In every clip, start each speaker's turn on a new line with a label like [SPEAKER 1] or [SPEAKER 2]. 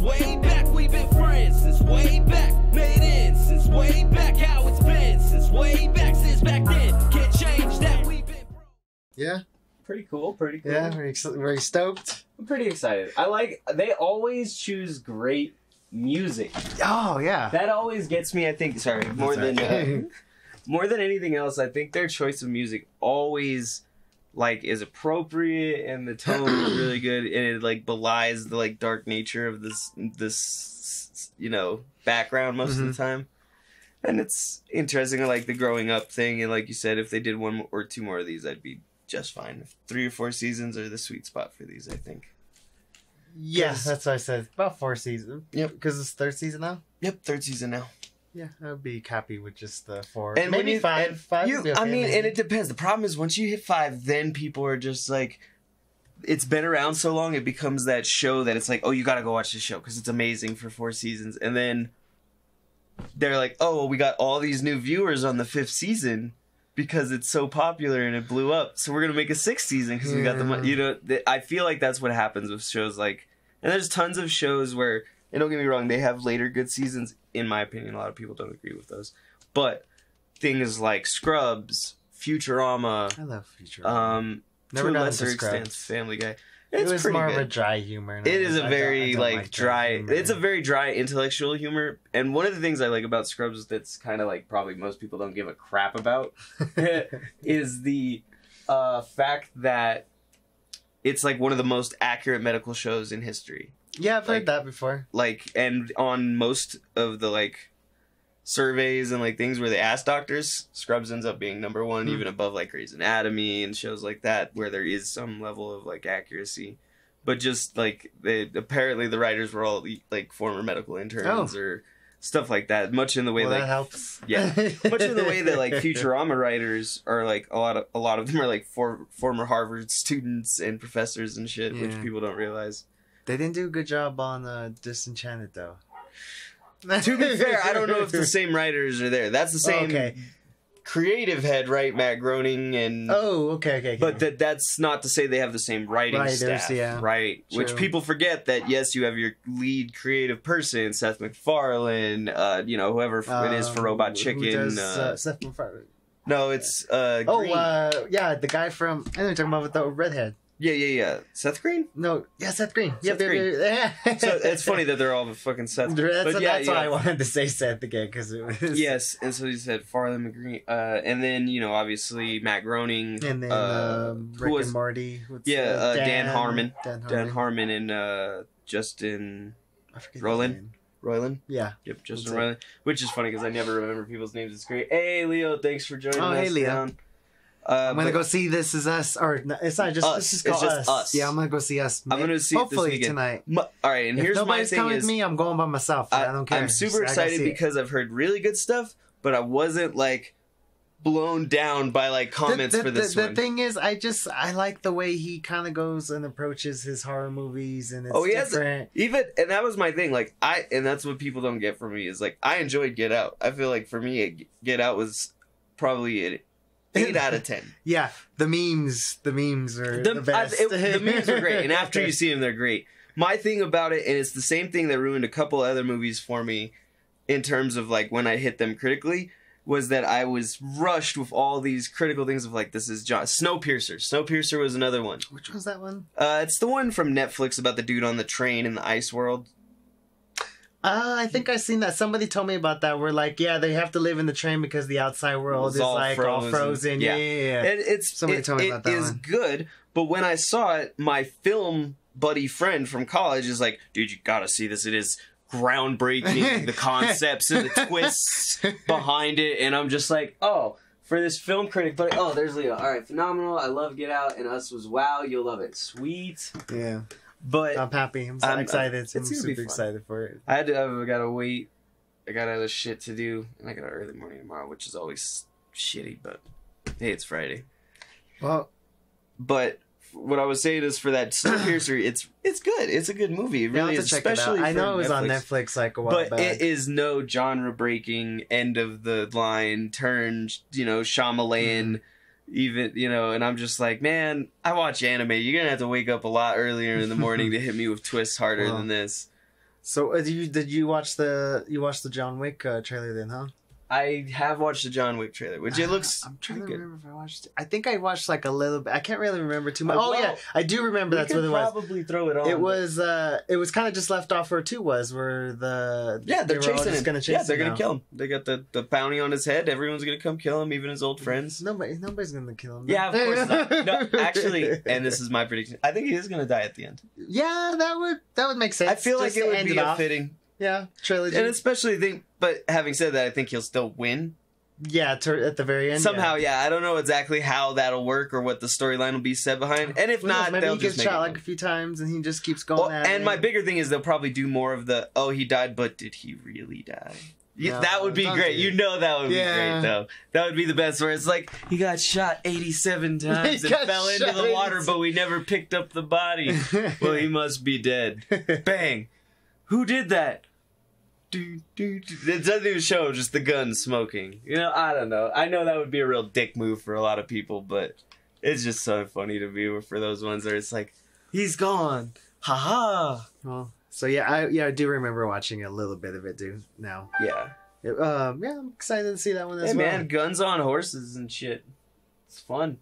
[SPEAKER 1] way back. We've been friends since way back. Made in since way back. How it's been since way back. Since back then. Can't change that. We've been.
[SPEAKER 2] Yeah,
[SPEAKER 3] Pretty cool. Pretty cool.
[SPEAKER 2] yeah, very, very stoked.
[SPEAKER 3] I'm pretty excited. I like. They always choose great music.
[SPEAKER 2] Oh yeah.
[SPEAKER 3] That always gets me. I think. Sorry, more
[SPEAKER 2] That's
[SPEAKER 3] than
[SPEAKER 2] right.
[SPEAKER 3] uh, more than anything else. I think their choice of music always like is appropriate and the tone is really good and it like belies the like dark nature of this this you know background most of the mm-hmm. time. And it's interesting, like the growing up thing, and like you said, if they did one or two more of these, I'd be just fine. Three or four seasons are the sweet spot for these, I think.
[SPEAKER 2] yeah,
[SPEAKER 3] 'Cause-
[SPEAKER 2] that's what I said. About four seasons.
[SPEAKER 3] Yep.
[SPEAKER 2] Because it's third season now.
[SPEAKER 3] Yep, third season now.
[SPEAKER 2] Yeah, I would be happy with just the four.
[SPEAKER 3] And
[SPEAKER 2] maybe
[SPEAKER 3] you-
[SPEAKER 2] five.
[SPEAKER 3] and
[SPEAKER 2] five.
[SPEAKER 3] you-
[SPEAKER 2] okay,
[SPEAKER 3] I mean,
[SPEAKER 2] maybe.
[SPEAKER 3] and it depends. The problem is once you hit five, then people are just like, it's been around so long, it becomes that show that it's like, oh, you got to go watch this show because it's amazing for four seasons, and then they're like, oh, well, we got all these new viewers on the fifth season because it's so popular and it blew up, so we're gonna make a sixth season because we got the money.
[SPEAKER 2] Hmm.
[SPEAKER 3] You know, th- I feel like that's what happens with shows like, and there's tons of shows where, and don't get me wrong, they have later good seasons. In my opinion, a lot of people don't agree with those, but things like Scrubs, Futurama,
[SPEAKER 2] I love Futurama.
[SPEAKER 3] um,
[SPEAKER 2] Never
[SPEAKER 3] to a lesser extent. Family Guy.
[SPEAKER 2] it was
[SPEAKER 3] pretty
[SPEAKER 2] more
[SPEAKER 3] good.
[SPEAKER 2] of a dry humor.
[SPEAKER 3] It is
[SPEAKER 2] don't-
[SPEAKER 3] a
[SPEAKER 2] I don't-
[SPEAKER 3] very
[SPEAKER 2] I don't
[SPEAKER 3] like, dry.
[SPEAKER 2] humor.
[SPEAKER 3] It's a very dry intellectual humor, and one of the things I like about Scrubs that's kind of like probably most people don't give a crap about is the uh, fact that it's like one of the most accurate medical shows in history.
[SPEAKER 2] Yeah, I've heard
[SPEAKER 3] like-
[SPEAKER 2] that before.
[SPEAKER 3] Like, and on most of the like surveys and like things where they ask doctors, Scrubs ends up being number one,
[SPEAKER 2] Hmm.
[SPEAKER 3] even above like Grey's Anatomy and shows like that, where there is some level of like accuracy. But just like they apparently the writers were all like former medical interns or stuff like that. Much in the way
[SPEAKER 2] Oh. well,
[SPEAKER 3] like
[SPEAKER 2] that helps.
[SPEAKER 3] yeah. much in the way that like Futurama writers are like a lot of a lot of them are like for, former Harvard students and professors and shit, which people don't realize.
[SPEAKER 2] They didn't do a good job on uh, Disenchanted though.
[SPEAKER 3] To be fair, I don't know if the same writers are there. That's the same
[SPEAKER 2] Okay.
[SPEAKER 3] creative head, right? Matt Groening and
[SPEAKER 2] Oh, okay, okay. okay.
[SPEAKER 3] but that that's not to say they have the same writing
[SPEAKER 2] Writers,
[SPEAKER 3] staff,
[SPEAKER 2] yeah.
[SPEAKER 3] right? Which people forget that yes, you have your lead creative person, Seth MacFarlane, uh, you know whoever it is for
[SPEAKER 2] Um,
[SPEAKER 3] Robot Chicken.
[SPEAKER 2] does,
[SPEAKER 3] uh,
[SPEAKER 2] uh, Seth MacFarlane?
[SPEAKER 3] no, it's uh,
[SPEAKER 2] Oh, uh, yeah, the guy from I know you're talking about with the redhead.
[SPEAKER 3] Yeah, yeah, yeah. Seth Green.
[SPEAKER 2] No, yeah, Seth Green.
[SPEAKER 3] Seth
[SPEAKER 2] yep,
[SPEAKER 3] Green.
[SPEAKER 2] Yep, yep.
[SPEAKER 3] So it's funny that they're all fucking Seth.
[SPEAKER 2] That's,
[SPEAKER 3] but yeah,
[SPEAKER 2] that's
[SPEAKER 3] yeah.
[SPEAKER 2] why I wanted to say Seth again because it was
[SPEAKER 3] Yes, and so he said Farland McGreen, uh, and then you know obviously Matt Groening,
[SPEAKER 2] And then
[SPEAKER 3] uh,
[SPEAKER 2] um,
[SPEAKER 3] who
[SPEAKER 2] Rick
[SPEAKER 3] was
[SPEAKER 2] and Marty. What's,
[SPEAKER 3] Yeah, uh, Dan Harmon.
[SPEAKER 2] Dan Harmon.
[SPEAKER 3] Dan Harmon and uh, Justin
[SPEAKER 2] I forget his
[SPEAKER 3] Roland? Roiland.
[SPEAKER 2] Yeah.
[SPEAKER 3] Yep, Justin. Roiland. Which is funny because I never remember people's names. It's great. Hey Leo, thanks for joining
[SPEAKER 2] Oh,
[SPEAKER 3] us.
[SPEAKER 2] hey, Leo.
[SPEAKER 3] down. Uh,
[SPEAKER 2] I'm gonna
[SPEAKER 3] but
[SPEAKER 2] go see This Is Us, or no, it's not just
[SPEAKER 3] Us.
[SPEAKER 2] this is
[SPEAKER 3] It's
[SPEAKER 2] called
[SPEAKER 3] just
[SPEAKER 2] us.
[SPEAKER 3] Us.
[SPEAKER 2] Yeah, I'm gonna go see Us.
[SPEAKER 3] I'm gonna see it
[SPEAKER 2] hopefully tonight.
[SPEAKER 3] mu- all right, and
[SPEAKER 2] if
[SPEAKER 3] here's my
[SPEAKER 2] nobody's
[SPEAKER 3] thing
[SPEAKER 2] coming
[SPEAKER 3] is
[SPEAKER 2] with me, I'm going by myself. I, don't care.
[SPEAKER 3] I'm super
[SPEAKER 2] I gotta
[SPEAKER 3] excited
[SPEAKER 2] it.
[SPEAKER 3] because I've heard really good stuff, but I wasn't like blown down by like comments
[SPEAKER 2] the,
[SPEAKER 3] for this
[SPEAKER 2] the,
[SPEAKER 3] one.
[SPEAKER 2] thing is, I just I like the way he kind of goes and approaches his horror movies, and it's
[SPEAKER 3] Oh, he has-
[SPEAKER 2] different.
[SPEAKER 3] even and that was my thing like i and that's what people don't get from me is like i enjoyed get out i feel like for me get out was probably an 8 out of 10
[SPEAKER 2] Yeah, the memes, the memes are the,
[SPEAKER 3] the,
[SPEAKER 2] best.
[SPEAKER 3] I- it- the memes are great and after you see them they're great my thing about it and it's the same thing that ruined a couple other movies for me in terms of like when i hit them critically was that I was rushed with all these critical things of like this is John Snowpiercer. Snowpiercer was another one.
[SPEAKER 2] Which was that one?
[SPEAKER 3] Uh, it's the one from Netflix about the dude on the train in the ice world.
[SPEAKER 2] Uh, I think I've seen that. Somebody told me about that. We're like, yeah, they have to live in the train because the outside world
[SPEAKER 3] It's
[SPEAKER 2] is
[SPEAKER 3] all
[SPEAKER 2] like all
[SPEAKER 3] frozen.
[SPEAKER 2] frozen. Yeah,
[SPEAKER 3] Yeah.
[SPEAKER 2] yeah, yeah.
[SPEAKER 3] It, it's
[SPEAKER 2] Somebody
[SPEAKER 3] it,
[SPEAKER 2] told me
[SPEAKER 3] it
[SPEAKER 2] about that
[SPEAKER 3] is
[SPEAKER 2] one.
[SPEAKER 3] good, but when I saw it, my film buddy friend from college is like, "Dude, you gotta see this. It is groundbreaking. the concepts and the twists behind it." And I'm just like, "Oh." For this film critic, but oh, there's Leo. All right, phenomenal. I love Get Out, and Us was wow. You'll love it. Sweet,
[SPEAKER 2] yeah.
[SPEAKER 3] But
[SPEAKER 2] I'm happy. I'm so
[SPEAKER 3] I'm-
[SPEAKER 2] excited. I'm
[SPEAKER 3] be
[SPEAKER 2] super excited for it.
[SPEAKER 3] I had to. I've gotta wait. I got other shit to do, and I got an early morning tomorrow, which is always shitty. But hey, it's Friday.
[SPEAKER 2] Well,
[SPEAKER 3] But what I was saying is for that Snowpiercer, it's it's good. It's a good movie. It really is,
[SPEAKER 2] to check it
[SPEAKER 3] especially
[SPEAKER 2] I know it was on Netflix like a while
[SPEAKER 3] But
[SPEAKER 2] back.
[SPEAKER 3] it is no genre breaking end of the line turn, you know, Shyamalan,
[SPEAKER 2] Mm-hmm.
[SPEAKER 3] Even you know, and I'm just like, man, I watch anime. You're gonna have to wake up a lot earlier in the morning to hit me with twists harder than this.
[SPEAKER 2] So uh, did you did you watch the you watched the John Wick uh, trailer then, huh?
[SPEAKER 3] I have watched the John Wick trailer, which it looks
[SPEAKER 2] I'm trying to
[SPEAKER 3] good.
[SPEAKER 2] remember if I watched. it. I think I watched like a little bit. I can't really remember too much. Oh
[SPEAKER 3] well,
[SPEAKER 2] yeah, I do remember. That's what it was.
[SPEAKER 3] Probably throw it on.
[SPEAKER 2] It was uh it was kind of just left off where two was where the
[SPEAKER 3] Yeah, they're
[SPEAKER 2] they
[SPEAKER 3] chasing him.
[SPEAKER 2] gonna chase
[SPEAKER 3] yeah, they're
[SPEAKER 2] him
[SPEAKER 3] gonna
[SPEAKER 2] now.
[SPEAKER 3] kill him. They got the, the bounty on his head. Everyone's gonna come kill him, even his old friends.
[SPEAKER 2] Nobody nobody's gonna kill him.
[SPEAKER 3] Yeah, of course not. No, actually, and this is my prediction. I think he is gonna die at the end.
[SPEAKER 2] yeah, that would that would make sense.
[SPEAKER 3] I feel like it would be
[SPEAKER 2] off.
[SPEAKER 3] fitting,
[SPEAKER 2] Yeah, trilogy.
[SPEAKER 3] and especially think. But having said that, I think he'll still win
[SPEAKER 2] yeah, to, at the very end.
[SPEAKER 3] somehow. Yeah. I don't know exactly how that'll work or what the storyline will be set behind. And if
[SPEAKER 2] knows,
[SPEAKER 3] not,
[SPEAKER 2] maybe
[SPEAKER 3] they'll
[SPEAKER 2] he
[SPEAKER 3] just
[SPEAKER 2] gets shot like a few times and he just keeps going.
[SPEAKER 3] Well, and
[SPEAKER 2] it.
[SPEAKER 3] my bigger thing is they'll probably do more of the oh he died, but did he really die? Yeah,
[SPEAKER 2] No,
[SPEAKER 3] that would be great. You know that would
[SPEAKER 2] Yeah.
[SPEAKER 3] be great though. That would be the best. Where it's like he got shot eighty-seven times and fell into the water, but we never picked up the body. well, he must be dead. Bang! Who did that? Do, do, do. It doesn't even show just the gun smoking. You know, I don't know. I know that would be a real dick move for a lot of people, but it's just so funny to me for those ones where it's like, he's gone. Ha ha.
[SPEAKER 2] well, so yeah, I yeah I do remember watching a little bit of it, dude. Now,
[SPEAKER 3] Yeah.
[SPEAKER 2] It- um, yeah, I'm excited to see that one as
[SPEAKER 3] Hey
[SPEAKER 2] well.
[SPEAKER 3] man, guns on horses and shit. It's fun.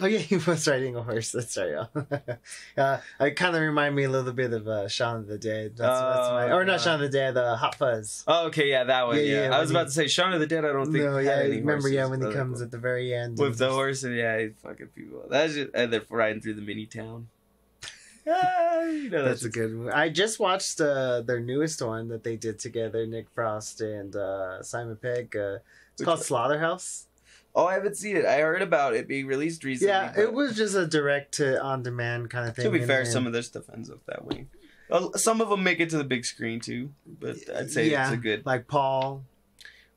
[SPEAKER 2] Oh yeah, he was riding a horse. That's right. Yeah. uh, it kind of remind me a little bit of uh, Shaun of the Dead. That's, that's
[SPEAKER 3] Oh,
[SPEAKER 2] my, or
[SPEAKER 3] yeah.
[SPEAKER 2] not Shaun of the Dead. Uh, Hot Fuzz.
[SPEAKER 3] Oh, okay, yeah, that one.
[SPEAKER 2] Yeah,
[SPEAKER 3] Yeah,
[SPEAKER 2] yeah,
[SPEAKER 3] I was
[SPEAKER 2] when
[SPEAKER 3] about
[SPEAKER 2] he-
[SPEAKER 3] to say Shaun of the Dead. I don't think.
[SPEAKER 2] No,
[SPEAKER 3] had
[SPEAKER 2] yeah, I
[SPEAKER 3] any
[SPEAKER 2] remember. Yeah, when he comes at the very end
[SPEAKER 3] with the
[SPEAKER 2] just-
[SPEAKER 3] horse and yeah, he fucking people. That's just and they're riding through the mini town. Ah, you know,
[SPEAKER 2] That's
[SPEAKER 3] that's
[SPEAKER 2] a good one. I just watched uh, their newest one that they did together, Nick Frost and uh, Simon Pegg. Uh, it's
[SPEAKER 3] Which
[SPEAKER 2] called
[SPEAKER 3] one?
[SPEAKER 2] Slaughterhouse.
[SPEAKER 3] Oh, I haven't seen it. I heard about it being released recently.
[SPEAKER 2] Yeah, it was just a direct to on demand kind of thing.
[SPEAKER 3] To be fair,
[SPEAKER 2] and-
[SPEAKER 3] some of their stuff ends up that way. Some of them make it to the big screen too, but I'd say
[SPEAKER 2] yeah,
[SPEAKER 3] it's a good.
[SPEAKER 2] like Paul,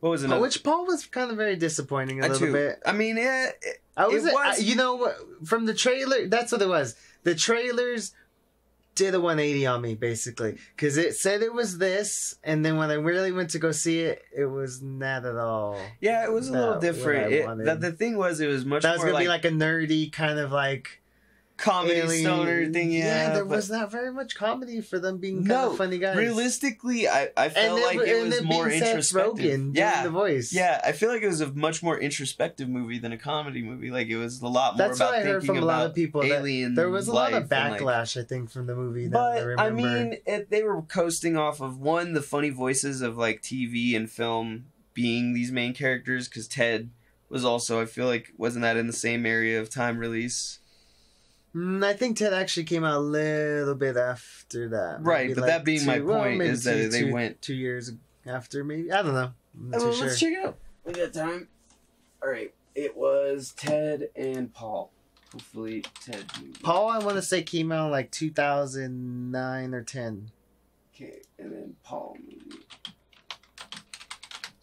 [SPEAKER 3] What was another?
[SPEAKER 2] which Paul was kind of very disappointing a
[SPEAKER 3] I
[SPEAKER 2] little
[SPEAKER 3] too-
[SPEAKER 2] bit.
[SPEAKER 3] I mean, yeah, it-
[SPEAKER 2] I was,
[SPEAKER 3] It was-
[SPEAKER 2] I- you know, what, from the trailer. That's what it was. The trailers did a 180 on me basically because it said it was this, and then when I really went to go see it, it was not at all.
[SPEAKER 3] yeah, it was a little different. It, the, the thing was, it was much
[SPEAKER 2] That was gonna
[SPEAKER 3] like,
[SPEAKER 2] be like a nerdy kind of like
[SPEAKER 3] comedy
[SPEAKER 2] alien-
[SPEAKER 3] stoner thing. Yeah,
[SPEAKER 2] there
[SPEAKER 3] but
[SPEAKER 2] was not very much comedy for them being kind
[SPEAKER 3] No,
[SPEAKER 2] of funny guys.
[SPEAKER 3] realistically, I, I felt
[SPEAKER 2] then,
[SPEAKER 3] like it was more introspective. Yeah,
[SPEAKER 2] the voice.
[SPEAKER 3] Yeah, I feel like it was a much more introspective movie than a comedy movie. Like it was a lot more
[SPEAKER 2] That's
[SPEAKER 3] about
[SPEAKER 2] what I heard from a lot of people. That
[SPEAKER 3] alien
[SPEAKER 2] there was a lot of
[SPEAKER 3] and, like-
[SPEAKER 2] backlash, I think, from the movie. That
[SPEAKER 3] But
[SPEAKER 2] I
[SPEAKER 3] I, mean, it, they were coasting off of one the funny voices of like TV and film being these main characters because Ted was also I feel like wasn't that in the same area of time release.
[SPEAKER 2] Mm, I think Ted actually came out a little bit after that.
[SPEAKER 3] Right,
[SPEAKER 2] Maybe
[SPEAKER 3] but that being my
[SPEAKER 2] well,
[SPEAKER 3] point
[SPEAKER 2] maybe
[SPEAKER 3] is that they
[SPEAKER 2] two-
[SPEAKER 3] went-
[SPEAKER 2] two years after. Maybe I don't know. I'm not
[SPEAKER 3] well,
[SPEAKER 2] too
[SPEAKER 3] let's
[SPEAKER 2] sure.
[SPEAKER 3] check it out. We got time. All right, it was Ted and Paul. Hopefully, Ted.
[SPEAKER 2] Paul, I want to say came out like 2009 or 10,
[SPEAKER 3] Okay, and then Paul movie.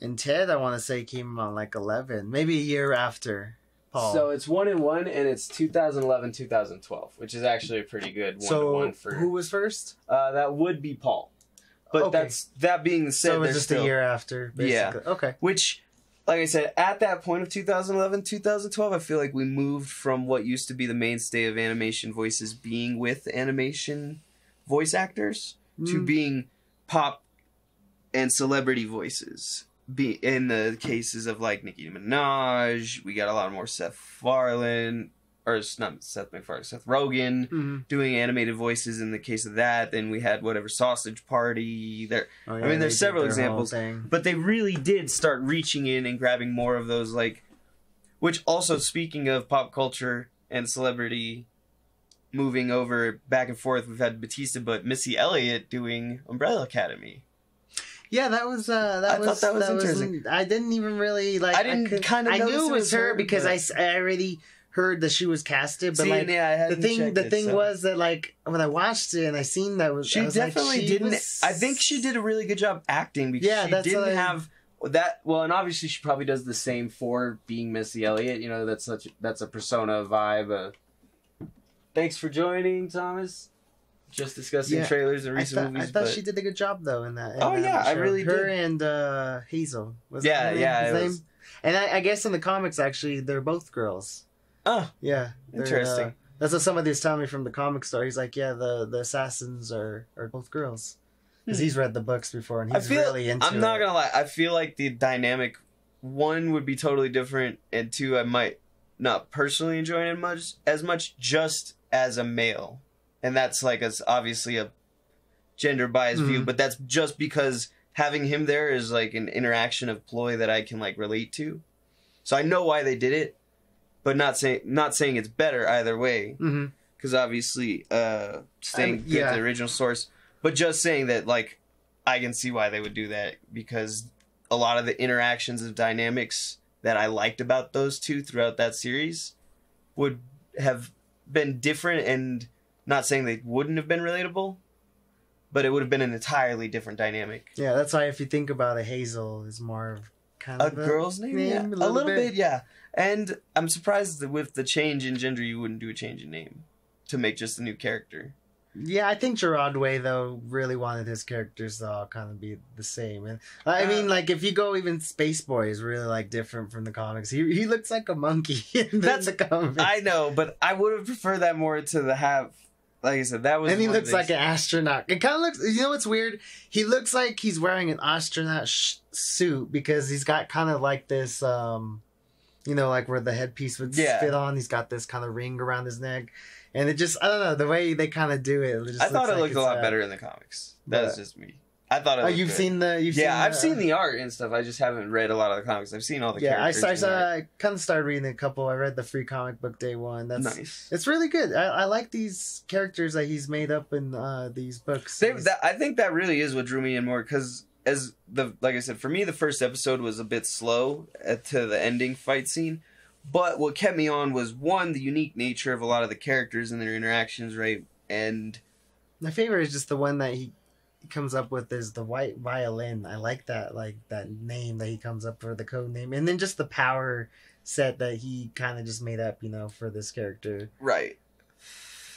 [SPEAKER 2] and Ted, I want to say came out like 11, maybe a year after Paul.
[SPEAKER 3] So it's one and one, and it's 2011, 2012, which is actually a pretty good one to
[SPEAKER 2] So
[SPEAKER 3] one for.
[SPEAKER 2] who was first?
[SPEAKER 3] Uh, that would be Paul. But
[SPEAKER 2] Okay.
[SPEAKER 3] that's that being said,
[SPEAKER 2] So it was just
[SPEAKER 3] still,
[SPEAKER 2] a year after.
[SPEAKER 3] Yeah.
[SPEAKER 2] Basically. Okay.
[SPEAKER 3] Which, like I said, at that point of 2011, 2012, I feel like we moved from what used to be the mainstay of animation voices being with animation voice actors to
[SPEAKER 2] Mm.
[SPEAKER 3] being pop and celebrity voices. Be in the cases of like Nicki Minaj, we got a lot more Seth Farland, or not Seth MacFarlane, Seth Rogen
[SPEAKER 2] Mhm.
[SPEAKER 3] doing animated voices. In the case of that, then we had whatever Sausage Party. There,
[SPEAKER 2] Oh,
[SPEAKER 3] mean, there's several examples. but they really did start reaching in and grabbing more of those like which also speaking of pop culture and celebrity moving over back and forth we've had batista but missy elliott doing umbrella academy
[SPEAKER 2] Yeah, that was. Uh, that
[SPEAKER 3] I
[SPEAKER 2] was.
[SPEAKER 3] thought that was interesting.
[SPEAKER 2] I didn't even really like.
[SPEAKER 3] I didn't
[SPEAKER 2] could-
[SPEAKER 3] kinda
[SPEAKER 2] I knew it was her because
[SPEAKER 3] but-
[SPEAKER 2] I I, already heard that she was casted, but
[SPEAKER 3] See,
[SPEAKER 2] like
[SPEAKER 3] yeah, I
[SPEAKER 2] the thing, the
[SPEAKER 3] it,
[SPEAKER 2] thing
[SPEAKER 3] so-
[SPEAKER 2] was that like when I watched it and I seen that was
[SPEAKER 3] she
[SPEAKER 2] I was like,
[SPEAKER 3] definitely
[SPEAKER 2] she
[SPEAKER 3] didn't
[SPEAKER 2] was-
[SPEAKER 3] i think she did a really good job acting because
[SPEAKER 2] Yeah,
[SPEAKER 3] she didn't
[SPEAKER 2] I-
[SPEAKER 3] have that well and obviously she probably does the same for being missy elliott you know that's such that's a persona vibe uh, thanks for joining thomas just discussing
[SPEAKER 2] Yeah,
[SPEAKER 3] trailers and
[SPEAKER 2] I
[SPEAKER 3] recent
[SPEAKER 2] movies. I thought
[SPEAKER 3] but
[SPEAKER 2] she did a good job though in that. in
[SPEAKER 3] Oh,
[SPEAKER 2] that
[SPEAKER 3] yeah, I
[SPEAKER 2] show.
[SPEAKER 3] really
[SPEAKER 2] her
[SPEAKER 3] did.
[SPEAKER 2] and uh, Hazel. Was
[SPEAKER 3] Yeah, yeah,
[SPEAKER 2] name?
[SPEAKER 3] was-
[SPEAKER 2] And I, I guess in the comics, actually, they're both girls.
[SPEAKER 3] oh
[SPEAKER 2] Yeah,
[SPEAKER 3] Interesting.
[SPEAKER 2] uh, that's what somebody was telling me from the comic store. He's like, yeah, the the assassins are are both girls. because he's read the books before and
[SPEAKER 3] I
[SPEAKER 2] he's
[SPEAKER 3] feel.
[SPEAKER 2] really into
[SPEAKER 3] I'm not
[SPEAKER 2] it.
[SPEAKER 3] gonna lie. I feel like the dynamic one would be totally different, and two, I might not personally enjoy it much as much just as a male, and that's like as obviously a gender biased view,
[SPEAKER 2] Mhm.
[SPEAKER 3] but that's just because having him there is like an interaction of ploy that I can like relate to. So I know why they did it, but not saying not saying it's better either way because obviously uh staying
[SPEAKER 2] I mean,
[SPEAKER 3] with
[SPEAKER 2] yeah.
[SPEAKER 3] the original source but just saying that like i can see why they would do that because a lot of the interactions of dynamics that i liked about those two throughout that series would have been different and not saying they wouldn't have been relatable but it would have been an entirely different dynamic
[SPEAKER 2] Yeah, that's why if you think about it, Hazel is more of kind of a
[SPEAKER 3] girl's name, yeah
[SPEAKER 2] a
[SPEAKER 3] a
[SPEAKER 2] little
[SPEAKER 3] little,
[SPEAKER 2] bit.
[SPEAKER 3] bit. yeah and i'm surprised that with the change in gender you wouldn't do a change in name to make just a new character
[SPEAKER 2] Yeah, I think Gerard Way though really wanted his characters to all kind of be the same, and I
[SPEAKER 3] Uh,
[SPEAKER 2] mean, like if you go even Space Boy is really like different from the comics. He he looks like a monkey in
[SPEAKER 3] That's-
[SPEAKER 2] the comics,
[SPEAKER 3] I know, but I would have preferred that more to the have. Like I said, that was.
[SPEAKER 2] and he looks like an astronaut. It kind of looks. You know what's weird? He looks like he's wearing an astronaut sh- suit because he's got kind of like this, um, you know, like where the headpiece would
[SPEAKER 3] Yeah.
[SPEAKER 2] fit on. He's got this kind of ring around his neck, and it just I don't know the way they kind of do it. it just
[SPEAKER 3] I thought it
[SPEAKER 2] like
[SPEAKER 3] looked a lot
[SPEAKER 2] uh,
[SPEAKER 3] better in the comics. That's just me. I thought it.
[SPEAKER 2] Oh, you've
[SPEAKER 3] good.
[SPEAKER 2] seen the you've
[SPEAKER 3] yeah,
[SPEAKER 2] seen
[SPEAKER 3] I've seen the art and stuff. I just haven't read a lot of the comics. I've seen all the
[SPEAKER 2] yeah. I,
[SPEAKER 3] characters.
[SPEAKER 2] I,
[SPEAKER 3] the.
[SPEAKER 2] I kind of started reading a couple. I read the free comic book day one. That's
[SPEAKER 3] nice.
[SPEAKER 2] it's really good. I, I like these characters that he's made up in uh, these books.
[SPEAKER 3] They, that, I think that really is what drew me in more because as the like I said, for me the first episode was a bit slow at, to the ending fight scene, but what kept me on was one the unique nature of a lot of the characters and their interactions, right? And
[SPEAKER 2] My favorite is just the one that he comes up with is the white violin. I like that like that name that he comes up for the code name, and then just the power set that he kind of just made up, you know, for this character.
[SPEAKER 3] Right.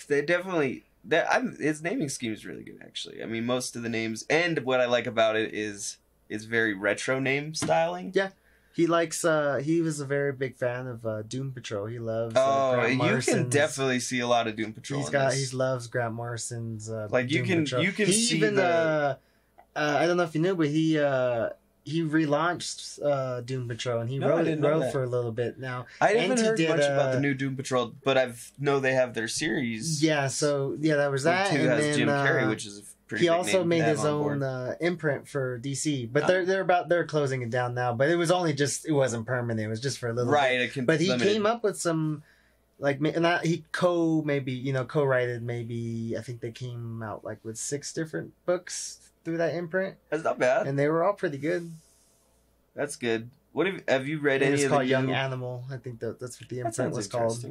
[SPEAKER 3] They definitely that I'm his naming scheme is really good actually. I mean most of the names and what I like about it is it's very retro name styling.
[SPEAKER 2] Yeah. He likes. uh He was a very big fan of uh Doom Patrol. He loves. uh,
[SPEAKER 3] Oh,
[SPEAKER 2] Grant
[SPEAKER 3] you can definitely see a lot of Doom Patrol.
[SPEAKER 2] He's got. He loves Grant Morrison's. Uh,
[SPEAKER 3] Like, you can-
[SPEAKER 2] Patrol.
[SPEAKER 3] you can
[SPEAKER 2] he
[SPEAKER 3] see
[SPEAKER 2] even.
[SPEAKER 3] the-
[SPEAKER 2] Uh, uh, I don't know if you knew, but he. uh he relaunched uh, Doom Patrol and he
[SPEAKER 3] No,
[SPEAKER 2] wrote, wrote for a little bit now.
[SPEAKER 3] I haven't
[SPEAKER 2] he
[SPEAKER 3] heard
[SPEAKER 2] did,
[SPEAKER 3] much about
[SPEAKER 2] uh,
[SPEAKER 3] the new Doom Patrol, but I've know they have their series.
[SPEAKER 2] Yeah, so yeah, that was that.
[SPEAKER 3] Two
[SPEAKER 2] and
[SPEAKER 3] has
[SPEAKER 2] then,
[SPEAKER 3] Jim
[SPEAKER 2] uh,
[SPEAKER 3] Carrey, which is
[SPEAKER 2] he also made his own uh, imprint for DC, but
[SPEAKER 3] Oh.
[SPEAKER 2] they're they're about they're closing it down now. But it was only just it wasn't permanent. It was just for a little bit.
[SPEAKER 3] right. It can,
[SPEAKER 2] But he
[SPEAKER 3] limited.
[SPEAKER 2] came up with some like not he co maybe you know co-writed maybe I think they came out like with six different books through that imprint,
[SPEAKER 3] That's not bad.
[SPEAKER 2] and they were all pretty good.
[SPEAKER 3] That's good. What have have you read
[SPEAKER 2] And
[SPEAKER 3] any
[SPEAKER 2] it's
[SPEAKER 3] of
[SPEAKER 2] called
[SPEAKER 3] the
[SPEAKER 2] Young
[SPEAKER 3] new...
[SPEAKER 2] Animal. I think that that's what the imprint was called.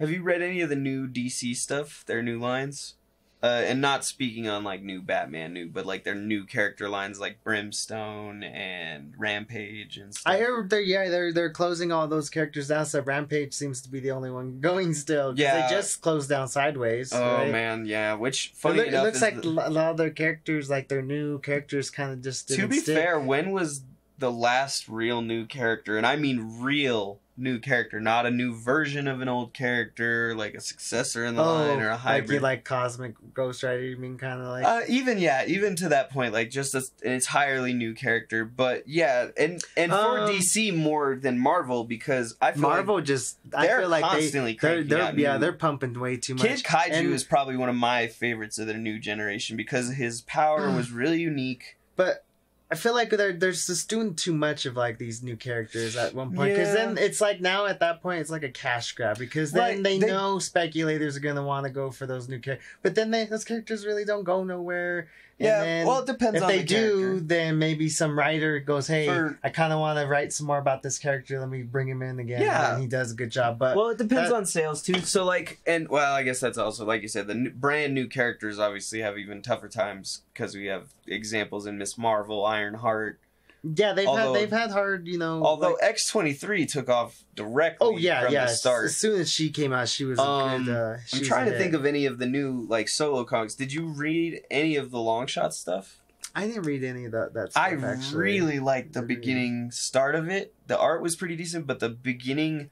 [SPEAKER 3] Have you read any of the new DC stuff? Their new lines, uh, and not speaking on like new Batman, new, but like their new character lines like Brimstone and Rampage and stuff.
[SPEAKER 2] I heard they're yeah they're they're closing all those characters down. So Rampage seems to be the only one going still.
[SPEAKER 3] Yeah.
[SPEAKER 2] they just closed down Sideways.
[SPEAKER 3] Oh
[SPEAKER 2] right?
[SPEAKER 3] man, yeah. Which
[SPEAKER 2] It,
[SPEAKER 3] funny
[SPEAKER 2] loo- it looks like
[SPEAKER 3] the-
[SPEAKER 2] a lot of their characters, like their new characters, kind of just
[SPEAKER 3] to be
[SPEAKER 2] stick.
[SPEAKER 3] fair, when was the last real new character? And I mean real new character, not a new version of an old character, like a successor in the
[SPEAKER 2] oh,
[SPEAKER 3] line or a
[SPEAKER 2] like
[SPEAKER 3] hybrid.
[SPEAKER 2] you like Cosmic Ghost Rider? You mean kind of like?
[SPEAKER 3] uh, even yeah, even to that point, like just a, an entirely new character. But yeah, and and for
[SPEAKER 2] Um,
[SPEAKER 3] DC more than Marvel because I feel
[SPEAKER 2] Marvel
[SPEAKER 3] like
[SPEAKER 2] just I
[SPEAKER 3] they're
[SPEAKER 2] feel like
[SPEAKER 3] constantly
[SPEAKER 2] they they're, they're yeah they're pumping way too much.
[SPEAKER 3] Kid Kaiju
[SPEAKER 2] And-
[SPEAKER 3] is probably one of my favorites of their new generation because his power was really unique.
[SPEAKER 2] but I feel like they're they're just doing too much of like these new characters at one point because
[SPEAKER 3] Yeah.
[SPEAKER 2] then it's like now at that point it's like a cash grab because then
[SPEAKER 3] Right,
[SPEAKER 2] they,
[SPEAKER 3] they-
[SPEAKER 2] know speculators are gonna want to go for those new characters, but then they, those characters really don't go nowhere.
[SPEAKER 3] Yeah, well, it depends
[SPEAKER 2] if
[SPEAKER 3] on
[SPEAKER 2] they
[SPEAKER 3] the
[SPEAKER 2] do, then maybe some writer goes, "Hey,
[SPEAKER 3] For-
[SPEAKER 2] I kind of want to write some more about this character. Let me bring him in again."
[SPEAKER 3] Yeah.
[SPEAKER 2] and he does a good job. But
[SPEAKER 3] well, it depends
[SPEAKER 2] that-
[SPEAKER 3] on sales too. So like, and well, I guess that's also like you said, the new, brand new characters obviously have even tougher times because we have examples in Miss Marvel, Ironheart.
[SPEAKER 2] Yeah, they've
[SPEAKER 3] although-
[SPEAKER 2] had they've had hard, you know.
[SPEAKER 3] Although X twenty three took off directly.
[SPEAKER 2] oh yeah,
[SPEAKER 3] from
[SPEAKER 2] yeah.
[SPEAKER 3] the
[SPEAKER 2] as-
[SPEAKER 3] start.
[SPEAKER 2] As soon as she came out, she was a
[SPEAKER 3] Um,
[SPEAKER 2] good. Uh,
[SPEAKER 3] I'm trying to think of any of the new like solo comics. Did you read any of the Longshot stuff?
[SPEAKER 2] I didn't read any of that. That stuff,
[SPEAKER 3] I
[SPEAKER 2] actually.
[SPEAKER 3] really liked the beginning start of it. The art was pretty decent, but the beginning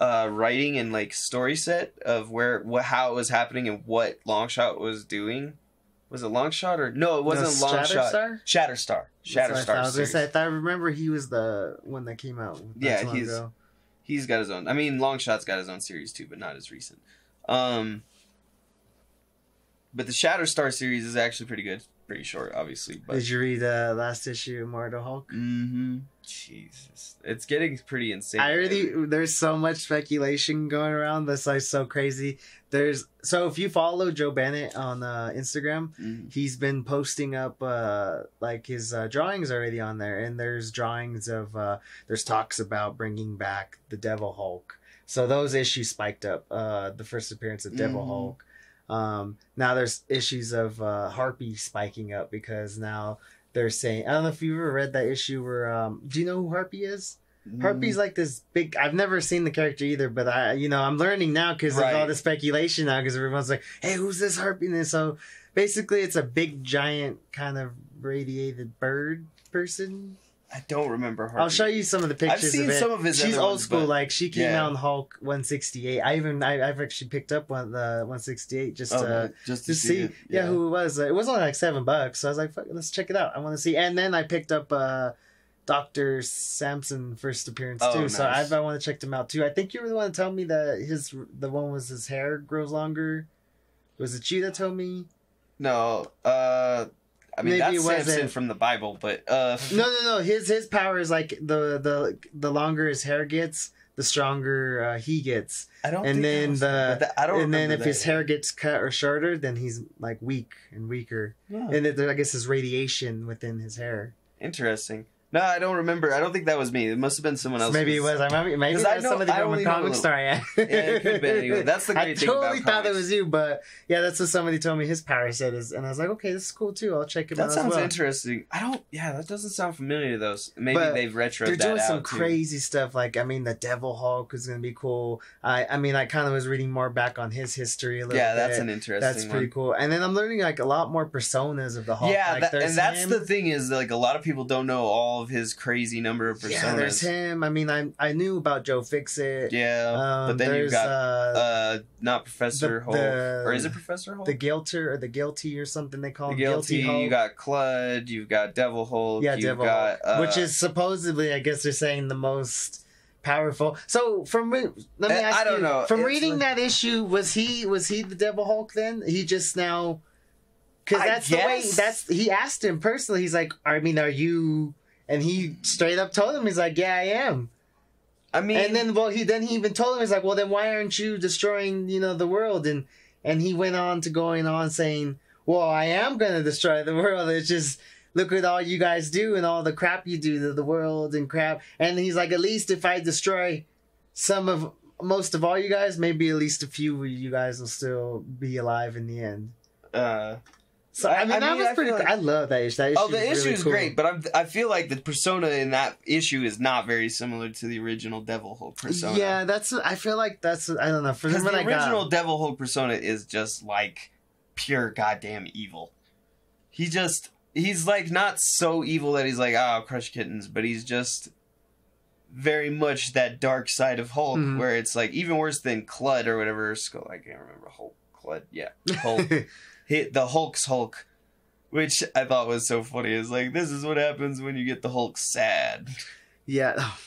[SPEAKER 3] uh writing and like story set of where what how it was happening and what Longshot was doing Was it Longshot or no? It wasn't
[SPEAKER 2] No,
[SPEAKER 3] Longshot.
[SPEAKER 2] Shatterstar?
[SPEAKER 3] Shatterstar.
[SPEAKER 2] I thought.
[SPEAKER 3] Shatterstar.
[SPEAKER 2] I was gonna say, I, remember he was the one that came out.
[SPEAKER 3] Yeah, he's-
[SPEAKER 2] ago.
[SPEAKER 3] He's got his own. I mean, Longshot's got his own series too, but not as recent. Um, but the Shatterstar series is actually pretty good. Pretty short, obviously. But
[SPEAKER 2] Did you read uh, last issue of Immortal Hulk?
[SPEAKER 3] hmm Jesus, it's getting pretty insane.
[SPEAKER 2] I already there's so much speculation going around that's like so crazy. There's so if you follow Joe Bennett on uh, Instagram,
[SPEAKER 3] Mhm.
[SPEAKER 2] he's been posting up uh like his uh, drawings already on there, and there's drawings of uh there's talks about bringing back the Devil Hulk. So those issues spiked up. Uh, the first appearance of Devil
[SPEAKER 3] Mhm.
[SPEAKER 2] Hulk. Um, now there's issues of uh, Harpy spiking up because now they're saying I don't know if you ever read that issue where um, do you know who Harpy is?
[SPEAKER 3] Mm-hmm.
[SPEAKER 2] Harpy's like this big. I've never seen the character either, but I, you know, I'm learning now because of all the speculation now. Because everyone's like, "Hey, who's this Harpy?" And so basically, it's a big, giant kind of radiated bird person.
[SPEAKER 3] I don't remember. her.
[SPEAKER 2] I'll show you some of the pictures.
[SPEAKER 3] I've seen
[SPEAKER 2] of it.
[SPEAKER 3] some of his
[SPEAKER 2] She's old
[SPEAKER 3] ones,
[SPEAKER 2] school. Like she came
[SPEAKER 3] Yeah.
[SPEAKER 2] out in Hulk 168. I even I, I've actually picked up one the 168 just
[SPEAKER 3] Oh,
[SPEAKER 2] to
[SPEAKER 3] just
[SPEAKER 2] to see,
[SPEAKER 3] it.
[SPEAKER 2] yeah. who it was. It was only like seven bucks, so I was like, Fuck, let's check it out. I want to see. And then I picked up uh, Doctor Samson first appearance
[SPEAKER 3] Oh,
[SPEAKER 2] too, so I. I want to check him out too. I think you were the one to tell me that his the one was his hair grows longer. Was it you that told me?
[SPEAKER 3] No, uh, I mean
[SPEAKER 2] Maybe
[SPEAKER 3] that's
[SPEAKER 2] it
[SPEAKER 3] Samson from the Bible, but uh,
[SPEAKER 2] No, no, no. His his power is like the the the longer his hair gets, the stronger uh, he gets.
[SPEAKER 3] I don't.
[SPEAKER 2] and
[SPEAKER 3] think
[SPEAKER 2] then
[SPEAKER 3] was-
[SPEAKER 2] the-
[SPEAKER 3] but I don't.
[SPEAKER 2] and then if
[SPEAKER 3] that.
[SPEAKER 2] his hair gets cut or shorter, then he's like weak and weaker.
[SPEAKER 3] Yeah.
[SPEAKER 2] And there, I guess there's radiation within his hair.
[SPEAKER 3] Interesting. No, I don't remember. I don't think that was me. It must have been someone else.
[SPEAKER 2] maybe it was. I maybe maybe that
[SPEAKER 3] I
[SPEAKER 2] was
[SPEAKER 3] know-
[SPEAKER 2] somebody
[SPEAKER 3] I
[SPEAKER 2] from a comic star. Yeah,
[SPEAKER 3] Yeah, it could have been. Anyway, that's the
[SPEAKER 2] I
[SPEAKER 3] great thing
[SPEAKER 2] totally
[SPEAKER 3] about
[SPEAKER 2] thought it was you, but yeah, that's what somebody told me his set is, and I was like, okay, this is cool too. I'll check it
[SPEAKER 3] That
[SPEAKER 2] out
[SPEAKER 3] sounds
[SPEAKER 2] as well.
[SPEAKER 3] interesting. I don't. Yeah, that doesn't sound familiar to those. Maybe
[SPEAKER 2] But
[SPEAKER 3] they've retro
[SPEAKER 2] They're
[SPEAKER 3] that
[SPEAKER 2] doing some
[SPEAKER 3] too.
[SPEAKER 2] crazy stuff. Like, I mean, the Devil Hulk is gonna be cool. I, I mean, I kind of was reading more back on his history a little
[SPEAKER 3] Yeah,
[SPEAKER 2] bit.
[SPEAKER 3] that's an interesting.
[SPEAKER 2] That's pretty
[SPEAKER 3] one.
[SPEAKER 2] cool. And then I'm learning like a lot more personas of the Hulk.
[SPEAKER 3] Yeah,
[SPEAKER 2] like,
[SPEAKER 3] that, and that's
[SPEAKER 2] him.
[SPEAKER 3] the thing is like a lot of people don't know all of his crazy number of personas.
[SPEAKER 2] Yeah, there's him. I mean, I I knew about Joe Fixit.
[SPEAKER 3] Yeah,
[SPEAKER 2] Um,
[SPEAKER 3] but then you've got
[SPEAKER 2] uh,
[SPEAKER 3] uh, not Professor
[SPEAKER 2] the-
[SPEAKER 3] Hulk,
[SPEAKER 2] the-
[SPEAKER 3] or is it Professor Hulk?
[SPEAKER 2] the Guilter or the Guilty or something they call
[SPEAKER 3] The
[SPEAKER 2] him.
[SPEAKER 3] guilty.
[SPEAKER 2] Hulk.
[SPEAKER 3] You got Kluh. You've got Devil Hulk.
[SPEAKER 2] yeah,
[SPEAKER 3] you've
[SPEAKER 2] Devil
[SPEAKER 3] got,
[SPEAKER 2] Hulk,
[SPEAKER 3] uh,
[SPEAKER 2] which is supposedly, I guess they're saying the most powerful. So from re- let me
[SPEAKER 3] Uh,
[SPEAKER 2] ask
[SPEAKER 3] I don't
[SPEAKER 2] you,
[SPEAKER 3] know.
[SPEAKER 2] from
[SPEAKER 3] It's
[SPEAKER 2] reading
[SPEAKER 3] like-
[SPEAKER 2] that issue, was he was he the Devil Hulk then? He just now. Because that's the way. That's he asked him personally. He's like, I mean, are you? And he straight up told him, he's like, yeah, I am.
[SPEAKER 3] I mean,
[SPEAKER 2] and then well he then he even told him he's like well then why aren't you destroying you know the world? And and he went on to going on saying well i am going to destroy the world. It's just look at all you guys do and all the crap you do to the world and crap. And he's like at least if i destroy some of most of all you guys maybe at least a few of you guys will still be alive in the end.
[SPEAKER 3] Uh,
[SPEAKER 2] so i
[SPEAKER 3] I-
[SPEAKER 2] mean
[SPEAKER 3] I
[SPEAKER 2] that was
[SPEAKER 3] I
[SPEAKER 2] pretty
[SPEAKER 3] like-
[SPEAKER 2] i love that issue that issue
[SPEAKER 3] oh, the issue
[SPEAKER 2] really
[SPEAKER 3] is
[SPEAKER 2] cool.
[SPEAKER 3] great, but I'm, I feel like the persona in that issue is not very similar to the original Devil Hulk persona.
[SPEAKER 2] yeah that's i feel like that's i don't know for
[SPEAKER 3] because the
[SPEAKER 2] I got-
[SPEAKER 3] original Devil Hulk persona is just like pure goddamn evil. He just he's like not so evil that he's like, ah, I'll crush kittens, but he's just very much that dark side of Hulk,
[SPEAKER 2] Mhm.
[SPEAKER 3] where it's like even worse than Kluh or whatever. Skull, I can't remember Hulk, Kluh, yeah, Hulk. Hit the Hulk's Hulk, which I thought was so funny. Is like this is what happens when you get the Hulk sad.
[SPEAKER 2] yeah oh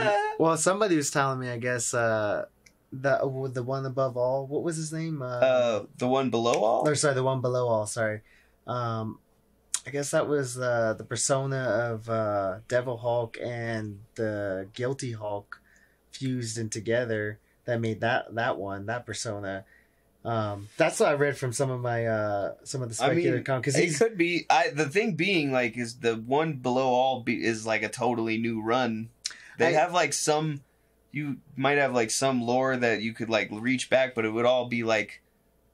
[SPEAKER 2] Well, somebody was telling me, I guess, uh, the the one above all. What was his name? Uh,
[SPEAKER 3] uh, the one below all.
[SPEAKER 2] or sorry, the one below all. Sorry. Um, I guess that was uh, the persona of uh, Devil Hulk and the Guilty Hulk fused in together. That made that that one that persona. Um, that's what I read from some of my uh, some of the
[SPEAKER 3] I
[SPEAKER 2] speculative
[SPEAKER 3] mean,
[SPEAKER 2] con because
[SPEAKER 3] it could be. I the thing being like is the one below all be, is like a totally new run. They
[SPEAKER 2] I-
[SPEAKER 3] have like some. You might have like some lore that you could like reach back, but it would all be like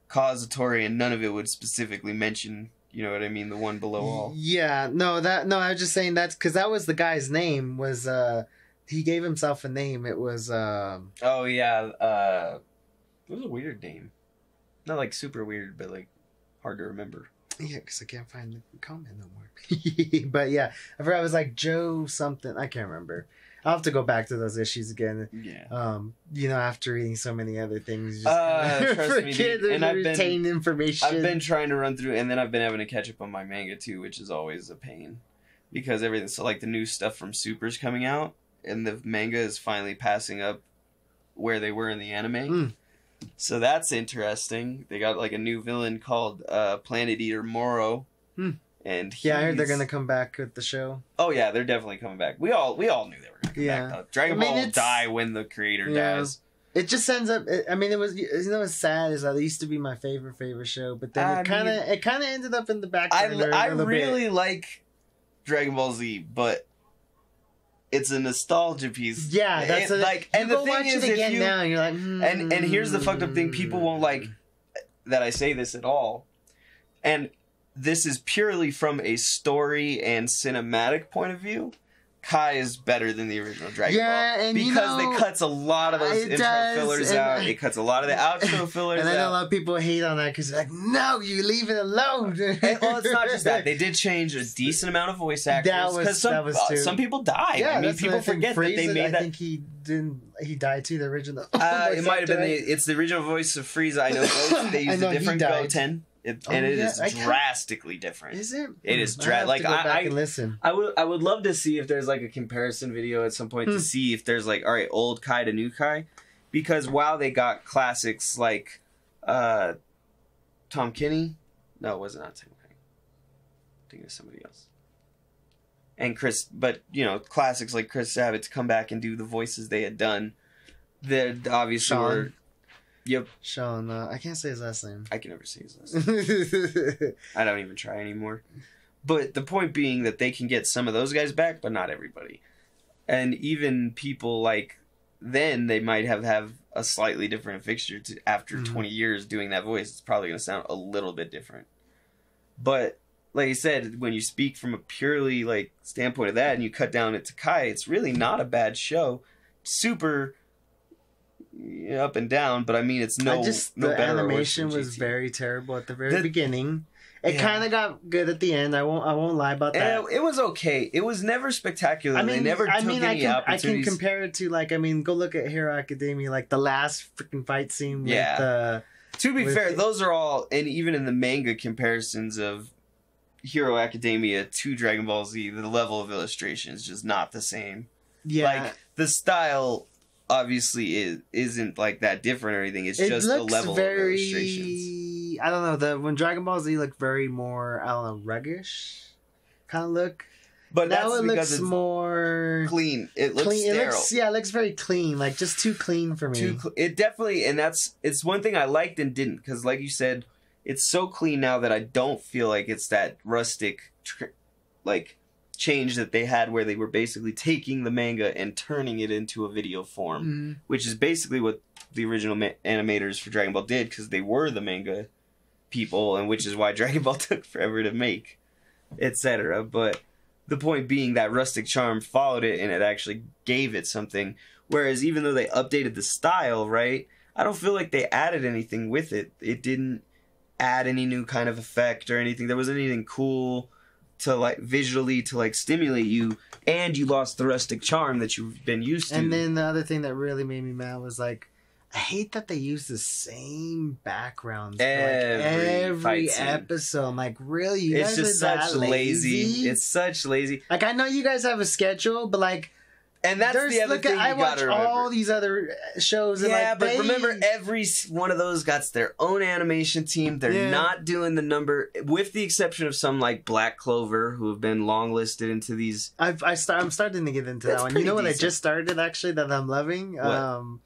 [SPEAKER 3] causatory, and none of it would specifically mention. You know what I mean? The one below all.
[SPEAKER 2] Yeah, no, that no, I was just saying that's because that was the guy's name was uh he gave himself a name. It was um
[SPEAKER 3] Oh yeah, uh, it was a weird name. Not like super weird, but like hard to remember.
[SPEAKER 2] yeah, because I can't find the comment no more. but yeah, I forgot it was like Joe something. I can't remember. I'll have to go back to those issues again.
[SPEAKER 3] Yeah.
[SPEAKER 2] Um, you know, after reading so many other things, just
[SPEAKER 3] Uh,
[SPEAKER 2] kinda
[SPEAKER 3] me,
[SPEAKER 2] forget
[SPEAKER 3] dude. And I've been-
[SPEAKER 2] information.
[SPEAKER 3] I've been trying to run through, and then I've been having to catch up on my manga too, which is always a pain because everything. So like the new stuff from Super's coming out, and the manga is finally passing up where they were in the anime.
[SPEAKER 2] Mm.
[SPEAKER 3] So that's interesting. They got like a new villain called uh, Planet Eater Moro,
[SPEAKER 2] Hmm.
[SPEAKER 3] and
[SPEAKER 2] yeah, I heard they're gonna come back with the show.
[SPEAKER 3] Oh yeah, they're definitely coming back. We all we all knew they were gonna come
[SPEAKER 2] Yeah.
[SPEAKER 3] back. Though. Dragon
[SPEAKER 2] I mean,
[SPEAKER 3] Ball will die when the creator
[SPEAKER 2] Yeah.
[SPEAKER 3] dies.
[SPEAKER 2] It just ends up. I mean, it was. You know, what's sad is that it used to be my favorite favorite show, but then
[SPEAKER 3] I
[SPEAKER 2] it kind of it kind of ended up in the back
[SPEAKER 3] I I really
[SPEAKER 2] bit.
[SPEAKER 3] like Dragon Ball Z, but it's a nostalgia piece.
[SPEAKER 2] Yeah, that's
[SPEAKER 3] It-
[SPEAKER 2] a,
[SPEAKER 3] like, and the thing is, if you-
[SPEAKER 2] now, and you're like, hmm.
[SPEAKER 3] and and here's the fucked up thing: people won't like that I say this at all, and this is purely from a story and cinematic point of view. Kai is better than the original Dragon
[SPEAKER 2] Yeah,
[SPEAKER 3] Ball
[SPEAKER 2] and you
[SPEAKER 3] because
[SPEAKER 2] know,
[SPEAKER 3] it cuts a lot of those intro
[SPEAKER 2] does,
[SPEAKER 3] fillers out. It cuts a lot of the outro fillers out.
[SPEAKER 2] And then know a lot of people hate on that because they're like, no, you leave it alone.
[SPEAKER 3] And, well, it's not just that. They did change a decent amount of voice actors.
[SPEAKER 2] That was-
[SPEAKER 3] some,
[SPEAKER 2] that was
[SPEAKER 3] uh, some people died.
[SPEAKER 2] yeah,
[SPEAKER 3] I mean, people forget that they made
[SPEAKER 2] I
[SPEAKER 3] that.
[SPEAKER 2] think he didn't. He died too. The original.
[SPEAKER 3] Uh, it might have been the. It's the original voice of Frieza. I know both. They used a different. Goten, it,
[SPEAKER 2] Oh,
[SPEAKER 3] and it
[SPEAKER 2] yeah,
[SPEAKER 3] is drastically different.
[SPEAKER 2] Is it?
[SPEAKER 3] It is dra-
[SPEAKER 2] I have
[SPEAKER 3] like,
[SPEAKER 2] to go
[SPEAKER 3] I-
[SPEAKER 2] back
[SPEAKER 3] I-
[SPEAKER 2] and listen.
[SPEAKER 3] I would. I would love to see if there's like a comparison video at some point
[SPEAKER 2] Hmm.
[SPEAKER 3] to see if there's like all right, old Kai to new Kai, because while they got classics like uh, Tom Kinney, no, it wasn't not Tom Kinney. I think it was somebody else. And Chris, but you know, classics like Chris Sabat to come back and do the voices they had done. They're obviously
[SPEAKER 2] Sean.
[SPEAKER 3] were. Yep,
[SPEAKER 2] Sean, uh, I can't say his last name.
[SPEAKER 3] I can never say his last name. I don't even try anymore. But the point being that they can get some of those guys back, but not everybody. And even people like then they might have have a slightly different fixture to after
[SPEAKER 2] Mhm.
[SPEAKER 3] 20 years doing that voice. It's probably going to sound a little bit different. But like I said, when you speak from a purely like standpoint of that and you cut down it to Kai, it's really not a bad show. Super up and down, but I mean it's no
[SPEAKER 2] I just
[SPEAKER 3] no
[SPEAKER 2] the animation was very terrible at the very
[SPEAKER 3] The-
[SPEAKER 2] beginning. It
[SPEAKER 3] Yeah.
[SPEAKER 2] kind of got good at the end. I won't. I won't lie about that.
[SPEAKER 3] It, it was okay. It was never spectacular.
[SPEAKER 2] I mean,
[SPEAKER 3] they never
[SPEAKER 2] I
[SPEAKER 3] took
[SPEAKER 2] mean, I can I can compare it to like I mean, go look at Hero Academia, like the last freaking fight scene. With,
[SPEAKER 3] Yeah.
[SPEAKER 2] uh,
[SPEAKER 3] to be fair,
[SPEAKER 2] it-
[SPEAKER 3] those are all, and even in the manga comparisons of Hero Academia to Dragon Ball Z, the level of illustration is just not the same.
[SPEAKER 2] yeah,
[SPEAKER 3] Like the style, obviously, is isn't like that different or anything. It's
[SPEAKER 2] it
[SPEAKER 3] just the level of illustrations.
[SPEAKER 2] very. I don't know the when Dragon Ball Z looked very more I don't know ruggish kind of look.
[SPEAKER 3] But
[SPEAKER 2] now
[SPEAKER 3] that's
[SPEAKER 2] it looks
[SPEAKER 3] it's
[SPEAKER 2] more
[SPEAKER 3] clean. It looks
[SPEAKER 2] clean. It
[SPEAKER 3] sterile.
[SPEAKER 2] looks yeah, it looks very clean. Like just too clean for me.
[SPEAKER 3] too cl- it definitely and that's it's one thing i liked and didn't because like you said it's so clean now that i don't feel like it's that rustic tr- like change that they had where they were basically taking the manga and turning it into a video form
[SPEAKER 2] Mhm.
[SPEAKER 3] which is basically what the original ma- animators for dragon ball did because they were the manga people and which is why dragon ball took forever to make etc but the point being that rustic charm followed it and it actually gave it something. Whereas even though they updated the style right i don't feel like they added anything with it. It didn't add any new kind of effect or anything. There wasn't anything cool to like visually to like stimulate you and you lost the rustic charm that you've been used to
[SPEAKER 2] And then the other thing that really made me mad was like, I hate that they use the same backgrounds for like
[SPEAKER 3] Every
[SPEAKER 2] every episode. I'm like, really? You
[SPEAKER 3] it's
[SPEAKER 2] guys
[SPEAKER 3] just
[SPEAKER 2] are
[SPEAKER 3] such lazy. It's such lazy,
[SPEAKER 2] like I know you guys have a schedule, but like,
[SPEAKER 3] and that's
[SPEAKER 2] there's
[SPEAKER 3] the other
[SPEAKER 2] look
[SPEAKER 3] thing
[SPEAKER 2] I
[SPEAKER 3] you
[SPEAKER 2] watch all these other uh, shows, and
[SPEAKER 3] yeah,
[SPEAKER 2] like,
[SPEAKER 3] but
[SPEAKER 2] they-
[SPEAKER 3] remember, every one of those got their own animation team. They're
[SPEAKER 2] Yeah.
[SPEAKER 3] not doing the number, with the exception of some like Black Clover, who have been long listed into these.
[SPEAKER 2] I've, I start, I'm starting to get into
[SPEAKER 3] That's
[SPEAKER 2] that one. You know what. I just started actually that I'm loving?
[SPEAKER 3] What?
[SPEAKER 2] Um,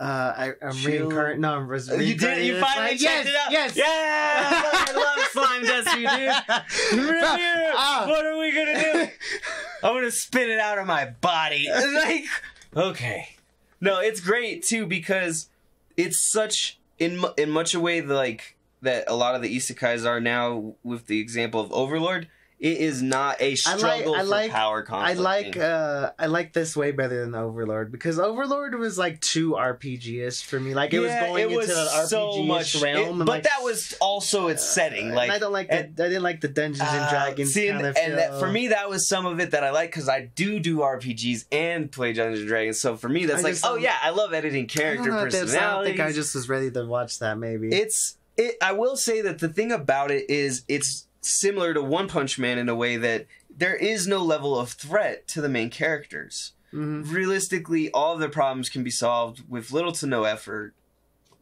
[SPEAKER 2] uh, I, I'm
[SPEAKER 3] Shield?
[SPEAKER 2] reincarnating. No, I'm res-
[SPEAKER 3] you did. You finally checked it out.
[SPEAKER 2] Yes,
[SPEAKER 3] Yeah, I love slime dusty, dude. Review.
[SPEAKER 2] Ah.
[SPEAKER 3] What are we gonna do? I'm gonna spit it out of my body. like, okay. No, it's great too because it's such in in much a way the, like that a lot of the isekais are now with the example of Overlord. It is not a
[SPEAKER 2] like-
[SPEAKER 3] struggle
[SPEAKER 2] I
[SPEAKER 3] for
[SPEAKER 2] like-
[SPEAKER 3] power
[SPEAKER 2] I like uh I like this way better than Overlord because Overlord was like too RPG-ish for me. Like it
[SPEAKER 3] Yeah,
[SPEAKER 2] was going
[SPEAKER 3] it was
[SPEAKER 2] into the
[SPEAKER 3] so
[SPEAKER 2] RPG-ish
[SPEAKER 3] much,
[SPEAKER 2] realm,
[SPEAKER 3] it- but
[SPEAKER 2] like,
[SPEAKER 3] that was also its setting.
[SPEAKER 2] and
[SPEAKER 3] Like
[SPEAKER 2] I don't like the, I didn't like the Dungeons and
[SPEAKER 3] Uh,
[SPEAKER 2] Dragons
[SPEAKER 3] see,
[SPEAKER 2] kind
[SPEAKER 3] and,
[SPEAKER 2] of
[SPEAKER 3] and that, for me, that was some of it that I like because I do do RPGs and play Dungeons and Dragons. So for me, that's
[SPEAKER 2] I
[SPEAKER 3] like,
[SPEAKER 2] just
[SPEAKER 3] oh yeah, I love editing
[SPEAKER 2] I
[SPEAKER 3] character
[SPEAKER 2] that's-
[SPEAKER 3] personalities.
[SPEAKER 2] I don't think I just was ready to watch that. Maybe
[SPEAKER 3] It's it. I will say that the thing about it is it's similar to One Punch Man in a way that there is no level of threat to the main characters.
[SPEAKER 2] Mhm.
[SPEAKER 3] Realistically, all of their problems can be solved with little to no effort.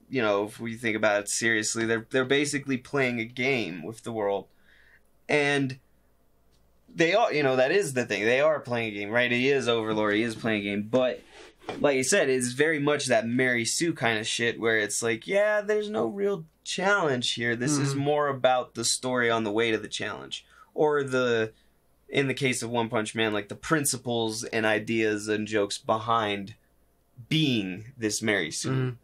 [SPEAKER 3] You know, if we think about it seriously, they're they're basically playing a game with the world, and they are. You know, that is the thing. They are playing a game, right? He is Overlord. He is playing a game, but like I said, it's very much that Mary Sue kind of shit where it's like, yeah, there's no real challenge here. This is
[SPEAKER 2] Mhm.
[SPEAKER 3] more about the story on the way to the challenge. Or the in the case of One Punch Man, like the principles and ideas and jokes behind being this Mary Sue.
[SPEAKER 2] Mhm.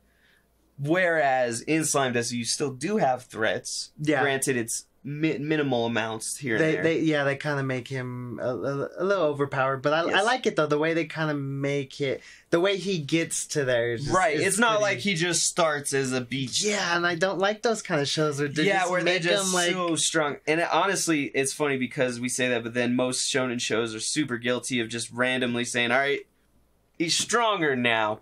[SPEAKER 3] Whereas in Slime Dust, you still do have threats.
[SPEAKER 2] Yeah.
[SPEAKER 3] Granted, it's mi- minimal amounts here and
[SPEAKER 2] They,
[SPEAKER 3] there.
[SPEAKER 2] they, yeah, they kind of make him a, a, a little overpowered, but I, I like it though. The way they kind of make it, the way he gets to there, is just-
[SPEAKER 3] right. It's not
[SPEAKER 2] pretty-
[SPEAKER 3] like he just starts as a beach
[SPEAKER 2] Yeah, and I don't like those kind of shows where they
[SPEAKER 3] yeah, where they just
[SPEAKER 2] like
[SPEAKER 3] so strong. And it, honestly, it's funny because we say that, but then most shonen shows are super guilty of just randomly saying, "All right, he's stronger now.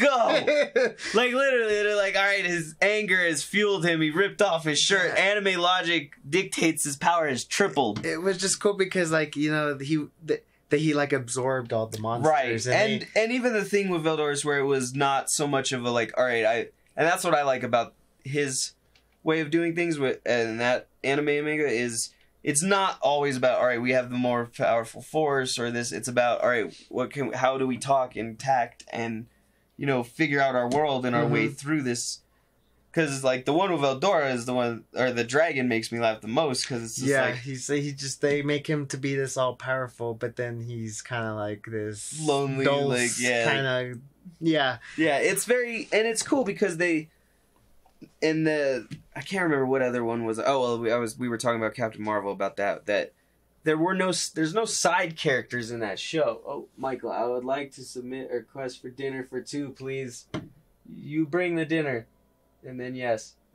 [SPEAKER 3] Go!" like literally, they're like, "All right, his anger has fueled him. He ripped off his shirt. Anime logic dictates his power has tripled."
[SPEAKER 2] it was just cool because like you know he that, that he like absorbed all the monsters
[SPEAKER 3] Right, and
[SPEAKER 2] they-
[SPEAKER 3] and even the thing with Veldora's where it was not so much of a like, all right, I and that's what I like about his way of doing things with and that anime and manga is it's not always about all right, we have the more powerful force or this. It's about all right, what can how do we talk and tact and you know figure out our world and our way mm-hmm. through this. Because like the one with Eldora is the one, or the dragon makes me laugh the most because it's just
[SPEAKER 2] yeah,
[SPEAKER 3] like
[SPEAKER 2] he's he just they make him to be this all powerful, but then he's kind of like this
[SPEAKER 3] Lonely, like, yeah.
[SPEAKER 2] kind of yeah.
[SPEAKER 3] Yeah, it's very and it's cool because they in the I can't remember what other one was. Oh well, we, I was we were talking about Captain Marvel about that that there were no there's no side characters in that show. Oh, Michael, I would like to submit a request for dinner for two, please. You bring the dinner, and then yes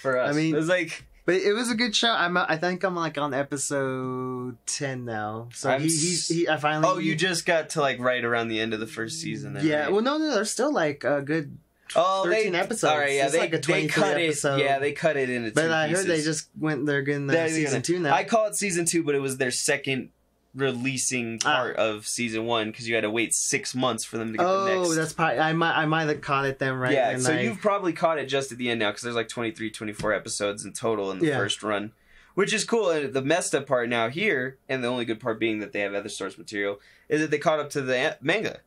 [SPEAKER 3] for us.
[SPEAKER 2] I mean-
[SPEAKER 3] it was like
[SPEAKER 2] But it was a good show. I'm I think I'm like on episode ten now. So
[SPEAKER 3] I'm
[SPEAKER 2] he, he's he I finally
[SPEAKER 3] oh, you just got to like right around the end of the first season. Then,
[SPEAKER 2] yeah.
[SPEAKER 3] right?
[SPEAKER 2] Well, no, no, there's still like a good.
[SPEAKER 3] Oh,
[SPEAKER 2] 13
[SPEAKER 3] they,
[SPEAKER 2] episodes.
[SPEAKER 3] All right, yeah,
[SPEAKER 2] It's
[SPEAKER 3] they,
[SPEAKER 2] like a
[SPEAKER 3] they cut
[SPEAKER 2] episode.
[SPEAKER 3] it. Yeah, they cut it into.
[SPEAKER 2] But I heard they just went. They're getting
[SPEAKER 3] They're
[SPEAKER 2] the season
[SPEAKER 3] gonna-
[SPEAKER 2] two now.
[SPEAKER 3] I call it season two, but it was their second releasing
[SPEAKER 2] Ah.
[SPEAKER 3] part of season one because you had to wait six months for them to get the
[SPEAKER 2] oh,
[SPEAKER 3] next.
[SPEAKER 2] that's probably I might I might have caught it then right.
[SPEAKER 3] yeah, so
[SPEAKER 2] I-
[SPEAKER 3] you've probably caught it just at the end now because there's like 23, 24 episodes in total in the
[SPEAKER 2] Yeah.
[SPEAKER 3] first run, which is cool. And the messed up part now here, and the only good part being that they have other source material, is that they caught up to the manga,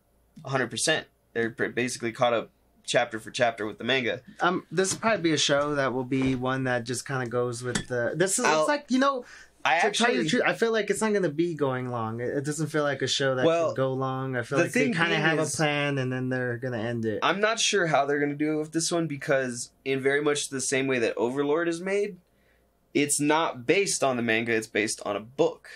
[SPEAKER 3] 100%. They're basically caught up chapter for chapter with the manga.
[SPEAKER 2] um this will probably be a show that will be one that just kind of goes with the. This is
[SPEAKER 3] I'll-
[SPEAKER 2] it's like you know
[SPEAKER 3] I
[SPEAKER 2] to tell you
[SPEAKER 3] actually
[SPEAKER 2] the truth, I feel like it's not going to be going long. It, it doesn't feel like a show that
[SPEAKER 3] Well,
[SPEAKER 2] can go long. I feel
[SPEAKER 3] the
[SPEAKER 2] like they kind of have
[SPEAKER 3] is-
[SPEAKER 2] a plan and then they're going to end it.
[SPEAKER 3] I'm not sure how they're going to do it with this one because, in very much the same way that Overlord is made, it's not based on the manga. It's based on a book.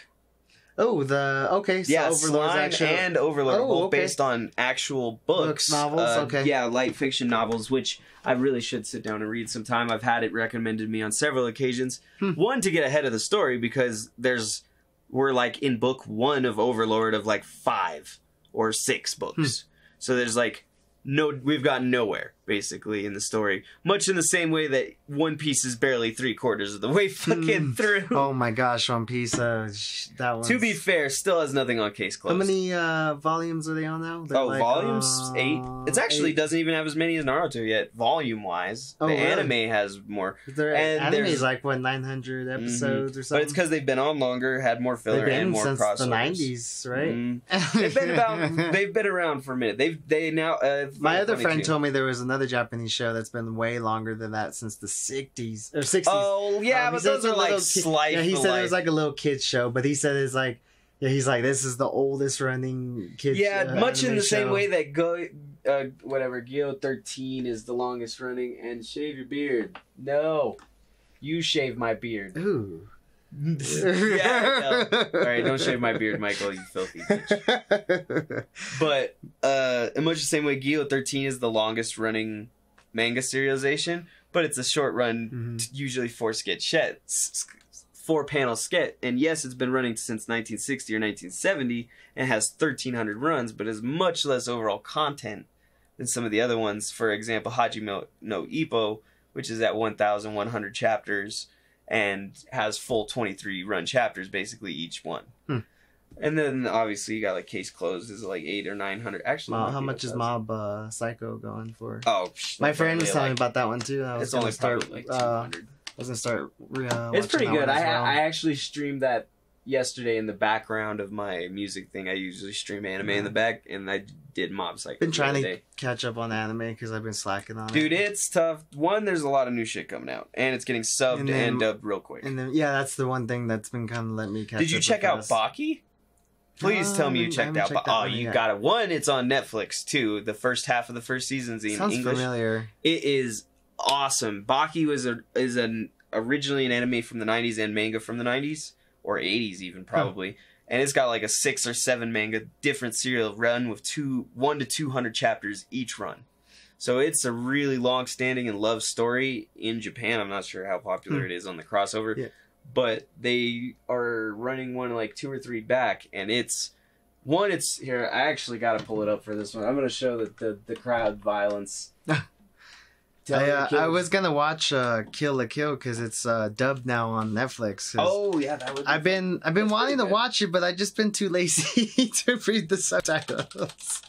[SPEAKER 2] Oh, the okay, so
[SPEAKER 3] yeah,
[SPEAKER 2] Overlord's actually
[SPEAKER 3] and Overlord
[SPEAKER 2] Oh,
[SPEAKER 3] both
[SPEAKER 2] okay.
[SPEAKER 3] based on actual books,
[SPEAKER 2] Books, novels,
[SPEAKER 3] Uh,
[SPEAKER 2] okay.
[SPEAKER 3] Yeah, light fiction novels, which I really should sit down and read sometime. I've had it recommended me on several occasions.
[SPEAKER 2] Hmm.
[SPEAKER 3] One to get ahead of the story because there's we're like in book one of Overlord of like five or six books,
[SPEAKER 2] Hmm.
[SPEAKER 3] so there's like no we've gotten nowhere basically in the story. Much in the same way that One Piece is barely three quarters of the way fucking
[SPEAKER 2] Hmm.
[SPEAKER 3] through.
[SPEAKER 2] Oh my gosh, One Piece. Uh, sh- that one.
[SPEAKER 3] to be fair, still has nothing on case closed.
[SPEAKER 2] how many uh, volumes are they on now? They're
[SPEAKER 3] Oh,
[SPEAKER 2] like,
[SPEAKER 3] volumes
[SPEAKER 2] uh,
[SPEAKER 3] eight. It's actually
[SPEAKER 2] eight.
[SPEAKER 3] doesn't even have as many as Naruto yet, volume wise.
[SPEAKER 2] Oh,
[SPEAKER 3] the
[SPEAKER 2] really?
[SPEAKER 3] anime has more,
[SPEAKER 2] Their
[SPEAKER 3] and
[SPEAKER 2] anime
[SPEAKER 3] there's-
[SPEAKER 2] is like what nine hundred episodes or something.
[SPEAKER 3] but it's because they've been on longer, had more filler, and more
[SPEAKER 2] since
[SPEAKER 3] crossovers.
[SPEAKER 2] the nineties, right?
[SPEAKER 3] Mhm. They've been about. They've been around for a minute. They've they now. Uh,
[SPEAKER 2] My other friend
[SPEAKER 3] 22.
[SPEAKER 2] told me there was another Japanese show that's been way longer than that since the sixties or sixties.
[SPEAKER 3] Oh yeah,
[SPEAKER 2] Um, he
[SPEAKER 3] but those are like slice.
[SPEAKER 2] Yeah, he said it was like a little kids show, but he said it's like, yeah, he's like this is the oldest running kids.
[SPEAKER 3] Yeah,
[SPEAKER 2] uh,
[SPEAKER 3] much in the same way that Go, uh, whatever, Geo thirteen is the longest running, and shave your beard. No, you shave my beard.
[SPEAKER 2] Ooh,
[SPEAKER 3] yeah, All right, don't shave my beard, Michael. You filthy bitch. But uh, in much the same way, Geo 13 is the longest running manga serialization, but it's a short run,
[SPEAKER 2] Mhm.
[SPEAKER 3] t- usually four skit shet, s- s- four panel skit. And yes, it's been running since 1960 or 1970 and has 1,300 runs, but has much less overall content than some of the other ones. For example, Hajime no Ippo, which is at 1,100 chapters and has full 23 run chapters basically each one.
[SPEAKER 2] Hmm.
[SPEAKER 3] And then obviously you got like Case Closed is like eight or nine hundred. Actually,
[SPEAKER 2] Mob, how much is
[SPEAKER 3] 1,000.
[SPEAKER 2] Mob uh, Psycho going for?
[SPEAKER 3] Oh, psh,
[SPEAKER 2] My friend
[SPEAKER 3] only
[SPEAKER 2] was telling me
[SPEAKER 3] like-
[SPEAKER 2] about that one too. I was
[SPEAKER 3] It's only
[SPEAKER 2] start.
[SPEAKER 3] like two hundred.
[SPEAKER 2] uh,
[SPEAKER 3] hundred.
[SPEAKER 2] I was gonna start. Re- uh,
[SPEAKER 3] it's pretty good.
[SPEAKER 2] one
[SPEAKER 3] I
[SPEAKER 2] well.
[SPEAKER 3] I actually streamed that yesterday in the background of my music thing. I usually stream anime in the back, and I did Mob Psycho.
[SPEAKER 2] been trying to
[SPEAKER 3] day.
[SPEAKER 2] catch up on anime because I've been slacking on
[SPEAKER 3] Dude,
[SPEAKER 2] it.
[SPEAKER 3] it's tough. One, there's a lot of new shit coming out, and it's getting subbed
[SPEAKER 2] And
[SPEAKER 3] and, dubbed real quick.
[SPEAKER 2] And then yeah, that's the one thing that's been kind of letting me catch.
[SPEAKER 3] Did you check out
[SPEAKER 2] us.
[SPEAKER 3] Baki? Please
[SPEAKER 2] No,
[SPEAKER 3] tell me
[SPEAKER 2] um, you
[SPEAKER 3] checked out.
[SPEAKER 2] checked
[SPEAKER 3] oh, you
[SPEAKER 2] yet.
[SPEAKER 3] got it. One, it's on Netflix too. The first half of the first season's in
[SPEAKER 2] Sounds
[SPEAKER 3] English.
[SPEAKER 2] familiar.
[SPEAKER 3] It is awesome. Baki was a is an originally an anime from the '90s and manga from the '90s or '80s even probably. And it's got like a six or seven manga different serial run with two one to two hundred chapters each run. So it's a really long standing and love story in Japan. I'm not sure how popular
[SPEAKER 2] Hmm.
[SPEAKER 3] it is on the crossover.
[SPEAKER 2] Yeah.
[SPEAKER 3] But they are running one like two or three back and it's one it's here I actually gotta pull it up for this one. I'm gonna show the the, the crowd violence.
[SPEAKER 2] I, uh, I was gonna watch uh, Kill la Kill because it's uh, dubbed now on Netflix.
[SPEAKER 3] Oh yeah, that would. Be
[SPEAKER 2] I've been I've been wanting to watch it, but I just been too lazy to read the subtitles.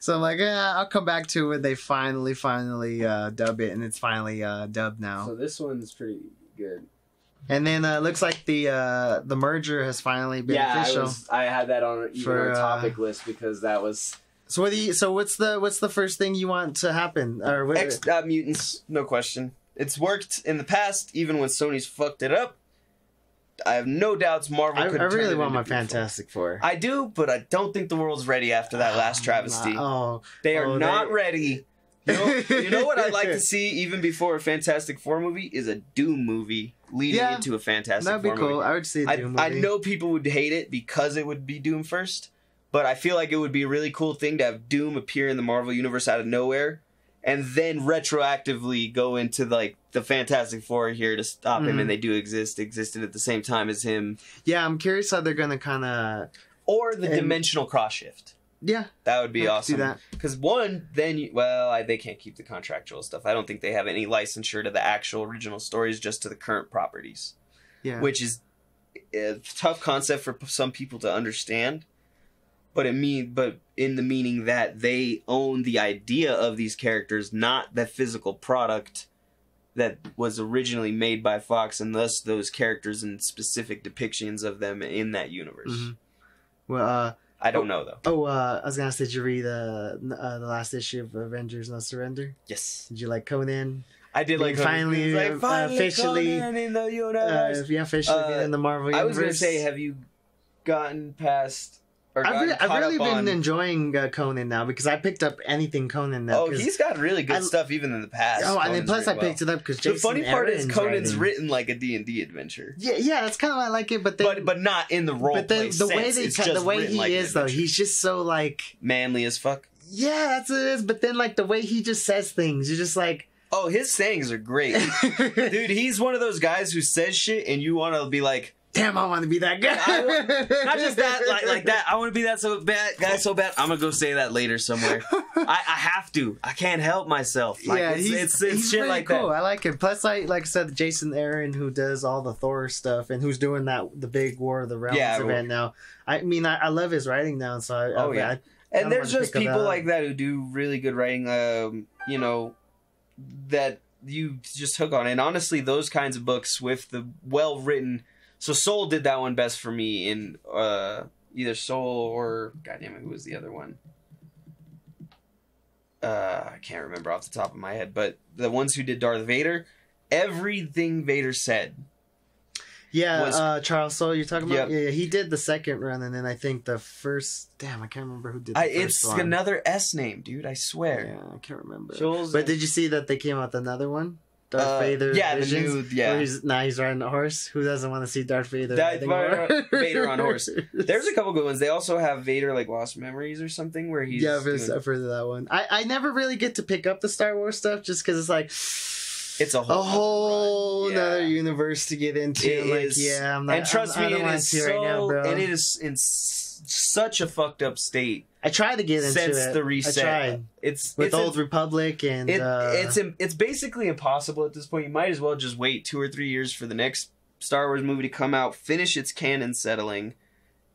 [SPEAKER 2] So I'm like, yeah, I'll come back to it when they finally finally uh, dub it, and it's finally uh, dubbed now.
[SPEAKER 3] So this one's pretty good.
[SPEAKER 2] And then uh, looks like the uh, the merger has finally been
[SPEAKER 3] yeah,
[SPEAKER 2] official.
[SPEAKER 3] I was. I had that on even
[SPEAKER 2] For,
[SPEAKER 3] on
[SPEAKER 2] uh,
[SPEAKER 3] topic list because that was
[SPEAKER 2] So what do you? So what's the what's the first thing you want to happen? Or what,
[SPEAKER 3] uh, mutants, no question. It's worked in the past, even when Sony's fucked it up. I have no doubts Marvel
[SPEAKER 2] I,
[SPEAKER 3] could.
[SPEAKER 2] I really want my
[SPEAKER 3] beautiful.
[SPEAKER 2] Fantastic Four.
[SPEAKER 3] I do, but I don't think the world's ready after that last travesty.
[SPEAKER 2] Oh,
[SPEAKER 3] they are
[SPEAKER 2] oh,
[SPEAKER 3] not
[SPEAKER 2] they-
[SPEAKER 3] ready. You know, you know what I'd like to see even before a Fantastic Four movie is a Doom movie leading
[SPEAKER 2] Yeah,
[SPEAKER 3] into a Fantastic
[SPEAKER 2] that'd be
[SPEAKER 3] Four
[SPEAKER 2] cool.
[SPEAKER 3] movie.
[SPEAKER 2] I would see a
[SPEAKER 3] I, I know people would hate it because it would be Doom first, but I feel like it would be a really cool thing to have Doom appear in the Marvel universe out of nowhere, and then retroactively go into like the Fantastic Four here to stop him,
[SPEAKER 2] Mhm.
[SPEAKER 3] and they do exist, existed at the same time as him,
[SPEAKER 2] Yeah, I'm curious how they're gonna kind of.
[SPEAKER 3] or the
[SPEAKER 2] And-
[SPEAKER 3] dimensional cross shift.
[SPEAKER 2] Yeah,
[SPEAKER 3] That would be
[SPEAKER 2] I could
[SPEAKER 3] awesome. Because one, then you, well, I, they can't keep the contractual stuff. I don't think they have any licensure to the actual original stories, just to the current properties.
[SPEAKER 2] yeah.
[SPEAKER 3] which is a tough concept for some people to understand. But it mean, but in the meaning that they own the idea of these characters, not the physical product that was originally made by Fox, and thus those characters and specific depictions of them in that universe.
[SPEAKER 2] Mhm. Well, uh,
[SPEAKER 3] I don't know though.
[SPEAKER 2] oh, uh, I was gonna ask, did you read uh, uh, the last issue of Avengers: No Surrender?
[SPEAKER 3] Yes,
[SPEAKER 2] Did you like Conan?
[SPEAKER 3] I did like
[SPEAKER 2] finally,
[SPEAKER 3] like,
[SPEAKER 2] uh,
[SPEAKER 3] finally
[SPEAKER 2] officially,
[SPEAKER 3] Conan in the
[SPEAKER 2] Uh,
[SPEAKER 3] universe.
[SPEAKER 2] yeah, officially in the Marvel
[SPEAKER 3] I was gonna say, have you gotten past?
[SPEAKER 2] I've, re- I've really been
[SPEAKER 3] on-
[SPEAKER 2] enjoying uh, Conan now because I picked up anything Conan now.
[SPEAKER 3] Oh, he's got really good
[SPEAKER 2] I-
[SPEAKER 3] stuff even in the past.
[SPEAKER 2] Oh, and then plus I picked
[SPEAKER 3] well.
[SPEAKER 2] it up because
[SPEAKER 3] The funny part is Conan's
[SPEAKER 2] writing.
[SPEAKER 3] written like a D&D adventure.
[SPEAKER 2] Yeah, yeah, that's kind of why I like it. But then,
[SPEAKER 3] but but not in the role
[SPEAKER 2] but then the way they cut, the way he
[SPEAKER 3] like
[SPEAKER 2] is though, he's just so like
[SPEAKER 3] manly as fuck.
[SPEAKER 2] yeah, that's what it is. But then like the way he just says things, you're just like,
[SPEAKER 3] Oh, his sayings are great. Dude, he's one of those guys who says shit and you want to be like,
[SPEAKER 2] damn, I want to be that guy.
[SPEAKER 3] I not just that, like like that. I want to be that so bad guy so bad. I'm gonna go say that later somewhere. I, I have to. I can't help myself. Like,
[SPEAKER 2] yeah,
[SPEAKER 3] it's,
[SPEAKER 2] he's,
[SPEAKER 3] it's, it's
[SPEAKER 2] he's
[SPEAKER 3] shit like
[SPEAKER 2] cool.
[SPEAKER 3] that.
[SPEAKER 2] I like it. Plus, I like I said, Jason Aaron, who does all the Thor stuff and who's doing that the big War of the Realms
[SPEAKER 3] Yeah,
[SPEAKER 2] event now. I mean, I, I love his writing now. So I,
[SPEAKER 3] Oh,
[SPEAKER 2] I,
[SPEAKER 3] yeah. And there's just people like that who do really good writing um you know that you just hook on and honestly those kinds of books with the well written so Soule did that one best for me in uh either Soule or goddamn it who was the other one uh i can't remember off the top of my head but the ones who did darth vader everything vader said
[SPEAKER 2] Yeah,
[SPEAKER 3] was-
[SPEAKER 2] uh, Charles Soule, you're talking about?
[SPEAKER 3] Yep.
[SPEAKER 2] Yeah, yeah, he did the second run, and then I think the first. Damn, I can't remember who did. The
[SPEAKER 3] I,
[SPEAKER 2] first
[SPEAKER 3] it's
[SPEAKER 2] one.
[SPEAKER 3] another s name dude i swear
[SPEAKER 2] Yeah, I can't remember.
[SPEAKER 3] Jules
[SPEAKER 2] but
[SPEAKER 3] and-
[SPEAKER 2] did you see that they came out with another one? Darth
[SPEAKER 3] Uh,
[SPEAKER 2] Vader.
[SPEAKER 3] yeah, the
[SPEAKER 2] visions,
[SPEAKER 3] new- yeah.
[SPEAKER 2] he's, now he's riding a horse. Who doesn't want to see Darth Vader? A horse?
[SPEAKER 3] Vader on horse. There's a couple good ones. They also have Vader like Lost Memories or something where he's
[SPEAKER 2] yeah, I've,
[SPEAKER 3] doing-
[SPEAKER 2] I've heard of that one. I, I never really get to pick up the Star Wars stuff just because it's like
[SPEAKER 3] It's a whole
[SPEAKER 2] a whole
[SPEAKER 3] other
[SPEAKER 2] another universe to get into.
[SPEAKER 3] It
[SPEAKER 2] like,
[SPEAKER 3] is-
[SPEAKER 2] yeah, I'm not.
[SPEAKER 3] and trust
[SPEAKER 2] I'm,
[SPEAKER 3] me, it is so
[SPEAKER 2] right now, bro.
[SPEAKER 3] and it is in s- such a fucked up state
[SPEAKER 2] I tried to get into
[SPEAKER 3] since
[SPEAKER 2] it.
[SPEAKER 3] the reset.
[SPEAKER 2] I tried
[SPEAKER 3] It's
[SPEAKER 2] with
[SPEAKER 3] it's
[SPEAKER 2] Old Republic and
[SPEAKER 3] it,
[SPEAKER 2] uh,
[SPEAKER 3] it's it's basically impossible at this point. You might as well just wait two or three years for the next Star Wars movie to come out, finish its canon settling,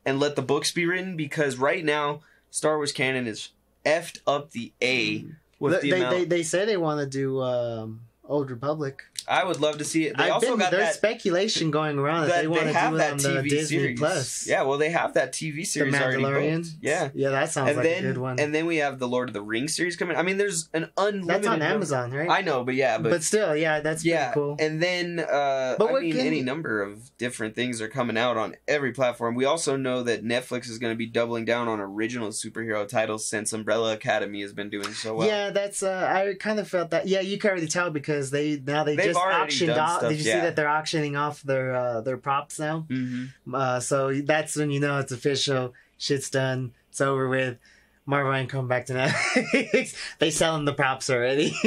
[SPEAKER 3] and let the books be written. Because right now, Star Wars canon is effed up the a with
[SPEAKER 2] they,
[SPEAKER 3] the amount.
[SPEAKER 2] they they say they want to do um, Old Republic.
[SPEAKER 3] I would love to see it. They
[SPEAKER 2] I've
[SPEAKER 3] also
[SPEAKER 2] been,
[SPEAKER 3] got
[SPEAKER 2] there's
[SPEAKER 3] that.
[SPEAKER 2] speculation going around that, they want to
[SPEAKER 3] have
[SPEAKER 2] do it
[SPEAKER 3] that
[SPEAKER 2] on the
[SPEAKER 3] TV
[SPEAKER 2] Disney
[SPEAKER 3] series.
[SPEAKER 2] Plus.
[SPEAKER 3] Yeah, well, they have that TV
[SPEAKER 2] the
[SPEAKER 3] series already
[SPEAKER 2] Mandalorian.
[SPEAKER 3] booked. Yeah,
[SPEAKER 2] yeah, that sounds
[SPEAKER 3] and
[SPEAKER 2] like
[SPEAKER 3] then
[SPEAKER 2] a good one.
[SPEAKER 3] and then we have the Lord of the Rings series coming. I mean, there's an unlimited.
[SPEAKER 2] that's on
[SPEAKER 3] number-
[SPEAKER 2] Amazon, right?
[SPEAKER 3] I know, but yeah,
[SPEAKER 2] but,
[SPEAKER 3] but,
[SPEAKER 2] still, yeah, that's
[SPEAKER 3] yeah,
[SPEAKER 2] pretty cool.
[SPEAKER 3] and then uh,
[SPEAKER 2] But
[SPEAKER 3] I mean,
[SPEAKER 2] can
[SPEAKER 3] any number of different things are coming out on every platform. We also know that Netflix is going to be doubling down on original superhero titles since Umbrella Academy has been doing so well.
[SPEAKER 2] yeah, that's. Uh, I kind of felt that. Yeah, you can already tell because they now they
[SPEAKER 3] They've
[SPEAKER 2] just
[SPEAKER 3] already
[SPEAKER 2] auctioned
[SPEAKER 3] done
[SPEAKER 2] off.
[SPEAKER 3] stuff,
[SPEAKER 2] Did you
[SPEAKER 3] yeah.
[SPEAKER 2] see that they're auctioning off their uh, their props now?
[SPEAKER 3] hmm
[SPEAKER 2] Uh, so that's when you know it's official. Shit's done. It's over with. Marvel ain't coming back to Netflix. they selling the props already.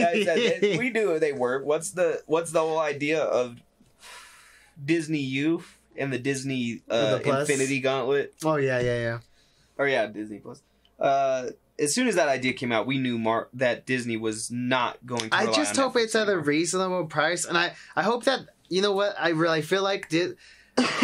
[SPEAKER 3] we knew they were. What's the What's the whole idea of Disney U and the Disney uh,
[SPEAKER 2] The Plus?
[SPEAKER 3] Infinity Gauntlet?
[SPEAKER 2] oh yeah, yeah, yeah.
[SPEAKER 3] Or yeah, Disney Plus. Uh, as soon as that idea came out, we knew Mar- that Disney was not going to.
[SPEAKER 2] I just hope
[SPEAKER 3] Netflix
[SPEAKER 2] it's at a reasonable price, and I I hope that you know what I really feel like Di-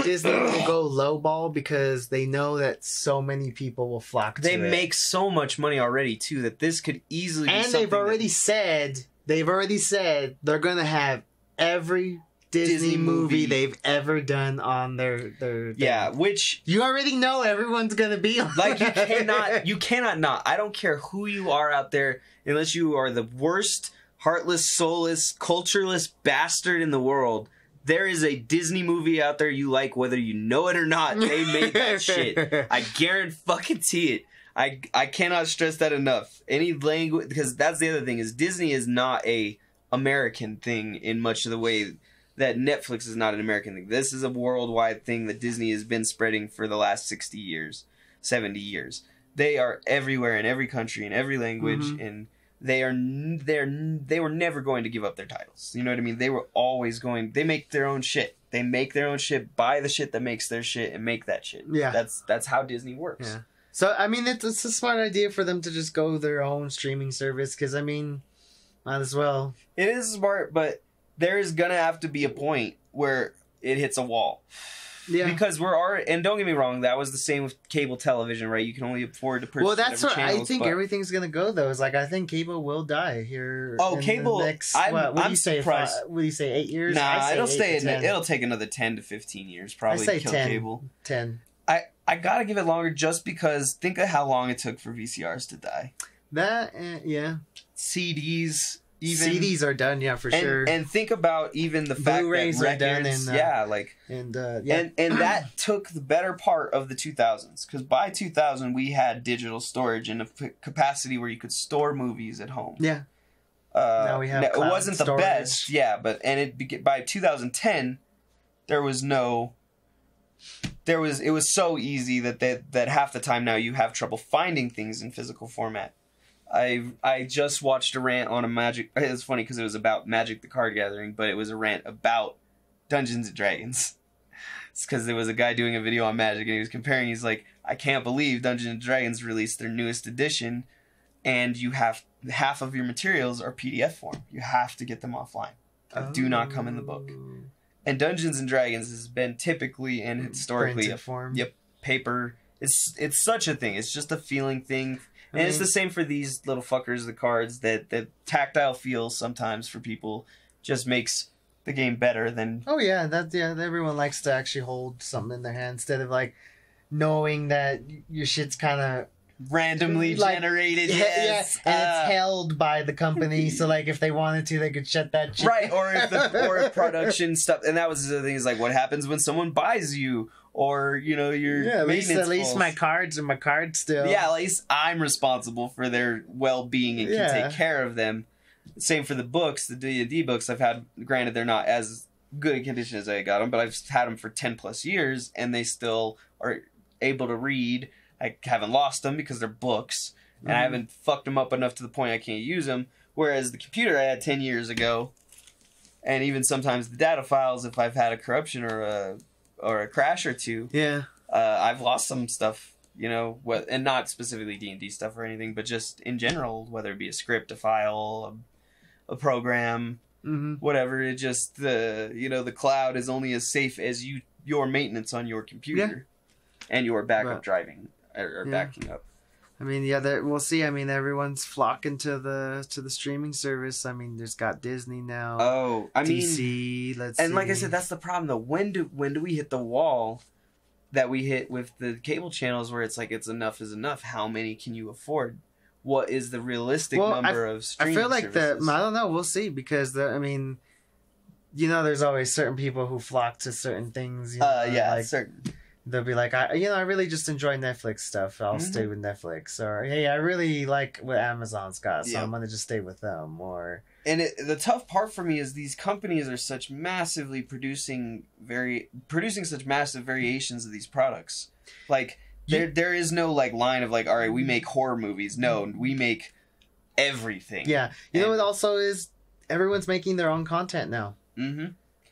[SPEAKER 2] Disney will go lowball because they know that so many people will flock to
[SPEAKER 3] They
[SPEAKER 2] it.
[SPEAKER 3] make so much money already too that this could easily. be
[SPEAKER 2] and they've
[SPEAKER 3] that-
[SPEAKER 2] already said they've already said they're gonna have every Disney,
[SPEAKER 3] Disney
[SPEAKER 2] movie,
[SPEAKER 3] movie.
[SPEAKER 2] they've ever done on their their thing.
[SPEAKER 3] yeah, which
[SPEAKER 2] You already know everyone's gonna be on
[SPEAKER 3] like you cannot you cannot not. I don't care who you are out there unless you are the worst heartless soulless cultureless bastard in the world there is a disney movie out there you like whether you know it or not. They made that shit. I guarantee fucking it. I i cannot stress that enough. Any language because that's the other thing is disney is not a american thing in much of the way that Netflix is not an American thing. This is a worldwide thing that Disney has been spreading for the last 60 years, 70 years. They are everywhere in every country in every language
[SPEAKER 2] Mhm.
[SPEAKER 3] and they are they're they were never going to give up their titles. You know what I mean? They were always going they make their own shit. They make their own shit, buy the shit that makes their shit and make that shit.
[SPEAKER 2] Yeah.
[SPEAKER 3] That's that's how Disney works.
[SPEAKER 2] Yeah. So I mean, it's, it's a smart idea for them to just go their own streaming service because I mean, might as well.
[SPEAKER 3] It is smart, but there is gonna have to be a point where it hits a wall.
[SPEAKER 2] Yeah.
[SPEAKER 3] Because we're already, and don't get me wrong, that was the same with cable television, right? You can only afford to purchase.
[SPEAKER 2] well, that's what I think
[SPEAKER 3] but-
[SPEAKER 2] everything's gonna go though. Is like I think cable will die here.
[SPEAKER 3] Oh, cable-
[SPEAKER 2] Next,
[SPEAKER 3] I'm-
[SPEAKER 2] what, what do
[SPEAKER 3] I'm
[SPEAKER 2] you say?
[SPEAKER 3] surprised.
[SPEAKER 2] Five, what do you say? Eight years?
[SPEAKER 3] Nah,
[SPEAKER 2] say
[SPEAKER 3] it'll stay. In, it'll take another ten to fifteen years, probably.
[SPEAKER 2] I say
[SPEAKER 3] to kill
[SPEAKER 2] 10.
[SPEAKER 3] cable.
[SPEAKER 2] ten.
[SPEAKER 3] I I gotta give it longer just because think of how long it took for VCRs to die.
[SPEAKER 2] That eh, yeah.
[SPEAKER 3] CDs, even
[SPEAKER 2] CDs are done. Yeah, for
[SPEAKER 3] and,
[SPEAKER 2] sure.
[SPEAKER 3] and think about even the fact
[SPEAKER 2] Blu-rays
[SPEAKER 3] that
[SPEAKER 2] are done
[SPEAKER 3] records,
[SPEAKER 2] and, uh,
[SPEAKER 3] yeah, like
[SPEAKER 2] And uh, yeah,
[SPEAKER 3] and and that took the better part of the 2000s because by 2000 we had digital storage in a capacity where you could store movies at home.
[SPEAKER 2] yeah.
[SPEAKER 3] Uh,
[SPEAKER 2] Now we have
[SPEAKER 3] it wasn't the best, yeah, but and it by 2010 there was no there was it was so easy that that that half the time now you have trouble finding things in physical format. I I just watched a rant on a Magic. It was funny because it was about Magic the Card Gathering, but it was a rant about Dungeons and Dragons. It's because there was a guy doing a video on Magic and he was comparing. He's like, I can't believe Dungeons and Dragons released their newest edition, and you have half of your materials are PDF form. You have to get them offline. That do not come in the book.
[SPEAKER 2] Oh.
[SPEAKER 3] And Dungeons and Dragons has been typically and mm, historically
[SPEAKER 2] Printed
[SPEAKER 3] a
[SPEAKER 2] form.
[SPEAKER 3] Yep. paper. It's it's such a thing. It's just a feeling thing. And it's the same for these little fuckers, the cards that the tactile feel sometimes for people just makes the game better than
[SPEAKER 2] Oh yeah, that yeah. Everyone likes to actually hold something in their hand instead of like knowing that your shit's kind of
[SPEAKER 3] randomly
[SPEAKER 2] Like,
[SPEAKER 3] generated.
[SPEAKER 2] yeah,
[SPEAKER 3] yes,
[SPEAKER 2] and
[SPEAKER 3] uh,
[SPEAKER 2] it's held by the company. so like, if they wanted to, they could shut that shit.
[SPEAKER 3] right or if the or if production stuff and that was the thing is like what happens when someone buys you or you know your
[SPEAKER 2] Yeah, at least at least my cards are my cards still.
[SPEAKER 3] yeah at least i'm responsible for their well-being and can take care of them Same for the books, the D and D books. I've had. Granted, they're not as good a condition as I got them, but I've had them for ten plus years, and they still are able to read. I haven't lost them because they're books, and I
[SPEAKER 2] Mhm.
[SPEAKER 3] haven't fucked them up enough to the point I can't use them. Whereas the computer I had ten years ago, and even sometimes the data files, if I've had a corruption or a or a crash or two,
[SPEAKER 2] Yeah.
[SPEAKER 3] uh, I've lost some stuff. You know, what, and not specifically D and D stuff or anything, but just in general, whether it be a script, a file, a, a program,
[SPEAKER 2] hmm
[SPEAKER 3] whatever. It just the you know the cloud is only as safe as you your maintenance on your computer and your backup
[SPEAKER 2] Right.
[SPEAKER 3] driving or, or
[SPEAKER 2] Yeah.
[SPEAKER 3] backing up.
[SPEAKER 2] I mean, yeah, there, we'll see. I mean, everyone's flocking to the to the streaming service. I mean, there's got Disney now.
[SPEAKER 3] Oh, I mean,
[SPEAKER 2] DC. Let's
[SPEAKER 3] and like I said, that's the problem though. When do when do we hit the wall that we hit with the cable channels where it's like it's enough is enough? How many can you afford? What is the realistic
[SPEAKER 2] Well, I-
[SPEAKER 3] number of
[SPEAKER 2] I feel like
[SPEAKER 3] services?
[SPEAKER 2] the I don't know. We'll see because the I mean, you know, there's always certain people who flock to certain things. You know,
[SPEAKER 3] uh, yeah,
[SPEAKER 2] like
[SPEAKER 3] certain.
[SPEAKER 2] They'll be like, I you know, I really just enjoy Netflix stuff. I'll
[SPEAKER 3] Mhm.
[SPEAKER 2] stay with Netflix. Or hey, I really like what Amazon's got, so
[SPEAKER 3] Yeah.
[SPEAKER 2] I'm gonna just stay with them. Or
[SPEAKER 3] and it, the tough part for me is these companies are such massively producing very producing such massive variations of these products like
[SPEAKER 2] You-
[SPEAKER 3] there there is no like line of like all right we make horror movies no we make everything
[SPEAKER 2] yeah, you know what also is everyone's making their own content now.
[SPEAKER 3] mm-hmm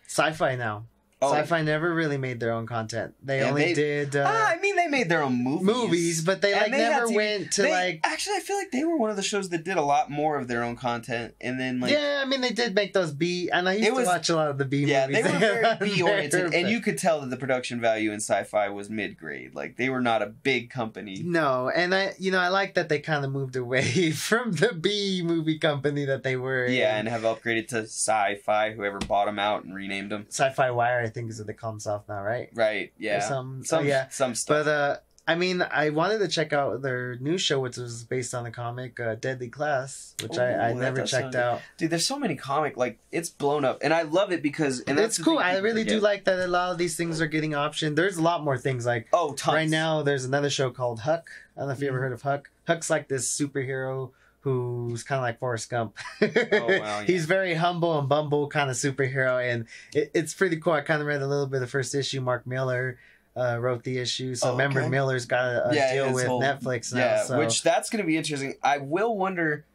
[SPEAKER 2] Sci-fi now.
[SPEAKER 3] Oh
[SPEAKER 2] Sci-fi never really made their own content. They
[SPEAKER 3] Yeah,
[SPEAKER 2] only
[SPEAKER 3] they-
[SPEAKER 2] did uh,
[SPEAKER 3] ah, i mean they made their own movies
[SPEAKER 2] movies, but they like
[SPEAKER 3] they
[SPEAKER 2] never
[SPEAKER 3] to-
[SPEAKER 2] went to
[SPEAKER 3] They-
[SPEAKER 2] like.
[SPEAKER 3] actually i feel like they were one of the shows that did a lot more of their own content and then like
[SPEAKER 2] yeah, I mean they did make those B, and I used
[SPEAKER 3] was-
[SPEAKER 2] to watch a lot of the B
[SPEAKER 3] yeah,
[SPEAKER 2] movies.
[SPEAKER 3] they were very B oriented, and you could tell that the production value in sci-fi was mid-grade. Like they were not a big company.
[SPEAKER 2] No, and I, you know, I like that they kind of moved away from the B movie company that they were.
[SPEAKER 3] Yeah,
[SPEAKER 2] in.
[SPEAKER 3] and have upgraded to sci-fi. Whoever bought them out and renamed them.
[SPEAKER 2] Sci-Fi Wire, I think is they call themselves now, right?
[SPEAKER 3] Right.
[SPEAKER 2] Or
[SPEAKER 3] Yeah.
[SPEAKER 2] some,
[SPEAKER 3] Some.
[SPEAKER 2] oh, yeah.
[SPEAKER 3] Some stuff.
[SPEAKER 2] But uh, I mean, I wanted to check out their new show, which was based on the comic uh, Deadly Class, which
[SPEAKER 3] Ooh,
[SPEAKER 2] I, I never checked out.
[SPEAKER 3] Dude, there's so many comic like it's blown up, and I love it because and that's
[SPEAKER 2] it's cool. I really do like that a lot of these things are getting optioned. There's a lot more things like
[SPEAKER 3] Oh, tons.
[SPEAKER 2] right now. There's another show called Huck. I don't know if you ever
[SPEAKER 3] Mhm.
[SPEAKER 2] heard of Huck. Huck's like this superhero who's kind of like Forrest Gump.
[SPEAKER 3] Oh, wow, yeah.
[SPEAKER 2] He's very humble and bumble kind of superhero, and it, it's pretty cool. I kind of read a little bit of the first issue. Mark Millar uh, wrote the issue, so
[SPEAKER 3] Oh,
[SPEAKER 2] remember. Millar's got a, a
[SPEAKER 3] Yeah,
[SPEAKER 2] deal with
[SPEAKER 3] whole-
[SPEAKER 2] Netflix now.
[SPEAKER 3] Yeah,
[SPEAKER 2] so.
[SPEAKER 3] which that's going to be interesting. I will wonder.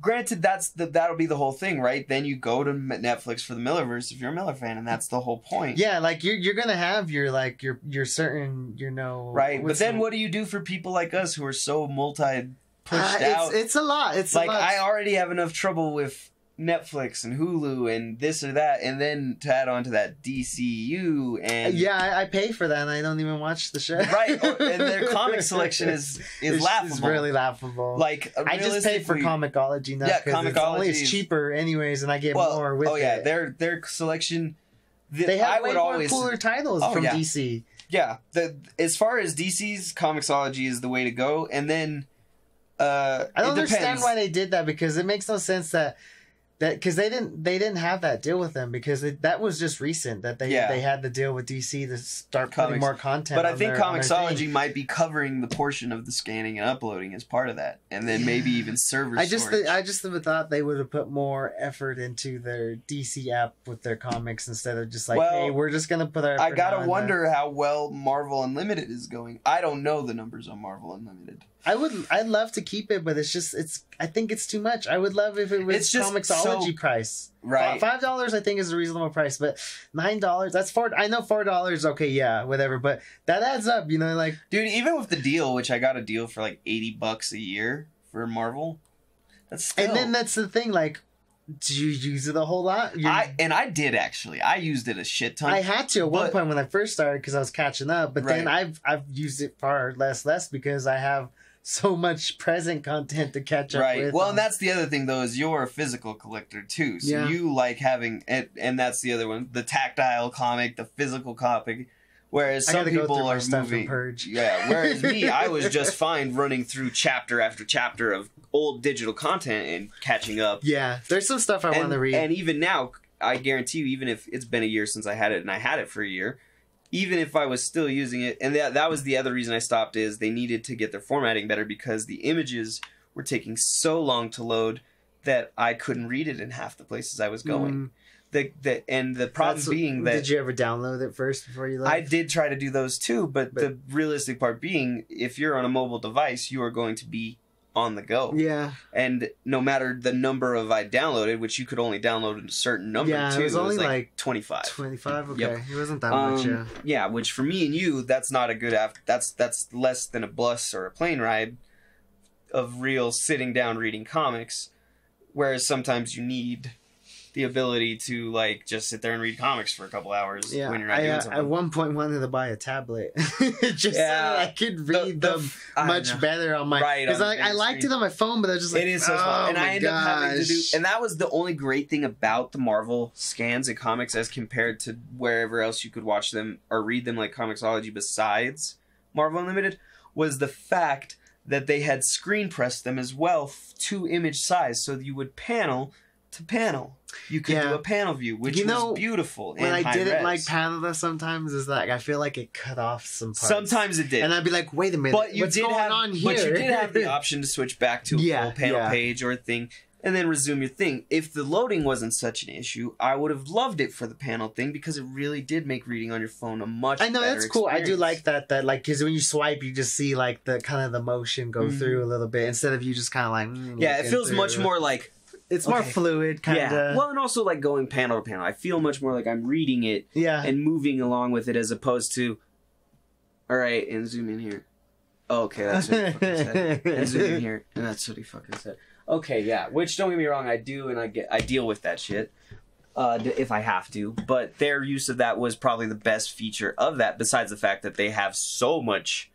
[SPEAKER 3] Granted, that's the that'll be the whole thing, right? Then you go to Netflix for the Millarverse if you're a Millar fan, and that's the whole point.
[SPEAKER 2] yeah, like you're you're gonna have your like your your certain you know
[SPEAKER 3] Right, but then
[SPEAKER 2] the-
[SPEAKER 3] what do you do for people like us who are so multi pushed
[SPEAKER 2] Ah,
[SPEAKER 3] out?
[SPEAKER 2] It's, it's a lot. It's
[SPEAKER 3] like
[SPEAKER 2] a lot.
[SPEAKER 3] I already have enough trouble with Netflix and Hulu and this or that, and then to add on to that DCU and
[SPEAKER 2] yeah, I, I pay for that, and I don't even watch the show.
[SPEAKER 3] right, or- and their comic selection is is
[SPEAKER 2] It's-
[SPEAKER 3] laughable.
[SPEAKER 2] It's really laughable.
[SPEAKER 3] like
[SPEAKER 2] I just pay for Comixology now
[SPEAKER 3] Yeah,
[SPEAKER 2] it's only it's
[SPEAKER 3] is-
[SPEAKER 2] cheaper anyways, and I get
[SPEAKER 3] Well,
[SPEAKER 2] more with
[SPEAKER 3] oh yeah,
[SPEAKER 2] it.
[SPEAKER 3] their their selection. th-
[SPEAKER 2] They have
[SPEAKER 3] I
[SPEAKER 2] way
[SPEAKER 3] would
[SPEAKER 2] more
[SPEAKER 3] always
[SPEAKER 2] cooler titles
[SPEAKER 3] Oh,
[SPEAKER 2] from
[SPEAKER 3] yeah.
[SPEAKER 2] DC.
[SPEAKER 3] yeah. The as far as DC's Comixology is the way to go, and then uh,
[SPEAKER 2] I don't understand why they did that because it makes no sense that that because they didn't they didn't have that deal with them because it, that was just recent that they
[SPEAKER 3] Yeah.
[SPEAKER 2] they had the deal with DC to start putting more content.
[SPEAKER 3] But I think
[SPEAKER 2] their-
[SPEAKER 3] Comixology might be covering the portion of the scanning and uploading as part of that, and then maybe even server.
[SPEAKER 2] I just
[SPEAKER 3] storage.
[SPEAKER 2] I just thought they would have put more effort into their DC app with their comics instead of just like
[SPEAKER 3] Well,
[SPEAKER 2] hey we're just gonna put our.
[SPEAKER 3] I gotta
[SPEAKER 2] on
[SPEAKER 3] wonder how well Marvel Unlimited is going. I don't know the numbers on Marvel Unlimited.
[SPEAKER 2] I would I'd love to keep it, but it's just it's I think it's too much. I would love if it was
[SPEAKER 3] It's just
[SPEAKER 2] Comixology
[SPEAKER 3] so-
[SPEAKER 2] price.
[SPEAKER 3] Right.
[SPEAKER 2] Five dollars I think is a reasonable price, but nine dollars that's four. I know four dollars. Okay, yeah, whatever, but that adds up. You know, like
[SPEAKER 3] Dude, even with the deal, which I got a deal for like eighty bucks a year for Marvel, that's still.
[SPEAKER 2] and then that's the thing. Like, do you use it a whole lot? You're-
[SPEAKER 3] I and I did actually. I used it a shit ton.
[SPEAKER 2] I had to at one point when I first started because I was catching up, but then I've I've used it far less less because I have so much present content to catch up
[SPEAKER 3] right.
[SPEAKER 2] with.
[SPEAKER 3] Well, and that's the other thing though is you're a physical collector too, so
[SPEAKER 2] Yeah.
[SPEAKER 3] you like having it, and that's the other one, the tactile comic, the physical comic. Whereas some people are
[SPEAKER 2] stuff
[SPEAKER 3] moving.
[SPEAKER 2] purge.
[SPEAKER 3] Yeah. Whereas me, I was just fine running through chapter after chapter of old digital content and catching up.
[SPEAKER 2] Yeah, there's some stuff I want to read.
[SPEAKER 3] and even now, I guarantee you, even if it's been a year since I had it and I had it for a year, even if I was still using it, and that that was the other reason I stopped is they needed to get their formatting better because the images were taking so long to load that I couldn't read it in half the places I was going.
[SPEAKER 2] Mm.
[SPEAKER 3] The, the and the problem
[SPEAKER 2] That's-
[SPEAKER 3] being that
[SPEAKER 2] did you ever download it first before you left?
[SPEAKER 3] I did try to do those too, but,
[SPEAKER 2] But-
[SPEAKER 3] the realistic part being, if you're on a mobile device, you are going to be on the go.
[SPEAKER 2] Yeah,
[SPEAKER 3] And no matter the number of I downloaded, which you could only download a certain number
[SPEAKER 2] Yeah, it
[SPEAKER 3] too,
[SPEAKER 2] was only like
[SPEAKER 3] 25.
[SPEAKER 2] twenty five. Okay,
[SPEAKER 3] Yep.
[SPEAKER 2] it wasn't that much.
[SPEAKER 3] Um,
[SPEAKER 2] Yeah,
[SPEAKER 3] which for me and you, that's not a good af- that's that's less than a bus or a plane ride of real sitting down reading comics. Whereas sometimes you need the ability to like just sit there and read comics for a couple hours
[SPEAKER 2] yeah.
[SPEAKER 3] when you're not
[SPEAKER 2] I
[SPEAKER 3] doing
[SPEAKER 2] uh,
[SPEAKER 3] something.
[SPEAKER 2] at one point wanted to buy a tablet just
[SPEAKER 3] Yeah.
[SPEAKER 2] so I could read
[SPEAKER 3] the
[SPEAKER 2] them much better on my.
[SPEAKER 3] Right,
[SPEAKER 2] Because like I liked
[SPEAKER 3] screen.
[SPEAKER 2] it on my phone, but I was just like,
[SPEAKER 3] it is so
[SPEAKER 2] oh,
[SPEAKER 3] and I end up having to do, and that was the only great thing about the Marvel scans and comics as compared to wherever else you could watch them or read them like Comixology besides Marvel Unlimited was the fact that they had screen pressed them as well to image size, so you would panel to panel. You could
[SPEAKER 2] Yeah.
[SPEAKER 3] do a panel view, which
[SPEAKER 2] You know,
[SPEAKER 3] was beautiful.
[SPEAKER 2] When
[SPEAKER 3] and
[SPEAKER 2] I didn't
[SPEAKER 3] res.
[SPEAKER 2] like Panada sometimes is like I feel like it cut off some parts.
[SPEAKER 3] Sometimes it did.
[SPEAKER 2] and I'd be like, wait a minute,
[SPEAKER 3] but you did have,
[SPEAKER 2] on here?
[SPEAKER 3] but you did have the option to switch back to a
[SPEAKER 2] Yeah,
[SPEAKER 3] full panel
[SPEAKER 2] yeah.
[SPEAKER 3] page or a thing, and then resume your thing. If the loading wasn't such an issue, I would have loved it for the panel thing because it really did make reading on your phone a much.
[SPEAKER 2] I know that's cool. I do like that. That like because when you swipe, you just see like the kind of the motion go
[SPEAKER 3] Mhm.
[SPEAKER 2] through a little bit instead of you just kind of like mm,
[SPEAKER 3] Yeah, it feels
[SPEAKER 2] through.
[SPEAKER 3] much more like
[SPEAKER 2] It's more
[SPEAKER 3] okay.
[SPEAKER 2] fluid, kind of.
[SPEAKER 3] yeah. Well, and also like going panel to panel. I feel much more like I'm reading it
[SPEAKER 2] yeah.
[SPEAKER 3] and moving along with it as opposed to. All right, and zoom in here. Oh, okay, that's what he fucking said. and zoom in here, and that's what he fucking said. Okay, yeah. Which don't get me wrong, I do, and I get, I deal with that shit, uh, if I have to. But their use of that was probably the best feature of that. Besides the fact that they have so much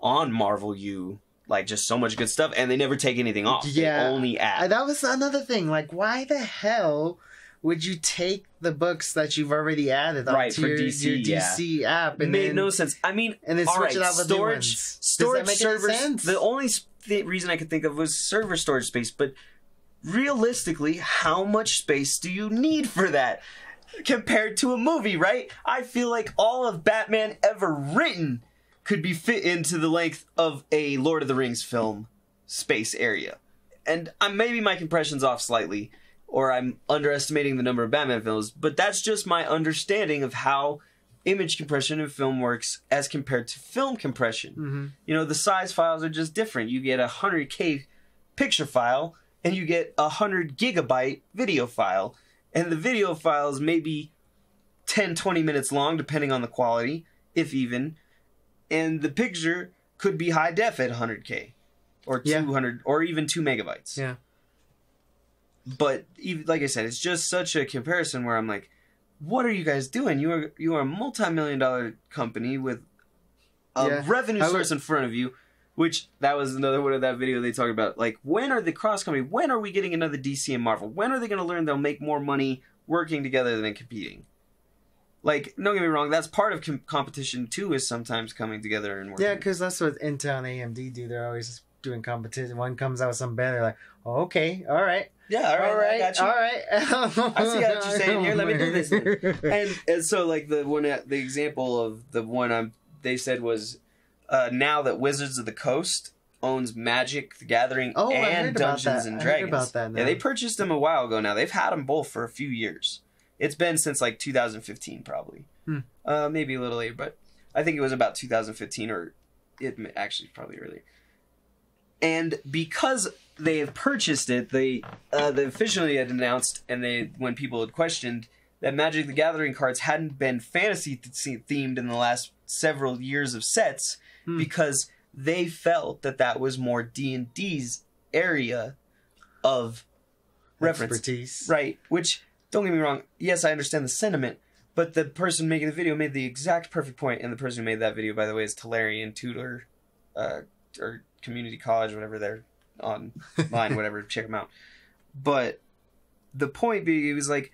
[SPEAKER 3] on Marvel U, like just so much good stuff, and they never take anything off.
[SPEAKER 2] Yeah.
[SPEAKER 3] they only add.
[SPEAKER 2] that was another thing. Like, why the hell would you take the books that you've already added
[SPEAKER 3] Right,
[SPEAKER 2] onto
[SPEAKER 3] for
[SPEAKER 2] your,
[SPEAKER 3] DC,
[SPEAKER 2] your
[SPEAKER 3] yeah.
[SPEAKER 2] App
[SPEAKER 3] It
[SPEAKER 2] and
[SPEAKER 3] made
[SPEAKER 2] then,
[SPEAKER 3] no sense. I mean,
[SPEAKER 2] and then switch
[SPEAKER 3] right,
[SPEAKER 2] it out with
[SPEAKER 3] storage,
[SPEAKER 2] ones? Does that
[SPEAKER 3] storage servers.
[SPEAKER 2] sense?
[SPEAKER 3] The only the reason I could think of was server storage space, but realistically, how much space do you need for that compared to a movie? Right? I feel like all of Batman ever written could be fit into the length of a Lord of the Rings film space area, and uh, maybe my compression's off slightly. Or I'm underestimating the number of Batman films, but that's just my understanding of how image compression in film works as compared to film compression.
[SPEAKER 2] Mhm.
[SPEAKER 3] You know, the size files are just different. You get a 100K picture file and you get a 100 gigabyte video file. And the video files may be 10, 20 minutes long, depending on the quality, if even. And the picture could be high def at 100K or
[SPEAKER 2] Yeah.
[SPEAKER 3] 200 or even 2 megabytes.
[SPEAKER 2] Yeah.
[SPEAKER 3] But even, like I said, it's just such a comparison where I'm like, what are you guys doing? You are you are a multi-million dollar company with a
[SPEAKER 2] Yeah.
[SPEAKER 3] revenue
[SPEAKER 2] I would-
[SPEAKER 3] source in front of you. Which that was another one of that video they talked about. Like, when are the cross company? When are we getting another DC and Marvel? When are they going to learn they'll make more money working together than competing? Like, don't get me wrong, that's part of com- competition too. Is sometimes coming together and working.
[SPEAKER 2] Yeah, because that's what Intel and AMD do. They're always doing competition. One comes out with something better, like, oh, okay, all right,
[SPEAKER 3] yeah, all right
[SPEAKER 2] all right all right
[SPEAKER 3] I see what you're saying here. Let me do this and and so like the one the example of the one I'm they said was uh, now that Wizards of the Coast owns Magic the Gathering
[SPEAKER 2] Oh,
[SPEAKER 3] and Dungeons
[SPEAKER 2] that.
[SPEAKER 3] and Dragons.
[SPEAKER 2] about that
[SPEAKER 3] Yeah, they purchased them a while ago now. They've had them both for a few years. It's been since like 2015 probably.
[SPEAKER 2] Hmm.
[SPEAKER 3] Uh, maybe a little later, but I think it was about 2015 or it actually probably earlier. And because they have purchased it, they uh, they officially had announced, and they when people had questioned that Magic the Gathering cards hadn't been fantasy th- themed in the last several years of sets
[SPEAKER 2] Hmm.
[SPEAKER 3] because they felt that that was more D and D's area of reference,
[SPEAKER 2] expertise.
[SPEAKER 3] right? Which don't get me wrong, yes, I understand the sentiment, but the person making the video made the exact perfect point, and the person who made that video, by the way, is Talarian Tudor, uh, or community college, whatever they're online, whatever. Check them out. But the point being, it was like,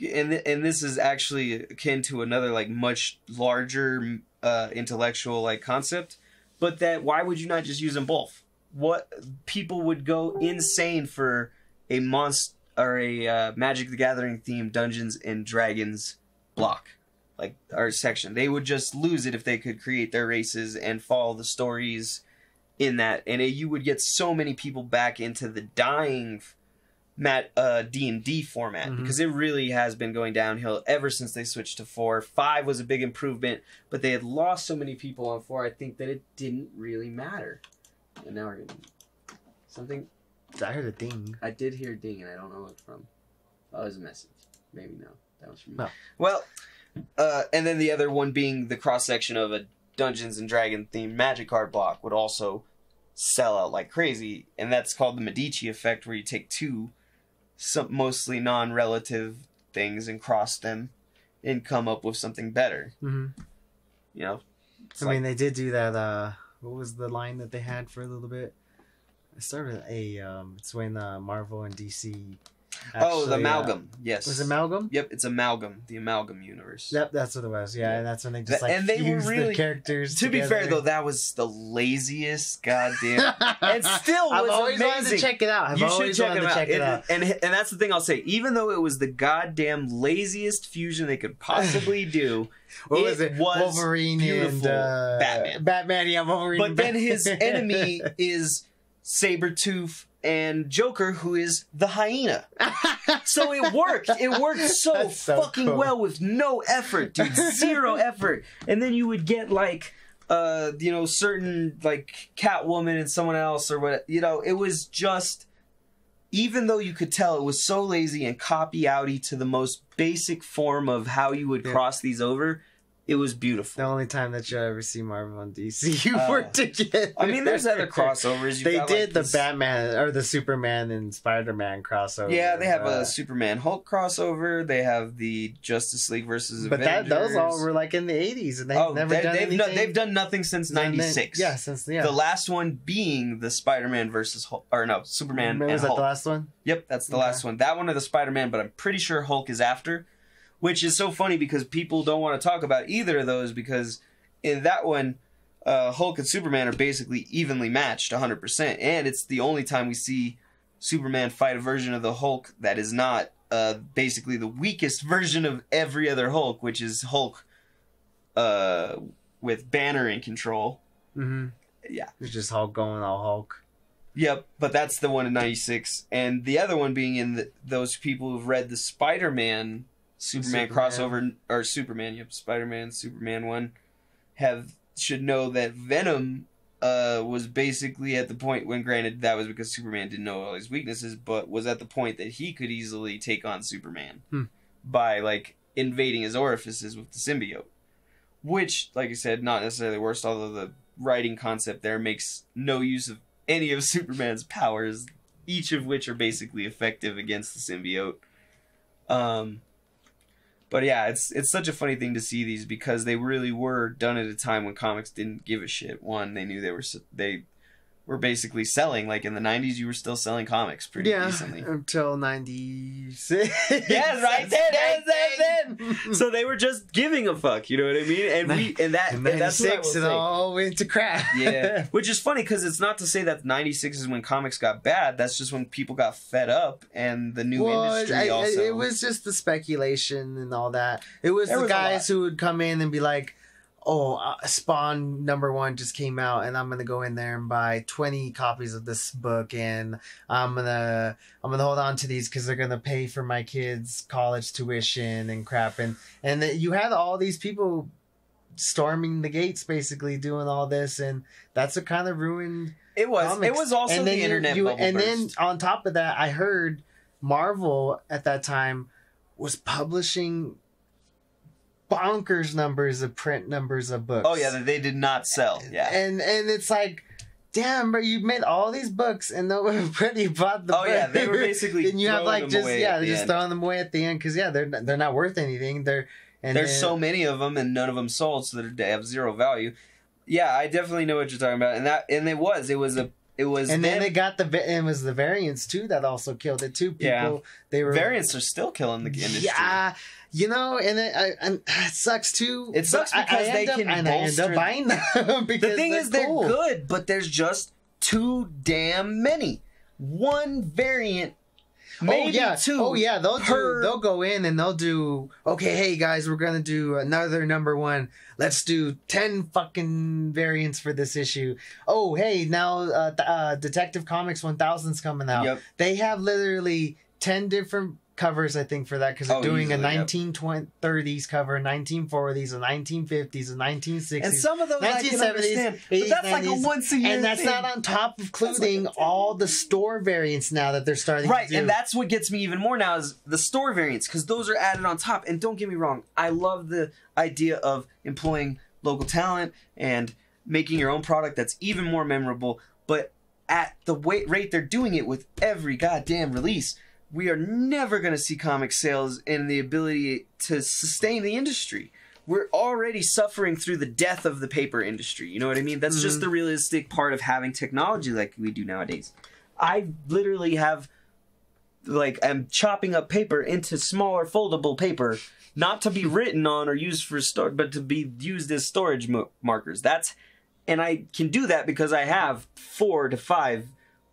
[SPEAKER 3] and th- and this is actually akin to another like much larger uh, intellectual like concept, but that why would you not just use them both? What people would go insane for a monster or a uh, Magic the Gathering themed Dungeons and Dragons block, like our section. They would just lose it if they could create their races and follow the stories in that, and it, you would get so many people back into the dying mat uh D and D format
[SPEAKER 2] Mhm.
[SPEAKER 3] because it really has been going downhill ever since they switched to four. Five was a big improvement, but they had lost so many people on four. I think that it didn't really matter. And now we're getting something.
[SPEAKER 2] I heard a ding.
[SPEAKER 3] I did hear a ding, and I don't know what from. Oh, it was a message. Maybe no. That was from me.
[SPEAKER 2] No.
[SPEAKER 3] Well, uh, and then the other one being the cross section of a Dungeons and Dragon themed Magic card block would also sell out like crazy, and that's called the Medici effect, where you take two, some mostly non-relative things and cross them, and come up with something better.
[SPEAKER 2] hmm
[SPEAKER 3] You know.
[SPEAKER 2] I
[SPEAKER 3] like-
[SPEAKER 2] mean, they did do that. Uh, what was the line that they had for a little bit? It started with a. Um, it's when uh, Marvel and DC.
[SPEAKER 3] oh, the
[SPEAKER 2] actually, uh,
[SPEAKER 3] amalgam. yes.
[SPEAKER 2] was it amalgam?
[SPEAKER 3] Yep, it's amalgam. The amalgam universe.
[SPEAKER 2] Yep, that's what it was. Yeah,
[SPEAKER 3] Yeah.
[SPEAKER 2] and that's when they just like
[SPEAKER 3] and they were really-
[SPEAKER 2] the characters.
[SPEAKER 3] To be fair though, that was the laziest goddamn. and still
[SPEAKER 2] I've
[SPEAKER 3] was
[SPEAKER 2] always wanted to check it out. I've
[SPEAKER 3] you should check
[SPEAKER 2] wanted
[SPEAKER 3] it
[SPEAKER 2] check it
[SPEAKER 3] And-
[SPEAKER 2] out.
[SPEAKER 3] And, and that's the thing I'll say. Even though it was the goddamn laziest fusion they could possibly do,
[SPEAKER 2] What
[SPEAKER 3] it
[SPEAKER 2] was it?
[SPEAKER 3] was
[SPEAKER 2] Wolverine and uh,
[SPEAKER 3] Batman.
[SPEAKER 2] Batman, yeah, Wolverine.
[SPEAKER 3] but then his enemy is Sabretooth and Joker, who is the hyena. So it worked. It worked so,
[SPEAKER 2] so
[SPEAKER 3] fucking
[SPEAKER 2] cool.
[SPEAKER 3] well with no effort, dude. Zero effort. And then you would get like uh you know certain like Catwoman and someone else or what you know, it was just even though you could tell it was so lazy and copy outy to the most basic form of how you would
[SPEAKER 2] Yeah.
[SPEAKER 3] cross these over, it was beautiful.
[SPEAKER 2] the only time that you'll ever see Marvel and DC you
[SPEAKER 3] Uh,
[SPEAKER 2] work together.
[SPEAKER 3] I mean, there's other crossovers. You've
[SPEAKER 2] They
[SPEAKER 3] got,
[SPEAKER 2] did
[SPEAKER 3] like,
[SPEAKER 2] the
[SPEAKER 3] this-
[SPEAKER 2] Batman or the Superman and Spider Man crossover.
[SPEAKER 3] Yeah, they have
[SPEAKER 2] uh,
[SPEAKER 3] a Superman Hulk crossover. They have the Justice League versus
[SPEAKER 2] But that those all were like in the eighties, and they've
[SPEAKER 3] oh,
[SPEAKER 2] never
[SPEAKER 3] they,
[SPEAKER 2] done
[SPEAKER 3] they've,
[SPEAKER 2] anything.
[SPEAKER 3] no, they've done nothing since '96.
[SPEAKER 2] Yeah, since yeah.
[SPEAKER 3] The last one being the Spider-Man versus Hulk, or no, Superman
[SPEAKER 2] Remember,
[SPEAKER 3] and
[SPEAKER 2] was that the last one?
[SPEAKER 3] Yep, that's the
[SPEAKER 2] Okay.
[SPEAKER 3] last one. That one of the Spider-Man, but I'm pretty sure Hulk is after, which is so funny because people don't want to talk about either of those because in that one, uh, Hulk and Superman are basically evenly matched 100%, and it's the only time we see Superman fight a version of the Hulk that is not uh, basically the weakest version of every other Hulk, which is Hulk uh, with Banner in control.
[SPEAKER 2] Mm-hmm.
[SPEAKER 3] Yeah.
[SPEAKER 2] It's just Hulk going all Hulk.
[SPEAKER 3] Yep, but that's the one in '96, and the other one being in the, those people who've read the Spider-Man Superman,
[SPEAKER 2] Superman.
[SPEAKER 3] crossover or Superman, yep, Spider-Man Superman one, have should know that Venom uh, was basically at the point when, granted, that was because Superman didn't know all his weaknesses, but was at the point that he could easily take on Superman
[SPEAKER 2] Hmm.
[SPEAKER 3] by like invading his orifices with the symbiote, which, like I said, not necessarily worst, although the writing concept there makes no use of any of Superman's powers, each of which are basically effective against the symbiote. Um, but yeah, it's it's such a funny thing to see these because they really were done at a time when comics didn't give a shit. One, they knew they were they were basically selling. Like in the '90s, you were still selling comics pretty
[SPEAKER 2] yeah,
[SPEAKER 3] decently.
[SPEAKER 2] until ninety six.
[SPEAKER 3] Yeah, right there, there, there, there. So they were just giving a fuck, you know what I mean? And we and that and that's what I
[SPEAKER 2] '96,
[SPEAKER 3] will
[SPEAKER 2] it
[SPEAKER 3] say.
[SPEAKER 2] all went to crap.
[SPEAKER 3] Yeah, which is funny because it's not to say that '96 is when comics got bad. That's just when people got fed up and the new
[SPEAKER 2] Well,
[SPEAKER 3] industry
[SPEAKER 2] I-
[SPEAKER 3] also.
[SPEAKER 2] it was just the speculation and all that. It was
[SPEAKER 3] There
[SPEAKER 2] the
[SPEAKER 3] was
[SPEAKER 2] guys who would come in and be like, "Oh, uh, Spawn number one just came out, and I'm gonna go in there and buy 20 copies of this book, and I'm gonna I'm gonna hold on to these because they're gonna pay for my kids' college tuition and crap." And and that you had all these people storming the gates, basically doing all this, and that's what kind of ruined
[SPEAKER 3] It was. It was also
[SPEAKER 2] And
[SPEAKER 3] the
[SPEAKER 2] you-
[SPEAKER 3] internet
[SPEAKER 2] you- and
[SPEAKER 3] burst.
[SPEAKER 2] then on top of that, I heard Marvel at that time was publishing bonkers numbers of print numbers of books.
[SPEAKER 3] oh yeah, that they did not sell. Yeah.
[SPEAKER 2] and and it's like. Damn, bro! You made all these books and nobody bought the
[SPEAKER 3] Oh, yeah, they were basically
[SPEAKER 2] and you have like just yeah, just
[SPEAKER 3] end.
[SPEAKER 2] throwing them away at the end because yeah, they're not- they're not worth anything. They're and
[SPEAKER 3] There's
[SPEAKER 2] then-
[SPEAKER 3] so many of them, and none of them sold, so they have zero value. Yeah, I definitely know what you're talking about, and that and it was it was a it was
[SPEAKER 2] and then
[SPEAKER 3] them-
[SPEAKER 2] they got the and it was the variants too that also killed it too. People
[SPEAKER 3] Yeah.
[SPEAKER 2] they were
[SPEAKER 3] variants are still killing the industry.
[SPEAKER 2] Yeah, you know, and it, I, and it sucks too.
[SPEAKER 3] It sucks
[SPEAKER 2] but I-
[SPEAKER 3] because
[SPEAKER 2] I
[SPEAKER 3] they
[SPEAKER 2] up,
[SPEAKER 3] can
[SPEAKER 2] and I end up buying them because
[SPEAKER 3] The thing is, they're good, but there's just too damn many. One variant Maybe
[SPEAKER 2] oh yeah,
[SPEAKER 3] two.
[SPEAKER 2] oh yeah. They'll
[SPEAKER 3] per-
[SPEAKER 2] do. They'll go in and they'll do. Okay, hey guys, we're gonna do another number one. Let's do ten fucking variants for this issue. Oh hey, now uh, uh, Detective Comics one thousand's coming out.
[SPEAKER 3] Yep.
[SPEAKER 2] They have literally ten different covers, I think, for that because they're
[SPEAKER 3] Oh,
[SPEAKER 2] doing
[SPEAKER 3] easily,
[SPEAKER 2] a
[SPEAKER 3] yep.
[SPEAKER 2] 1930s cover, 1940s, a 1950s, a 1960s.
[SPEAKER 3] And some of those I can
[SPEAKER 2] 1970s,
[SPEAKER 3] understand, but
[SPEAKER 2] 80s,
[SPEAKER 3] that's like a once a year
[SPEAKER 2] and that's
[SPEAKER 3] thing.
[SPEAKER 2] not on top of
[SPEAKER 3] like
[SPEAKER 2] including
[SPEAKER 3] a
[SPEAKER 2] all the store variants now that they're starting
[SPEAKER 3] right
[SPEAKER 2] to do.
[SPEAKER 3] and that's what gets me even more now is the store variants because those are added on top and don't get me wrong i love the idea of employing local talent and making your own product that's even more memorable but at the way, rate they're doing it with every goddamn release we are never going to see comic sales and the ability to sustain the industry. We're already suffering through the death of the paper industry you know what i mean? That's just mm-hmm. the realistic part of having technology like we do nowadays. I literally have like I'm chopping up paper into smaller foldable paper, not to be written on or used for store, but to be used as storage mo- markers. That's and I can do that because I have four to five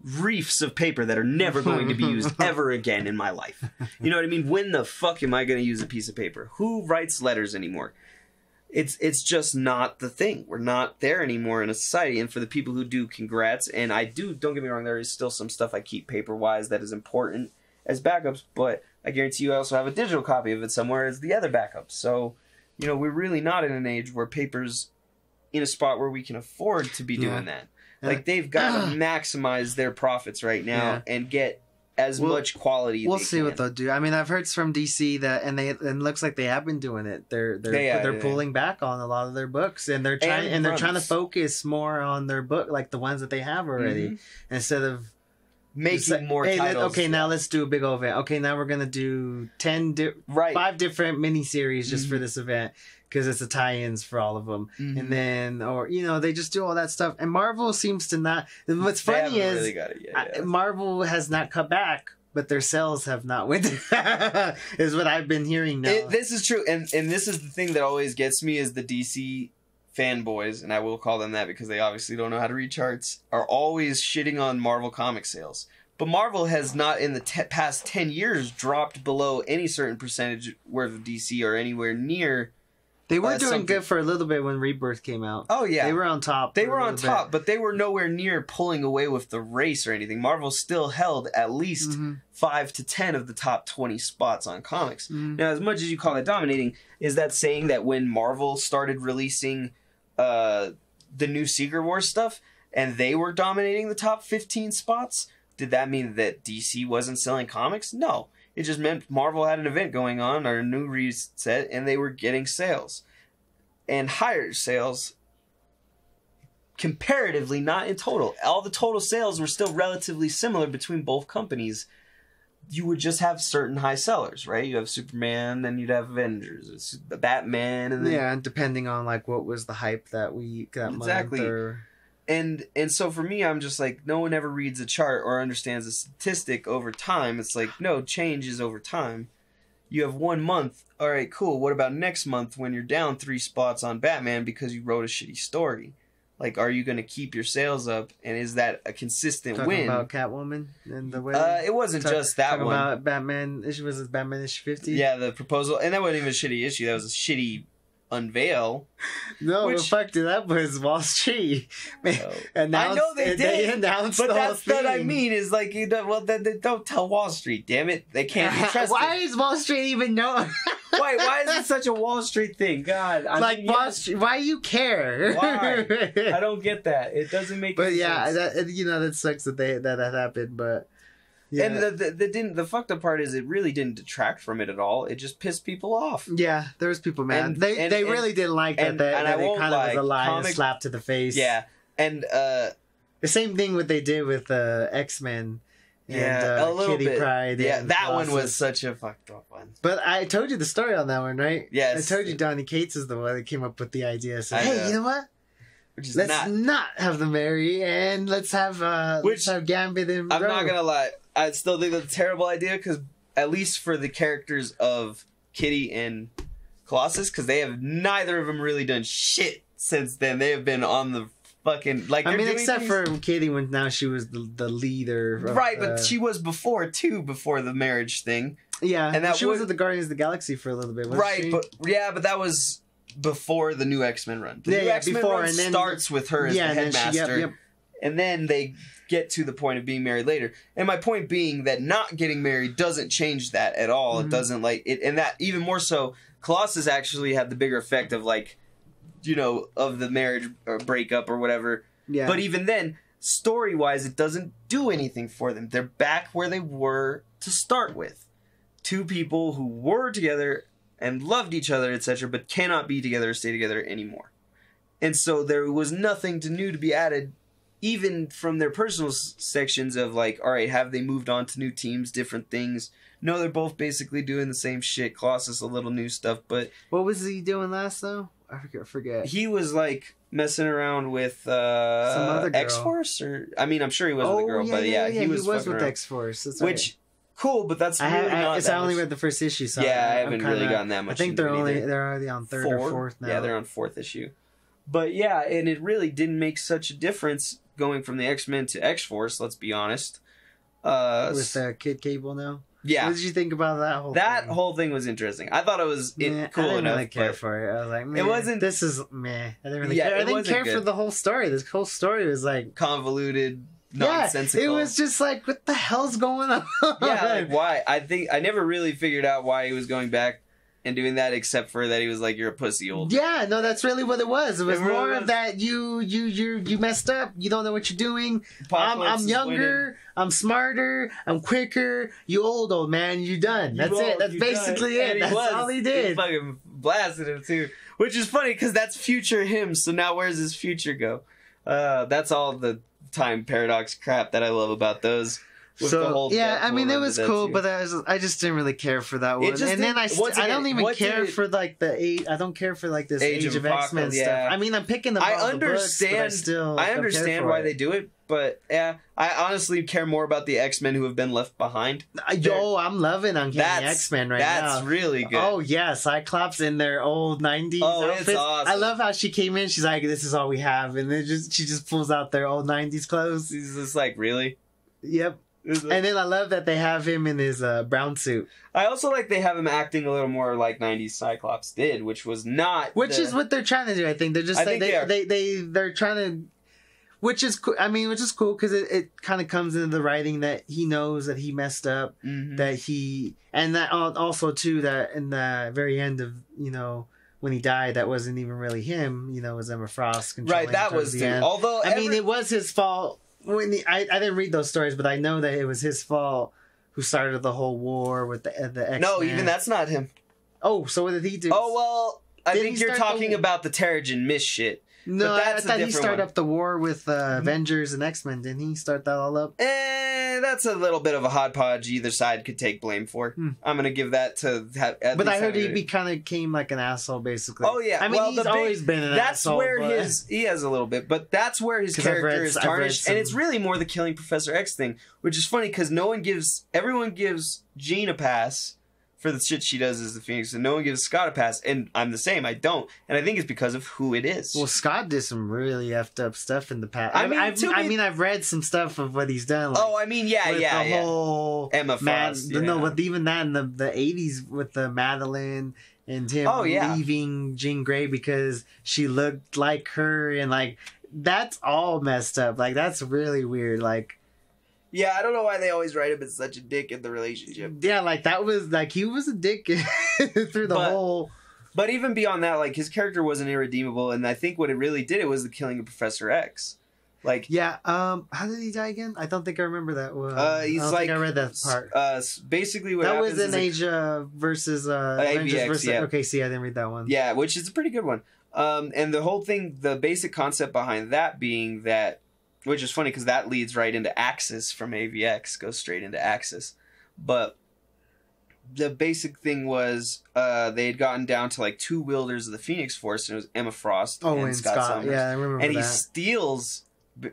[SPEAKER 3] reefs of paper that are never going to be used ever again in my life. You know what I mean? When the fuck am I going to use a piece of paper? Who writes letters anymore? It's it's just not the thing. We're not there anymore in a society. And for the people who do, congrats. And I do. Don't get me wrong. There is still some stuff I keep paper wise that is important as backups. But I guarantee you, I also have a digital copy of it somewhere as the other backups. So, you know, we're really not in an age where paper's in a spot where we can afford to be doing that. Like they've got to maximize their profits right now and get as
[SPEAKER 2] We'll-
[SPEAKER 3] much quality.
[SPEAKER 2] We'll
[SPEAKER 3] they
[SPEAKER 2] see
[SPEAKER 3] can.
[SPEAKER 2] what they'll do. I mean, I've heard from DC that, and they and it looks like they have been doing it. They're they're
[SPEAKER 3] Yeah, yeah,
[SPEAKER 2] they're
[SPEAKER 3] yeah.
[SPEAKER 2] pulling back on a lot of their books, and they're trying
[SPEAKER 3] And
[SPEAKER 2] and, they're trying to
[SPEAKER 3] runs.
[SPEAKER 2] focus more on their book, like the ones that they have already,
[SPEAKER 3] Mhm.
[SPEAKER 2] instead of
[SPEAKER 3] making
[SPEAKER 2] like,
[SPEAKER 3] more
[SPEAKER 2] hey, let-
[SPEAKER 3] titles.
[SPEAKER 2] okay, now let's do a big event. Okay, now we're gonna do ten, di-
[SPEAKER 3] right.
[SPEAKER 2] five different miniseries just for
[SPEAKER 3] Mhm.
[SPEAKER 2] this event because it's the tie-ins for all of them.
[SPEAKER 3] Mhm.
[SPEAKER 2] And then, or you know, they just do all that stuff. And Marvel seems to not. What's
[SPEAKER 3] They
[SPEAKER 2] funny is
[SPEAKER 3] really got it yet,
[SPEAKER 2] I- Marvel has not cut back, but their sales have not went. is what I've been hearing now.
[SPEAKER 3] It, this is true, and and this is the thing that always gets me is the DC fanboys, and I will call them that because they obviously don't know how to read charts, are always shitting on Marvel comic sales. But Marvel has not in the te- past ten years dropped below any certain percentage worth of DC or anywhere near.
[SPEAKER 2] They were
[SPEAKER 3] uh,
[SPEAKER 2] doing
[SPEAKER 3] something-
[SPEAKER 2] good for a little bit when Rebirth came out.
[SPEAKER 3] Oh yeah,
[SPEAKER 2] They were on top.
[SPEAKER 3] They were on top, but they were nowhere near pulling away with the race or anything. Marvel still held at least
[SPEAKER 2] Mhm.
[SPEAKER 3] five to ten of the top twenty spots on comics.
[SPEAKER 2] Mhm.
[SPEAKER 3] Now, as much as you call it dominating, is that saying that when Marvel started releasing uh, the new Secret Wars stuff and they were dominating the top fifteen spots, did that mean that DC wasn't selling comics? No. It just meant Marvel had an event going on or a new reset and they were getting sales. And higher sales comparatively, not in total. All the total sales were still relatively similar between both companies. You would just have certain high sellers, right? You have Superman, then you'd have Avengers, it's Batman, and then
[SPEAKER 2] yeah, depending on like what was the hype that week, that
[SPEAKER 3] Exactly.
[SPEAKER 2] month, or
[SPEAKER 3] and and so for me i'm just like no one ever reads a chart or understands a statistic over time. It's like no change is over time. You have one month. All right cool. What about next month when you're down three spots on batman because you wrote a shitty story? Like are you going to keep your sales up? And is that a consistent
[SPEAKER 2] talking
[SPEAKER 3] win?
[SPEAKER 2] about Catwoman and the way.
[SPEAKER 3] uh, it wasn't
[SPEAKER 2] talk-
[SPEAKER 3] just that one.
[SPEAKER 2] about Batman issue was it Batman issue fifty?
[SPEAKER 3] yeah the proposal and that wasn't even a shitty issue. That was a shitty unveil
[SPEAKER 2] No,
[SPEAKER 3] Which-
[SPEAKER 2] but fuck, that was Wall Street.
[SPEAKER 3] Oh. I know they did, They
[SPEAKER 2] announced
[SPEAKER 3] but
[SPEAKER 2] the
[SPEAKER 3] that's what I mean is like you don't, well then then don't tell wall street damn it they can't be trusted
[SPEAKER 2] Why is Wall Street even known?
[SPEAKER 3] Why? Why is it such a Wall Street thing? God, I
[SPEAKER 2] like
[SPEAKER 3] mean,
[SPEAKER 2] Wall
[SPEAKER 3] yes,
[SPEAKER 2] Street? Why you care?
[SPEAKER 3] Why? I don't get that. It doesn't make.
[SPEAKER 2] but yeah,
[SPEAKER 3] sense.
[SPEAKER 2] that you know that sucks that they that that happened. But yeah,
[SPEAKER 3] and the, the the didn't the fucked up part is it really didn't detract from it at all. It just pissed people off.
[SPEAKER 2] yeah, there was people mad.
[SPEAKER 3] And-
[SPEAKER 2] they
[SPEAKER 3] and-
[SPEAKER 2] they
[SPEAKER 3] and-
[SPEAKER 2] really didn't like that.
[SPEAKER 3] and-
[SPEAKER 2] that,
[SPEAKER 3] and
[SPEAKER 2] that
[SPEAKER 3] I
[SPEAKER 2] it kind of was a lie
[SPEAKER 3] comic-
[SPEAKER 2] slap to the face.
[SPEAKER 3] Yeah, and uh,
[SPEAKER 2] the same thing what they did with uh, X Men.
[SPEAKER 3] yeah,
[SPEAKER 2] and, uh,
[SPEAKER 3] a little
[SPEAKER 2] Kitty
[SPEAKER 3] bit.
[SPEAKER 2] Pryde.
[SPEAKER 3] yeah, that one was such a fucked up one.
[SPEAKER 2] But I told you the story on that one, right?
[SPEAKER 3] Yes.
[SPEAKER 2] I told you Donny Cates is the one that came up with the idea. So hey, you know what?
[SPEAKER 3] Which is
[SPEAKER 2] Let's
[SPEAKER 3] not.
[SPEAKER 2] not, have them marry, and let's have uh,
[SPEAKER 3] Which-
[SPEAKER 2] let's have Gambit and
[SPEAKER 3] I'm not gonna lie. I still think that's a terrible idea because at least for the characters of Kitty and Colossus, because they have neither of them really done shit since then. They have been on the fucking like.
[SPEAKER 2] I mean, except
[SPEAKER 3] things-
[SPEAKER 2] for Katie when now she was the, the leader. Of
[SPEAKER 3] right, but she was before too, before the marriage thing.
[SPEAKER 2] yeah,
[SPEAKER 3] and that
[SPEAKER 2] she was
[SPEAKER 3] would-
[SPEAKER 2] at the Guardians of the Galaxy for a little bit. wasn't
[SPEAKER 3] right,
[SPEAKER 2] she?
[SPEAKER 3] but yeah, but that was before the new X Men run. The
[SPEAKER 2] Yeah,
[SPEAKER 3] new
[SPEAKER 2] yeah,
[SPEAKER 3] X Men
[SPEAKER 2] before,
[SPEAKER 3] run
[SPEAKER 2] and then-
[SPEAKER 3] starts with her as
[SPEAKER 2] yeah,
[SPEAKER 3] the
[SPEAKER 2] and then she,
[SPEAKER 3] headmaster,
[SPEAKER 2] yep, yep.
[SPEAKER 3] and then they get to the point of being married later. And my point being that not getting married doesn't change that at all.
[SPEAKER 2] Mhm.
[SPEAKER 3] It doesn't like it, and that even more so, Colossus actually had the bigger effect of like, you know, of the marriage or breakup or whatever.
[SPEAKER 2] yeah.
[SPEAKER 3] But even then, story wise, it doesn't do anything for them. They're back where they were to start with. Two people who were together and loved each other, etc., but cannot be together or stay together anymore. And so there was nothing to new to be added, even from their personal s- sections of like, all right, have they moved on to new teams, different things? No, they're both basically doing the same shit. Colossus a little new stuff, but
[SPEAKER 2] what was he doing last though? I forget. I forget.
[SPEAKER 3] he was like messing around with uh
[SPEAKER 2] Some other girl.
[SPEAKER 3] X Force or I mean I'm sure he was with a girl, but yeah, he was, fucking
[SPEAKER 2] with
[SPEAKER 3] around.
[SPEAKER 2] X Force.
[SPEAKER 3] which cool, but that's
[SPEAKER 2] I,
[SPEAKER 3] really
[SPEAKER 2] have, I,
[SPEAKER 3] not
[SPEAKER 2] it's,
[SPEAKER 3] that
[SPEAKER 2] I only
[SPEAKER 3] much-
[SPEAKER 2] read the first issue, so
[SPEAKER 3] yeah, I
[SPEAKER 2] I'm
[SPEAKER 3] haven't
[SPEAKER 2] kinda,
[SPEAKER 3] really gotten that much.
[SPEAKER 2] I think
[SPEAKER 3] into
[SPEAKER 2] they're
[SPEAKER 3] it
[SPEAKER 2] only
[SPEAKER 3] either.
[SPEAKER 2] they're already on third
[SPEAKER 3] Four?
[SPEAKER 2] or fourth now.
[SPEAKER 3] Yeah, they're on fourth issue. But yeah, and it really didn't make such a difference going from the X Men to X Force. Let's be honest. Uh,
[SPEAKER 2] with uh, Kid Cable now.
[SPEAKER 3] yeah,
[SPEAKER 2] What did you think about that whole
[SPEAKER 3] that
[SPEAKER 2] thing?
[SPEAKER 3] whole thing was interesting. I thought it was it,
[SPEAKER 2] Meh,
[SPEAKER 3] cool
[SPEAKER 2] I didn't
[SPEAKER 3] enough.
[SPEAKER 2] really care for it. I was like, man,
[SPEAKER 3] wasn't-
[SPEAKER 2] This is meh. I didn't really
[SPEAKER 3] Yeah,
[SPEAKER 2] care. I
[SPEAKER 3] it
[SPEAKER 2] I
[SPEAKER 3] didn't
[SPEAKER 2] care for the whole story. This whole story was like
[SPEAKER 3] convoluted,
[SPEAKER 2] Yeah, it was just like, what the hell's going on?
[SPEAKER 3] yeah, like why? I think I never really figured out why he was going back and doing that, except for that he was like, "You're a pussy, old."
[SPEAKER 2] Yeah, no, that's really what it was. It was
[SPEAKER 3] It really
[SPEAKER 2] more
[SPEAKER 3] was.
[SPEAKER 2] of that you you you you messed up. You don't know what you're doing. I'm, I'm younger. I'm smarter. I'm quicker. You old old man. You done. That's
[SPEAKER 3] You
[SPEAKER 2] it.
[SPEAKER 3] old,
[SPEAKER 2] That's basically
[SPEAKER 3] done.
[SPEAKER 2] it.
[SPEAKER 3] He
[SPEAKER 2] That's
[SPEAKER 3] was.
[SPEAKER 2] all he
[SPEAKER 3] He
[SPEAKER 2] did.
[SPEAKER 3] fucking blasted him too, which is funny because that's future him. So now where's his future go? Uh, that's all the time paradox crap that I love about those. with the
[SPEAKER 2] So
[SPEAKER 3] whole
[SPEAKER 2] yeah, I mean it was cool,
[SPEAKER 3] too.
[SPEAKER 2] but I, was, I just didn't really care for that one. and then
[SPEAKER 3] didn't-
[SPEAKER 2] I st-
[SPEAKER 3] once
[SPEAKER 2] I don't even care
[SPEAKER 3] did it-
[SPEAKER 2] for like the eight. I don't care for like this
[SPEAKER 3] Age
[SPEAKER 2] Age,
[SPEAKER 3] of
[SPEAKER 2] of X Men
[SPEAKER 3] Apocalypse,
[SPEAKER 2] stuff. I mean I'm picking them.
[SPEAKER 3] I
[SPEAKER 2] all the books, but I
[SPEAKER 3] understand-
[SPEAKER 2] still
[SPEAKER 3] I understand why
[SPEAKER 2] it.
[SPEAKER 3] they do it, but yeah, I honestly care more about the X Men who have been left behind.
[SPEAKER 2] Yo, I'm loving on
[SPEAKER 3] That's
[SPEAKER 2] X Men right
[SPEAKER 3] that's
[SPEAKER 2] now.
[SPEAKER 3] That's really good.
[SPEAKER 2] Oh yeah, Cyclops in their old '90s
[SPEAKER 3] Oh, it's awesome.
[SPEAKER 2] I love how she came in. She's like, "This is all we have," and then just she just pulls out their old '90s clothes.
[SPEAKER 3] He's just like really.
[SPEAKER 2] Yep. And then I love that they have him in his uh, brown suit,
[SPEAKER 3] I also like they have him acting a little more like '90s Cyclops did, which was not.
[SPEAKER 2] which
[SPEAKER 3] the-
[SPEAKER 2] is what they're trying to do. I think they're just
[SPEAKER 3] I
[SPEAKER 2] like they,
[SPEAKER 3] they
[SPEAKER 2] they,
[SPEAKER 3] are.
[SPEAKER 2] they they're trying to. Which is cool. I mean, which is cool because it, it kind of comes into the writing that he knows that he messed up,
[SPEAKER 3] Mhm.
[SPEAKER 2] that he and that also too that in the very end of you know when he died that wasn't even really him. You know, it was Emma Frost. controlling
[SPEAKER 3] right. That was
[SPEAKER 2] the end.
[SPEAKER 3] Although
[SPEAKER 2] I mean, it was his fault. When he, I I didn't read those stories, but I know that it was his fault who started the whole war with the the X.
[SPEAKER 3] no, even that's not him.
[SPEAKER 2] Oh, so what did he do?
[SPEAKER 3] Oh well, I
[SPEAKER 2] Did
[SPEAKER 3] think you're
[SPEAKER 2] start the-
[SPEAKER 3] talking about the Terrigen Mist shit.
[SPEAKER 2] No, I, I
[SPEAKER 3] that's
[SPEAKER 2] thought he started
[SPEAKER 3] one.
[SPEAKER 2] up the war with uh, Avengers and X Men. Didn't he start that all up?
[SPEAKER 3] Eh, that's a little bit of a hodgepodge. Either side could take blame for.
[SPEAKER 2] Hmm.
[SPEAKER 3] I'm gonna give that to.
[SPEAKER 2] But I heard he be kind of came like an asshole, basically.
[SPEAKER 3] Oh yeah.
[SPEAKER 2] I mean,
[SPEAKER 3] well,
[SPEAKER 2] he's
[SPEAKER 3] big-
[SPEAKER 2] always been an
[SPEAKER 3] That's
[SPEAKER 2] asshole.
[SPEAKER 3] where
[SPEAKER 2] but-
[SPEAKER 3] his he has a little bit, but that's where his character
[SPEAKER 2] read-
[SPEAKER 3] is tarnished, and it's really more the killing Professor X thing, which is funny because no one gives everyone gives Jean a pass for the shit she does as the Phoenix, and no one gives Scott a pass, and I'm the same. I don't, and I think it's because of who it is.
[SPEAKER 2] Well, Scott did some really effed up stuff in the past.
[SPEAKER 3] I mean,
[SPEAKER 2] I've,
[SPEAKER 3] to
[SPEAKER 2] I mean, I've read some stuff of what he's done. Like,
[SPEAKER 3] oh, I mean, yeah,
[SPEAKER 2] with
[SPEAKER 3] yeah,
[SPEAKER 2] the
[SPEAKER 3] yeah.
[SPEAKER 2] whole
[SPEAKER 3] Emma
[SPEAKER 2] Mad,
[SPEAKER 3] Frost.
[SPEAKER 2] no,
[SPEAKER 3] yeah.
[SPEAKER 2] but even that in the the eighties with the Madelyne and him
[SPEAKER 3] Oh, yeah.
[SPEAKER 2] leaving Jean Grey because she looked like her and like that's all messed up. Like that's really weird. Like
[SPEAKER 3] yeah, I don't know why they always write him as such a dick in the relationship.
[SPEAKER 2] yeah, like that was like he was a dick through the
[SPEAKER 3] But-
[SPEAKER 2] whole.
[SPEAKER 3] But even beyond that, like his character wasn't irredeemable, and I think what it really did it was the killing of Professor X. Like
[SPEAKER 2] Yeah. Um. How did he die again? I don't think I remember that. Well,
[SPEAKER 3] Uh, he's
[SPEAKER 2] I don't
[SPEAKER 3] like
[SPEAKER 2] think I read that part.
[SPEAKER 3] Uh, basically, what
[SPEAKER 2] that
[SPEAKER 3] happens
[SPEAKER 2] was in
[SPEAKER 3] is like-
[SPEAKER 2] Asia versus uh, Avengers versus.
[SPEAKER 3] yeah.
[SPEAKER 2] Okay, see, I didn't read that one.
[SPEAKER 3] yeah, which is a pretty good one. Um, and the whole thing, the basic concept behind that being that, which is funny because that leads right into Axis from AVX, goes straight into Axis, but the basic thing was uh, they had gotten down to like two wielders of the Phoenix Force, and it was Emma Frost
[SPEAKER 2] Oh,
[SPEAKER 3] and,
[SPEAKER 2] and
[SPEAKER 3] Scott,
[SPEAKER 2] Scott.
[SPEAKER 3] Summers.
[SPEAKER 2] Yeah, I remember
[SPEAKER 3] and he steals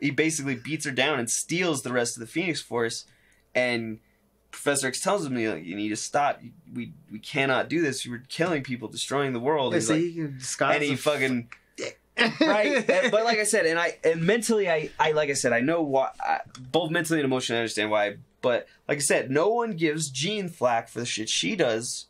[SPEAKER 3] he basically beats her down and steals the rest of the phoenix force and professor x tells him you, need to stop. We we cannot do this. You're killing people destroying the world.
[SPEAKER 2] Yeah,
[SPEAKER 3] He's like-
[SPEAKER 2] see, Scott's
[SPEAKER 3] and he fucking right And- but like i said and i and mentally i i like i said i know why I, both mentally and emotionally i understand why but like i said no one gives jean flack for the shit she does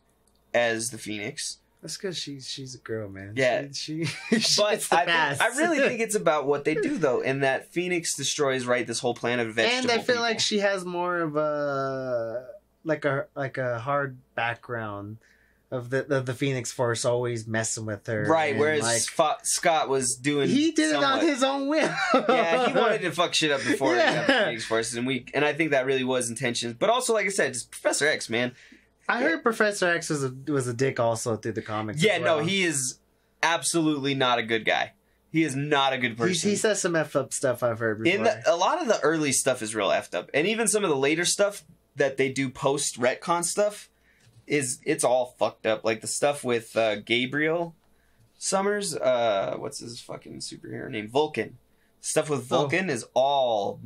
[SPEAKER 3] as the phoenix
[SPEAKER 2] That's because she's she's a girl, man.
[SPEAKER 3] Yeah.
[SPEAKER 2] she, she,
[SPEAKER 3] but I, think, I really think it's about what they do though and that phoenix destroys right this whole planet of vegetable
[SPEAKER 2] and I feel
[SPEAKER 3] people.
[SPEAKER 2] like she has more of a like a like a hard background of the of the Phoenix Force always messing with her.
[SPEAKER 3] right
[SPEAKER 2] and,
[SPEAKER 3] whereas
[SPEAKER 2] like
[SPEAKER 3] Fo- scott was doing
[SPEAKER 2] he did it on his own will.
[SPEAKER 3] yeah, he wanted to fuck shit up before he got the
[SPEAKER 2] Yeah.
[SPEAKER 3] Phoenix Force, and we and I think that really was intentions. But also, like I said, just Professor X, man.
[SPEAKER 2] I heard Professor X was a was a dick also through the comics.
[SPEAKER 3] Yeah,
[SPEAKER 2] well.
[SPEAKER 3] no, he is absolutely not a good guy. He is not a good person.
[SPEAKER 2] he says some f up stuff I've heard before.
[SPEAKER 3] In the, a lot of the early stuff is real effed up, and even some of the later stuff that they do post retcon stuff is it's all fucked up. Like the stuff with uh, Gabriel Summers, uh, what's his fucking superhero name? Vulcan. Stuff with
[SPEAKER 2] Oh.
[SPEAKER 3] Vulcan is all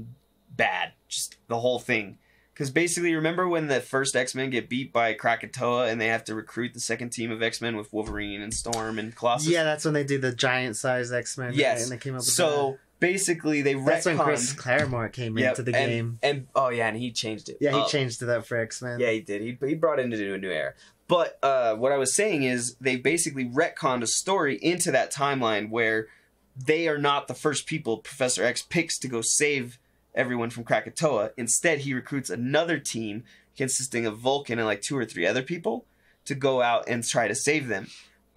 [SPEAKER 3] bad, just the whole thing. Because basically, remember when the first X Men get beat by Krakoa and they have to recruit the second team of X Men with Wolverine and Storm and Colossus?
[SPEAKER 2] yeah, that's when they do the giant size X Men.
[SPEAKER 3] Yes.
[SPEAKER 2] and they came up with
[SPEAKER 3] So basically, they
[SPEAKER 2] that. that's when Chris
[SPEAKER 3] retconned.
[SPEAKER 2] Claremont came
[SPEAKER 3] Yep,
[SPEAKER 2] into the
[SPEAKER 3] and,
[SPEAKER 2] game.
[SPEAKER 3] And oh yeah, and he changed it.
[SPEAKER 2] Yeah, he
[SPEAKER 3] up.
[SPEAKER 2] changed it up for X Men.
[SPEAKER 3] Yeah, he did. He, he brought it into a new era. But uh, what I was saying is they basically retconned a story into that timeline where they are not the first people Professor X picks to go save everyone from Krakoa. Instead, he recruits another team consisting of Vulcan and like two or three other people to go out and try to save them.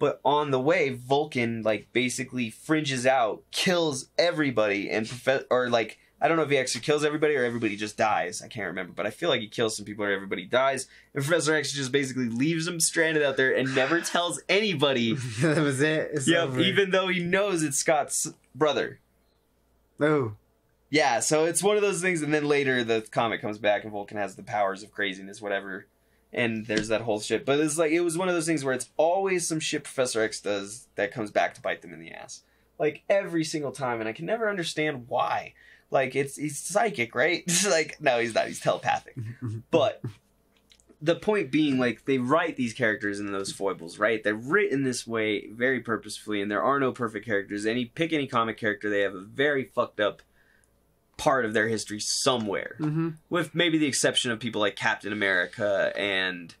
[SPEAKER 3] But on the way, Vulcan like basically fringes out, kills everybody, and prof- or like I don't know if he actually kills everybody or everybody just dies. I can't remember, but I feel like he kills some people or everybody dies. And Professor X just basically leaves them stranded out there and never tells anybody.
[SPEAKER 2] that was it. It's
[SPEAKER 3] yep,
[SPEAKER 2] over.
[SPEAKER 3] even though he knows it's Scott's brother.
[SPEAKER 2] oh,
[SPEAKER 3] Yeah, so it's one of those things, and then later the comic comes back and Vulcan has the powers of craziness, whatever, and there's that whole shit. But it's like it was one of those things where it's always some shit Professor X does that comes back to bite them in the ass, like every single time, and I can never understand why. Like it's he's psychic, right? like no, he's not. He's telepathic. But the point being, like they write these characters in those foibles, right? They're written this way very purposefully, and there are no perfect characters. Any pick any comic character, they have a very fucked up part of their history somewhere,
[SPEAKER 2] hmm
[SPEAKER 3] with maybe the exception of people like Captain America and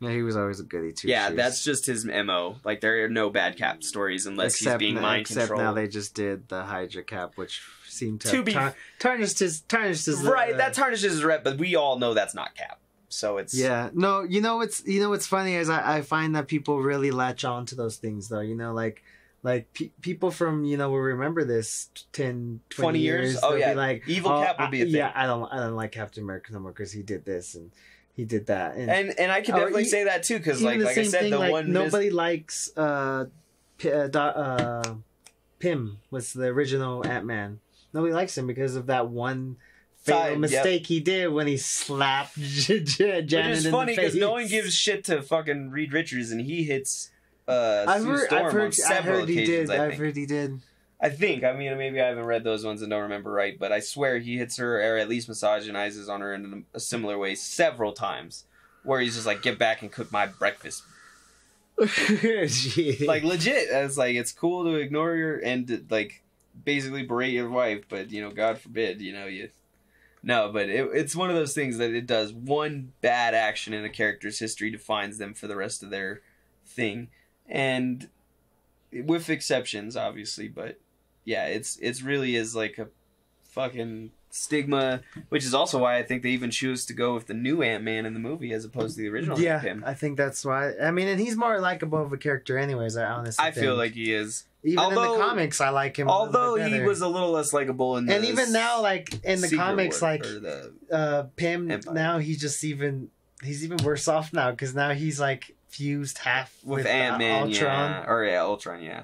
[SPEAKER 2] yeah, he was always a goody too.
[SPEAKER 3] yeah, that's just his mo. Like there are no bad Cap stories unless he's being
[SPEAKER 2] now,
[SPEAKER 3] mind
[SPEAKER 2] except
[SPEAKER 3] controlled.
[SPEAKER 2] now they just did the Hydra cap, which seemed to,
[SPEAKER 3] To be-
[SPEAKER 2] tar- tarnished his tarnished his
[SPEAKER 3] right,
[SPEAKER 2] uh,
[SPEAKER 3] that tarnishes his rep, but we all know that's not Cap. So it's
[SPEAKER 2] Yeah, no, you know what's you know what's funny is I, I find that people really latch on to those things though. You know, like like pe- people from you know will remember this 10, 20,
[SPEAKER 3] 20 years?
[SPEAKER 2] years.
[SPEAKER 3] Oh, yeah.
[SPEAKER 2] like
[SPEAKER 3] Evil
[SPEAKER 2] oh,
[SPEAKER 3] Cap will be a thing.
[SPEAKER 2] Yeah, I don't I don't like Captain America no more because he did this and he did that and,
[SPEAKER 3] and and I can definitely
[SPEAKER 2] e-
[SPEAKER 3] say that too because like like I said,
[SPEAKER 2] thing,
[SPEAKER 3] the
[SPEAKER 2] like,
[SPEAKER 3] one mis-
[SPEAKER 2] nobody likes uh, P- uh, uh Pym was the original Ant Man. Nobody likes him because of that one. Fatal
[SPEAKER 3] Time, yep.
[SPEAKER 2] mistake he did when he slapped J- J- Janet
[SPEAKER 3] Which is funny
[SPEAKER 2] because
[SPEAKER 3] no one gives shit to fucking Reed Richards, and he hits uh,
[SPEAKER 2] I've
[SPEAKER 3] Sue
[SPEAKER 2] heard,
[SPEAKER 3] Storm
[SPEAKER 2] I've heard,
[SPEAKER 3] on several
[SPEAKER 2] heard he
[SPEAKER 3] occasions.
[SPEAKER 2] did.
[SPEAKER 3] I
[SPEAKER 2] I've heard he did.
[SPEAKER 3] I think. I mean, maybe I haven't read those ones and don't remember right, but I swear he hits her or at least misogynizes on her in a similar way several times, where he's just like, "Get back and cook my breakfast." Like legit, it's like it's cool to ignore your and like basically berate your wife, but you know, God forbid, you know you. No, but it, it's one of those things that it does. One bad action in a character's history defines them for the rest of their thing, and with exceptions, obviously. But yeah, it's it's really is like a fucking stigma, which is also why I think they even choose to go with the new Ant Man in the movie as opposed to the original.
[SPEAKER 2] yeah,
[SPEAKER 3] him.
[SPEAKER 2] I think that's why. I mean, and he's more likable of a character, anyways. I honestly,
[SPEAKER 3] I feel like he is.
[SPEAKER 2] even in
[SPEAKER 3] although-
[SPEAKER 2] the comics, I like him.
[SPEAKER 3] Although he was a little less likable in the
[SPEAKER 2] and even now, like in the comics,
[SPEAKER 3] War,
[SPEAKER 2] like
[SPEAKER 3] the,
[SPEAKER 2] uh, Pym,
[SPEAKER 3] Empire.
[SPEAKER 2] now he just even he's even worse off now because now he's like fused half
[SPEAKER 3] with,
[SPEAKER 2] with, uh,
[SPEAKER 3] Ant Man,
[SPEAKER 2] Ultron.
[SPEAKER 3] yeah, or yeah, Ultron, yeah,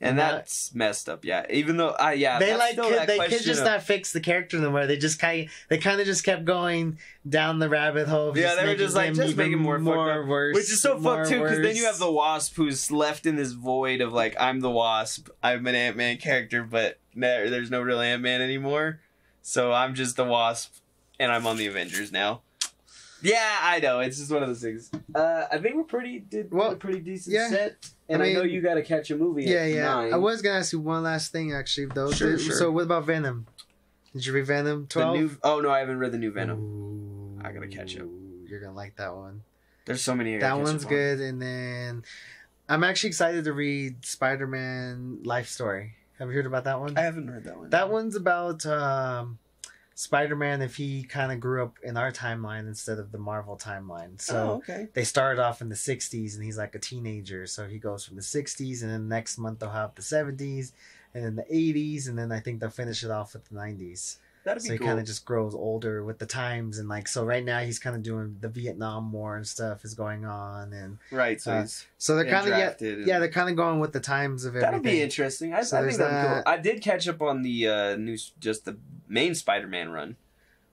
[SPEAKER 3] and
[SPEAKER 2] And that-
[SPEAKER 3] that's messed up, yeah. Even though, I yeah,
[SPEAKER 2] they like could, they could just
[SPEAKER 3] of-
[SPEAKER 2] not fix the character no more. They just kind they kind of just kept going down the rabbit hole.
[SPEAKER 3] Yeah, they were just like, just him more up.
[SPEAKER 2] worse,
[SPEAKER 3] Which is so fucked too, because then you have the Wasp who's left in this void of like, I'm the Wasp, I'm an Ant Man character, but there, there's no real Ant Man anymore, so I'm just the Wasp, and I'm on the Avengers now. Yeah, I know. It's just one of those things. Uh, I think we're pretty did
[SPEAKER 2] Well,
[SPEAKER 3] a pretty decent
[SPEAKER 2] yeah.
[SPEAKER 3] set, and I,
[SPEAKER 2] I
[SPEAKER 3] know you got to catch a movie.
[SPEAKER 2] Yeah,
[SPEAKER 3] at
[SPEAKER 2] yeah.
[SPEAKER 3] Nine.
[SPEAKER 2] I was gonna ask you one last thing actually though.
[SPEAKER 3] Sure,
[SPEAKER 2] Did-
[SPEAKER 3] sure.
[SPEAKER 2] So what about Venom? Did you read Venom
[SPEAKER 3] the
[SPEAKER 2] twelve?
[SPEAKER 3] Oh no, I haven't read the new Venom.
[SPEAKER 2] Ooh,
[SPEAKER 3] I gotta catch up.
[SPEAKER 2] You're gonna like that one.
[SPEAKER 3] There's so many. I
[SPEAKER 2] That one's
[SPEAKER 3] up on.
[SPEAKER 2] good, and then I'm actually excited to read Spider-Man Life Story. Have you heard about that one?
[SPEAKER 3] I haven't read that one.
[SPEAKER 2] That one's about um, Spider-Man if he kind of grew up in our timeline instead of the Marvel timeline. So
[SPEAKER 3] oh, okay.
[SPEAKER 2] they started off in the 60s and he's like a teenager. So he goes from the 60s and then next month they'll have the 70s and then the 80s and then I think they'll finish it off with the 90s.
[SPEAKER 3] That'd
[SPEAKER 2] So he
[SPEAKER 3] cool.
[SPEAKER 2] kind of just grows older with the times and like so right now he's kind of doing the Vietnam War and stuff is going on and
[SPEAKER 3] right. So
[SPEAKER 2] uh,
[SPEAKER 3] he's
[SPEAKER 2] so they're kind of yeah,
[SPEAKER 3] and-
[SPEAKER 2] yeah they're kind of going with the times of everything.
[SPEAKER 3] That'll be interesting. I,
[SPEAKER 2] So
[SPEAKER 3] I think that'd be cool. I did catch up on the uh, new, just the main Spider-Man run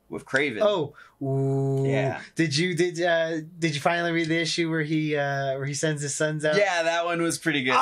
[SPEAKER 3] with Kraven.
[SPEAKER 2] Oh, ooh.
[SPEAKER 3] Yeah.
[SPEAKER 2] Did you did uh did you finally read the issue where he uh where he sends his sons out?
[SPEAKER 3] yeah, that one was pretty good.
[SPEAKER 2] Oh,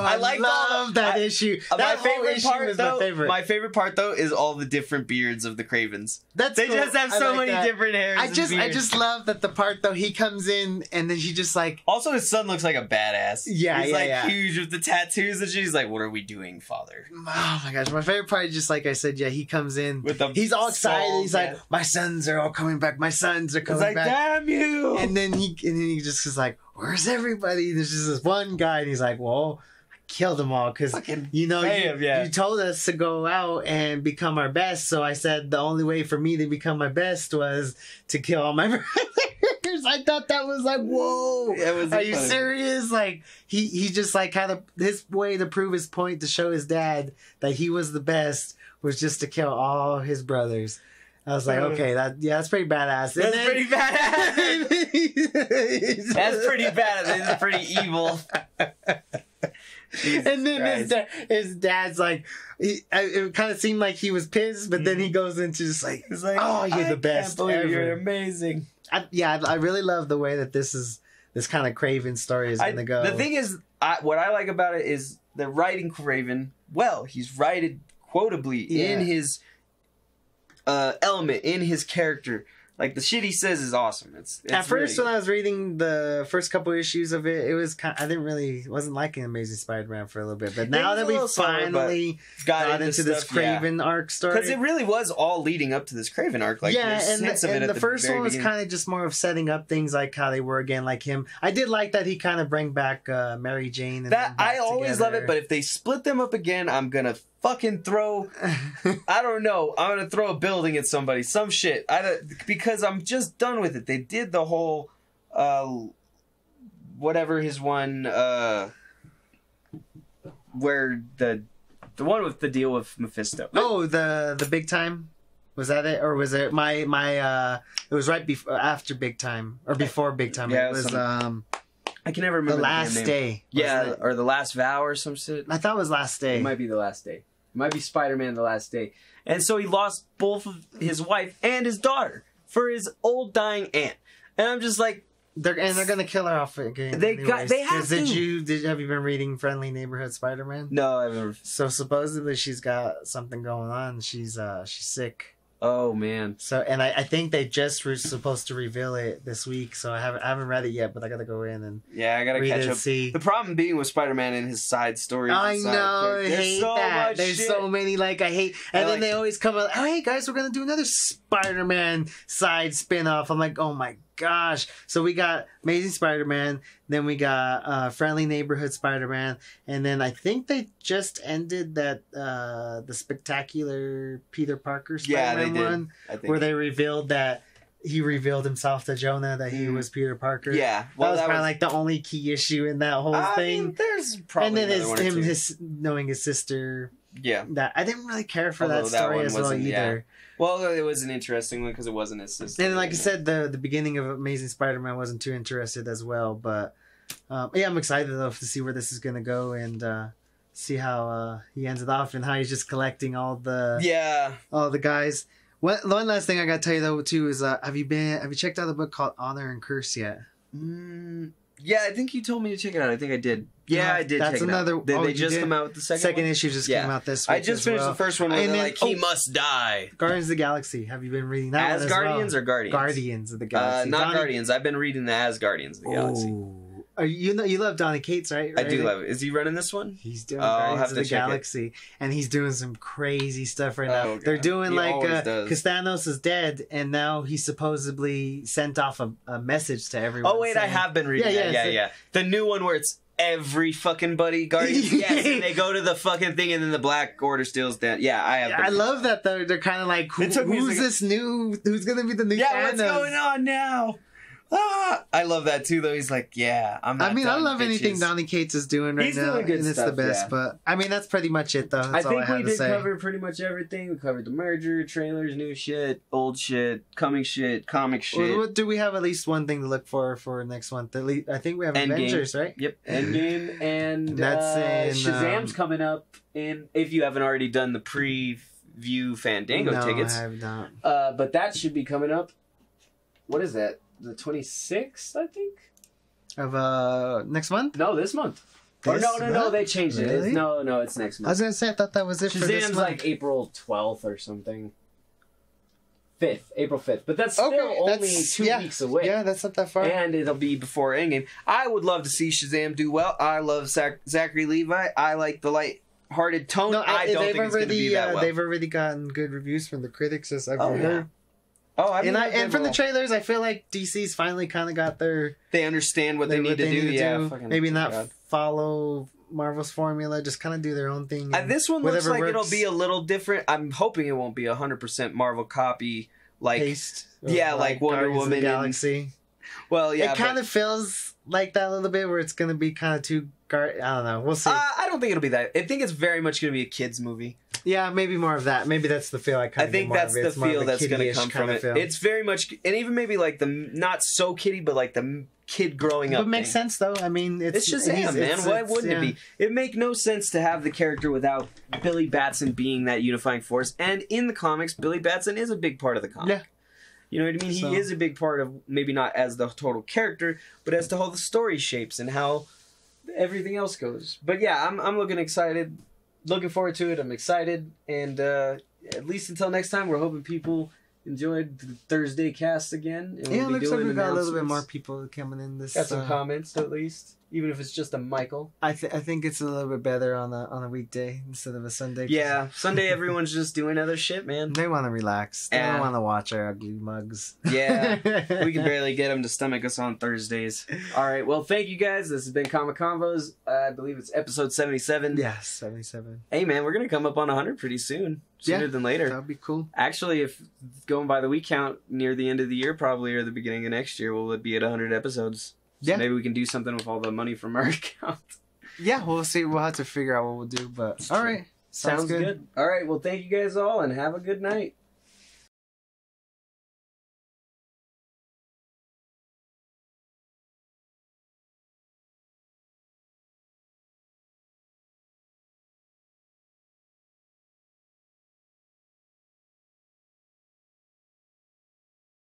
[SPEAKER 2] I,
[SPEAKER 3] all
[SPEAKER 2] love
[SPEAKER 3] the-
[SPEAKER 2] that
[SPEAKER 3] I-
[SPEAKER 2] issue.
[SPEAKER 3] Uh,
[SPEAKER 2] That
[SPEAKER 3] my favorite
[SPEAKER 2] issue
[SPEAKER 3] part,
[SPEAKER 2] was
[SPEAKER 3] though,
[SPEAKER 2] my favorite.
[SPEAKER 3] my favorite part though is all the different beards of the Kravens.
[SPEAKER 2] That's
[SPEAKER 3] They
[SPEAKER 2] cool.
[SPEAKER 3] just have so
[SPEAKER 2] like
[SPEAKER 3] many
[SPEAKER 2] that.
[SPEAKER 3] different hairs.
[SPEAKER 2] I just I just love that the part though he comes in and then he just like
[SPEAKER 3] Also, his son looks like a badass.
[SPEAKER 2] Yeah,
[SPEAKER 3] he's
[SPEAKER 2] yeah,
[SPEAKER 3] like
[SPEAKER 2] yeah.
[SPEAKER 3] huge with the tattoos and shit. He's like, "What are we doing, father?"
[SPEAKER 2] oh my gosh my favorite part is just like I said yeah he comes in
[SPEAKER 3] With the
[SPEAKER 2] he's all excited he's like my sons are all coming back my sons are coming
[SPEAKER 3] like,
[SPEAKER 2] back
[SPEAKER 3] "Damn you!"
[SPEAKER 2] and then he and then he just is like where's everybody there's just this one guy and he's like well I killed them all because you know, you,
[SPEAKER 3] Damn, yeah.
[SPEAKER 2] you told us to go out and become our best. So I said the only way for me to become my best was to kill all my brothers. I thought that was like, whoa.
[SPEAKER 3] It was
[SPEAKER 2] Are you
[SPEAKER 3] funny.
[SPEAKER 2] serious? Like he he just like kind of his way to prove his point to show his dad that he was the best was just to kill all his brothers. I was like, okay, that yeah, that's pretty badass.
[SPEAKER 3] That's
[SPEAKER 2] then-
[SPEAKER 3] pretty badass. That's pretty bad. It's pretty evil. Jesus
[SPEAKER 2] and then his, da- his dad's like, he, I- it kind of seemed like he was pissed, but then he mm-hmm. goes into just like,
[SPEAKER 3] He's like,
[SPEAKER 2] Oh, you're
[SPEAKER 3] I
[SPEAKER 2] the best ever."
[SPEAKER 3] You're amazing.
[SPEAKER 2] I, yeah, I, I really love the way that this is, this kind of Kraven story is gonna go.
[SPEAKER 3] The thing is, I, what I like about it is the writing Kraven. Well, he's writed quotably
[SPEAKER 2] Yeah.
[SPEAKER 3] in his uh, element, in his character. Like the shit he says is awesome. It's, it's
[SPEAKER 2] At first,
[SPEAKER 3] really
[SPEAKER 2] when I was reading the first couple issues of it, it was kind. I didn't really wasn't liking Amazing Spider-Man for a little bit, but now that we finally
[SPEAKER 3] got,
[SPEAKER 2] got, into, this
[SPEAKER 3] stuff, yeah.
[SPEAKER 2] Kraven arc story,
[SPEAKER 3] because it really was all leading up to this Kraven arc. Like
[SPEAKER 2] yeah, and, the, and the,
[SPEAKER 3] the
[SPEAKER 2] first one was kind of just more of setting up things like how they were again, like him. I did like that he kind of bring back uh, Mary Jane. And
[SPEAKER 3] that I always love it, but if they split them up again, I'm gonna fucking throw. I don't know. I'm gonna throw a building at somebody, some shit. I because I'm just done with it. They did the whole, uh, whatever his one, uh, where the the one with the deal with Mephisto.
[SPEAKER 2] oh, the the big time. Was that it, or was it my my? uh It was right before, after big time, or before big time.
[SPEAKER 3] Yeah,
[SPEAKER 2] it was
[SPEAKER 3] some-
[SPEAKER 2] um
[SPEAKER 3] I can never remember
[SPEAKER 2] the
[SPEAKER 3] last name.
[SPEAKER 2] day.
[SPEAKER 3] Yeah,
[SPEAKER 2] it?
[SPEAKER 3] or the last vow or some shit.
[SPEAKER 2] I thought it was last day.
[SPEAKER 3] It might be the last day. It might be Spider Man the last day. And so he lost both of his wife and his daughter for his old dying aunt. And I'm just like,
[SPEAKER 2] They're and they're gonna kill her off again.
[SPEAKER 3] They got-
[SPEAKER 2] anyways.
[SPEAKER 3] they have
[SPEAKER 2] Did
[SPEAKER 3] to.
[SPEAKER 2] you did have you been reading Friendly Neighborhood Spider Man?
[SPEAKER 3] no, I've never.
[SPEAKER 2] So supposedly she's got something going on. She's uh she's sick.
[SPEAKER 3] Oh man.
[SPEAKER 2] So and I, I think they just were supposed to reveal it this week. So I haven't I haven't read it yet, but I gotta go in and
[SPEAKER 3] Yeah, I gotta catch up.
[SPEAKER 2] see.
[SPEAKER 3] The problem being with Spider Man and his side stories.
[SPEAKER 2] I
[SPEAKER 3] side
[SPEAKER 2] know, I
[SPEAKER 3] there's
[SPEAKER 2] hate
[SPEAKER 3] so
[SPEAKER 2] that. There's
[SPEAKER 3] shit.
[SPEAKER 2] so many like I hate, and
[SPEAKER 3] I
[SPEAKER 2] then
[SPEAKER 3] like-
[SPEAKER 2] they always come out. Oh, hey guys, we're gonna do another Spider-Man side spin-off. I'm like, oh my gosh. So we got Amazing Spider-Man, then we got uh, Friendly Neighborhood Spider-Man, and then I think they just ended that uh, the spectacular Peter Parker
[SPEAKER 3] Yeah,
[SPEAKER 2] Spider-Man
[SPEAKER 3] they did.
[SPEAKER 2] one, where they revealed that he revealed himself to Jonah that he
[SPEAKER 3] Mm.
[SPEAKER 2] was Peter Parker.
[SPEAKER 3] yeah,
[SPEAKER 2] that
[SPEAKER 3] well,
[SPEAKER 2] was
[SPEAKER 3] that
[SPEAKER 2] kind of
[SPEAKER 3] was
[SPEAKER 2] like the only key issue in that whole
[SPEAKER 3] I
[SPEAKER 2] thing
[SPEAKER 3] mean, there's probably
[SPEAKER 2] and then his him his knowing his sister
[SPEAKER 3] yeah.
[SPEAKER 2] that I didn't really care for
[SPEAKER 3] Although
[SPEAKER 2] that
[SPEAKER 3] that
[SPEAKER 2] story
[SPEAKER 3] one
[SPEAKER 2] as well
[SPEAKER 3] wasn't- yeah. Well, it was an interesting one because it wasn't his sister.
[SPEAKER 2] And like I said, the the beginning of Amazing Spider-Man wasn't too interested as well. But um, yeah, I'm excited though to see where this is gonna go and uh, see how uh, he ends it off and how he's just collecting all the
[SPEAKER 3] yeah,
[SPEAKER 2] all the guys. One, one last thing I gotta tell you though too is uh, have you been have you checked out the book called Honor and Curse yet?
[SPEAKER 3] mm, Yeah, I think you told me to check it out. I think I did. Yeah, I did.
[SPEAKER 2] that's another-.
[SPEAKER 3] Did
[SPEAKER 2] oh,
[SPEAKER 3] they just
[SPEAKER 2] did?
[SPEAKER 3] come out with the second?
[SPEAKER 2] Second
[SPEAKER 3] one?
[SPEAKER 2] issue just
[SPEAKER 3] Yeah.
[SPEAKER 2] came out this
[SPEAKER 3] I
[SPEAKER 2] week.
[SPEAKER 3] just
[SPEAKER 2] as
[SPEAKER 3] finished
[SPEAKER 2] well.
[SPEAKER 3] the first one where
[SPEAKER 2] And then-
[SPEAKER 3] like, "He
[SPEAKER 2] oh.
[SPEAKER 3] must die."
[SPEAKER 2] Guardians of the Galaxy. Have you been reading that
[SPEAKER 3] As
[SPEAKER 2] as
[SPEAKER 3] Guardians
[SPEAKER 2] well?
[SPEAKER 3] or Guardians?
[SPEAKER 2] Guardians of the
[SPEAKER 3] Uh,
[SPEAKER 2] Galaxy.
[SPEAKER 3] not
[SPEAKER 2] Donny-
[SPEAKER 3] Guardians. I've been reading the As Guardians of the Galaxy.
[SPEAKER 2] Are you, know you love Donny Cates, right?
[SPEAKER 3] I do love it. Is he running this one?
[SPEAKER 2] He's doing
[SPEAKER 3] Oh,
[SPEAKER 2] Guardians of the
[SPEAKER 3] check it.
[SPEAKER 2] Galaxy, and he's doing some crazy stuff right now.
[SPEAKER 3] Oh,
[SPEAKER 2] They're doing
[SPEAKER 3] He
[SPEAKER 2] like
[SPEAKER 3] always
[SPEAKER 2] uh, because Thanos is dead, and now he supposedly sent off a, a message to everyone.
[SPEAKER 3] Oh wait, I have been reading.
[SPEAKER 2] Yeah,
[SPEAKER 3] Yeah,
[SPEAKER 2] yeah,
[SPEAKER 3] yeah, yeah,
[SPEAKER 2] so-
[SPEAKER 3] The new one where it's every fucking buddy Guardians. yes, and they go to the fucking thing, and then the Black Order steals that. Yeah, I have. Been
[SPEAKER 2] I love that though. They're kind of like, who,
[SPEAKER 3] It took me a
[SPEAKER 2] who's
[SPEAKER 3] second-
[SPEAKER 2] this new? Who's gonna be the new?
[SPEAKER 3] Yeah, what's going on now? Ah, I love that too. Though he's like, yeah, I'm. Not
[SPEAKER 2] I mean, I love anything
[SPEAKER 3] bitches.
[SPEAKER 2] Donny Cates is doing right
[SPEAKER 3] He's
[SPEAKER 2] now,
[SPEAKER 3] doing good
[SPEAKER 2] and it's the best.
[SPEAKER 3] yeah.
[SPEAKER 2] But I mean, that's pretty much it, though.
[SPEAKER 3] I
[SPEAKER 2] That's I
[SPEAKER 3] think
[SPEAKER 2] have
[SPEAKER 3] we did cover pretty much everything. We covered the merger, trailers, new shit, old shit, coming shit, comic shit.
[SPEAKER 2] Well, what- do we have at least one thing to look for for next month? At least, I think we have
[SPEAKER 3] Endgame.
[SPEAKER 2] Avengers, right?
[SPEAKER 3] Yep.
[SPEAKER 4] Endgame and
[SPEAKER 2] That's
[SPEAKER 4] uh,
[SPEAKER 2] in,
[SPEAKER 4] Shazam's
[SPEAKER 2] um,
[SPEAKER 4] coming up And
[SPEAKER 3] If you haven't already done the preview Fandango
[SPEAKER 2] no,
[SPEAKER 3] tickets,
[SPEAKER 2] I have not.
[SPEAKER 4] uh, but that should be coming up. What is that? The twenty sixth, I think.
[SPEAKER 2] Of uh next month?
[SPEAKER 4] No, this month. or
[SPEAKER 2] This
[SPEAKER 4] no, no, no,
[SPEAKER 2] month?
[SPEAKER 4] they changed it.
[SPEAKER 2] Really?
[SPEAKER 4] It's, no, no, it's next month.
[SPEAKER 2] I was gonna say I thought that was it for this
[SPEAKER 4] Shazam's
[SPEAKER 2] month.
[SPEAKER 4] like April twelfth or something. Fifth, April fifth, but that's still
[SPEAKER 2] Okay,
[SPEAKER 4] only
[SPEAKER 2] that's-
[SPEAKER 4] two
[SPEAKER 2] yeah,
[SPEAKER 4] weeks away.
[SPEAKER 2] yeah, that's not that far.
[SPEAKER 3] and it'll be before Endgame. I would love to see Shazam do well. I love Zach- Zachary Levi. I like the light-hearted tone.
[SPEAKER 2] no,
[SPEAKER 3] I
[SPEAKER 2] I,
[SPEAKER 3] don't think it's going to be that
[SPEAKER 2] uh,
[SPEAKER 3] well.
[SPEAKER 2] they've already gotten good reviews from the critics as I've
[SPEAKER 3] Oh, yeah. Oh, I mean,
[SPEAKER 2] and I, and from the trailers, I feel like DC's finally kind of got their
[SPEAKER 3] they understand what they, need, to do. yeah, fucking
[SPEAKER 2] maybe not
[SPEAKER 3] God.
[SPEAKER 2] follow Marvel's formula, just kind of do their own thing.
[SPEAKER 3] Uh, this one looks like it'll be a little different. I'm hoping it won't be a hundred percent Marvel copy. Like,
[SPEAKER 2] Haste,
[SPEAKER 3] yeah, like Wonder
[SPEAKER 2] Guardians of the
[SPEAKER 3] Woman and-
[SPEAKER 2] Galaxy.
[SPEAKER 3] well, yeah,
[SPEAKER 2] it kind of feels like that a little bit, where it's gonna be kind of too. Gar- I don't know. We'll see.
[SPEAKER 3] Uh, I don't think it'll be that. I think it's very much going to be a kids movie.
[SPEAKER 2] Yeah, maybe more of that. Maybe that's the feel I kind
[SPEAKER 3] I
[SPEAKER 2] of.
[SPEAKER 3] I think that's the feel that's going to come from it.
[SPEAKER 2] Feel.
[SPEAKER 3] It's very much, and even maybe like the not so kitty, but like the kid growing up.
[SPEAKER 2] but makes
[SPEAKER 3] thing.
[SPEAKER 2] sense though. I mean, it's
[SPEAKER 3] It's Shazam,
[SPEAKER 2] he's-
[SPEAKER 3] man.
[SPEAKER 2] it's-
[SPEAKER 3] Why
[SPEAKER 2] it's-
[SPEAKER 3] wouldn't
[SPEAKER 2] yeah.
[SPEAKER 3] it be? It make no sense to have the character without Billy Batson being that unifying force. And in the comics, Billy Batson is a big part of the comic.
[SPEAKER 2] Yeah.
[SPEAKER 3] You know what I mean?
[SPEAKER 2] So-
[SPEAKER 3] He is a big part of maybe not as the total character, but as to how the story shapes and how everything else goes. But yeah, I'm I'm looking excited, looking forward to it. I'm excited, and uh, at least until next time, we're hoping people enjoyed the Thursday cast again. And
[SPEAKER 2] Yeah,
[SPEAKER 3] we'll
[SPEAKER 2] looks like we got a little bit more people coming in this.
[SPEAKER 3] Got some
[SPEAKER 2] uh,
[SPEAKER 3] comments at least, even if it's just a Michael.
[SPEAKER 2] I th- I think it's a little bit better on a on a weekday instead of a Sunday.
[SPEAKER 3] Yeah, Sunday everyone's just doing other shit, man.
[SPEAKER 2] They want to relax. They don't want to watch our ugly mugs.
[SPEAKER 3] Yeah, we can barely get them to stomach us on Thursdays. All right, well, thank you guys. This has been Comiconvos. I believe it's episode seventy-seven.
[SPEAKER 2] Yeah, seventy-seven.
[SPEAKER 3] Hey, man, we're gonna come up on hundred pretty soon, sooner
[SPEAKER 2] Yeah.
[SPEAKER 3] than later.
[SPEAKER 2] That'd be cool.
[SPEAKER 3] Actually, if going by the week count, near the end of the year, probably or the beginning of next year, we'll be at hundred episodes. So
[SPEAKER 2] Yeah.
[SPEAKER 3] maybe we can do something with all the money from our account.
[SPEAKER 2] Yeah, we'll see. We'll have to figure out what we'll do. But all right, sounds,
[SPEAKER 3] Sounds good. All right, well, thank you guys all, and have a good night.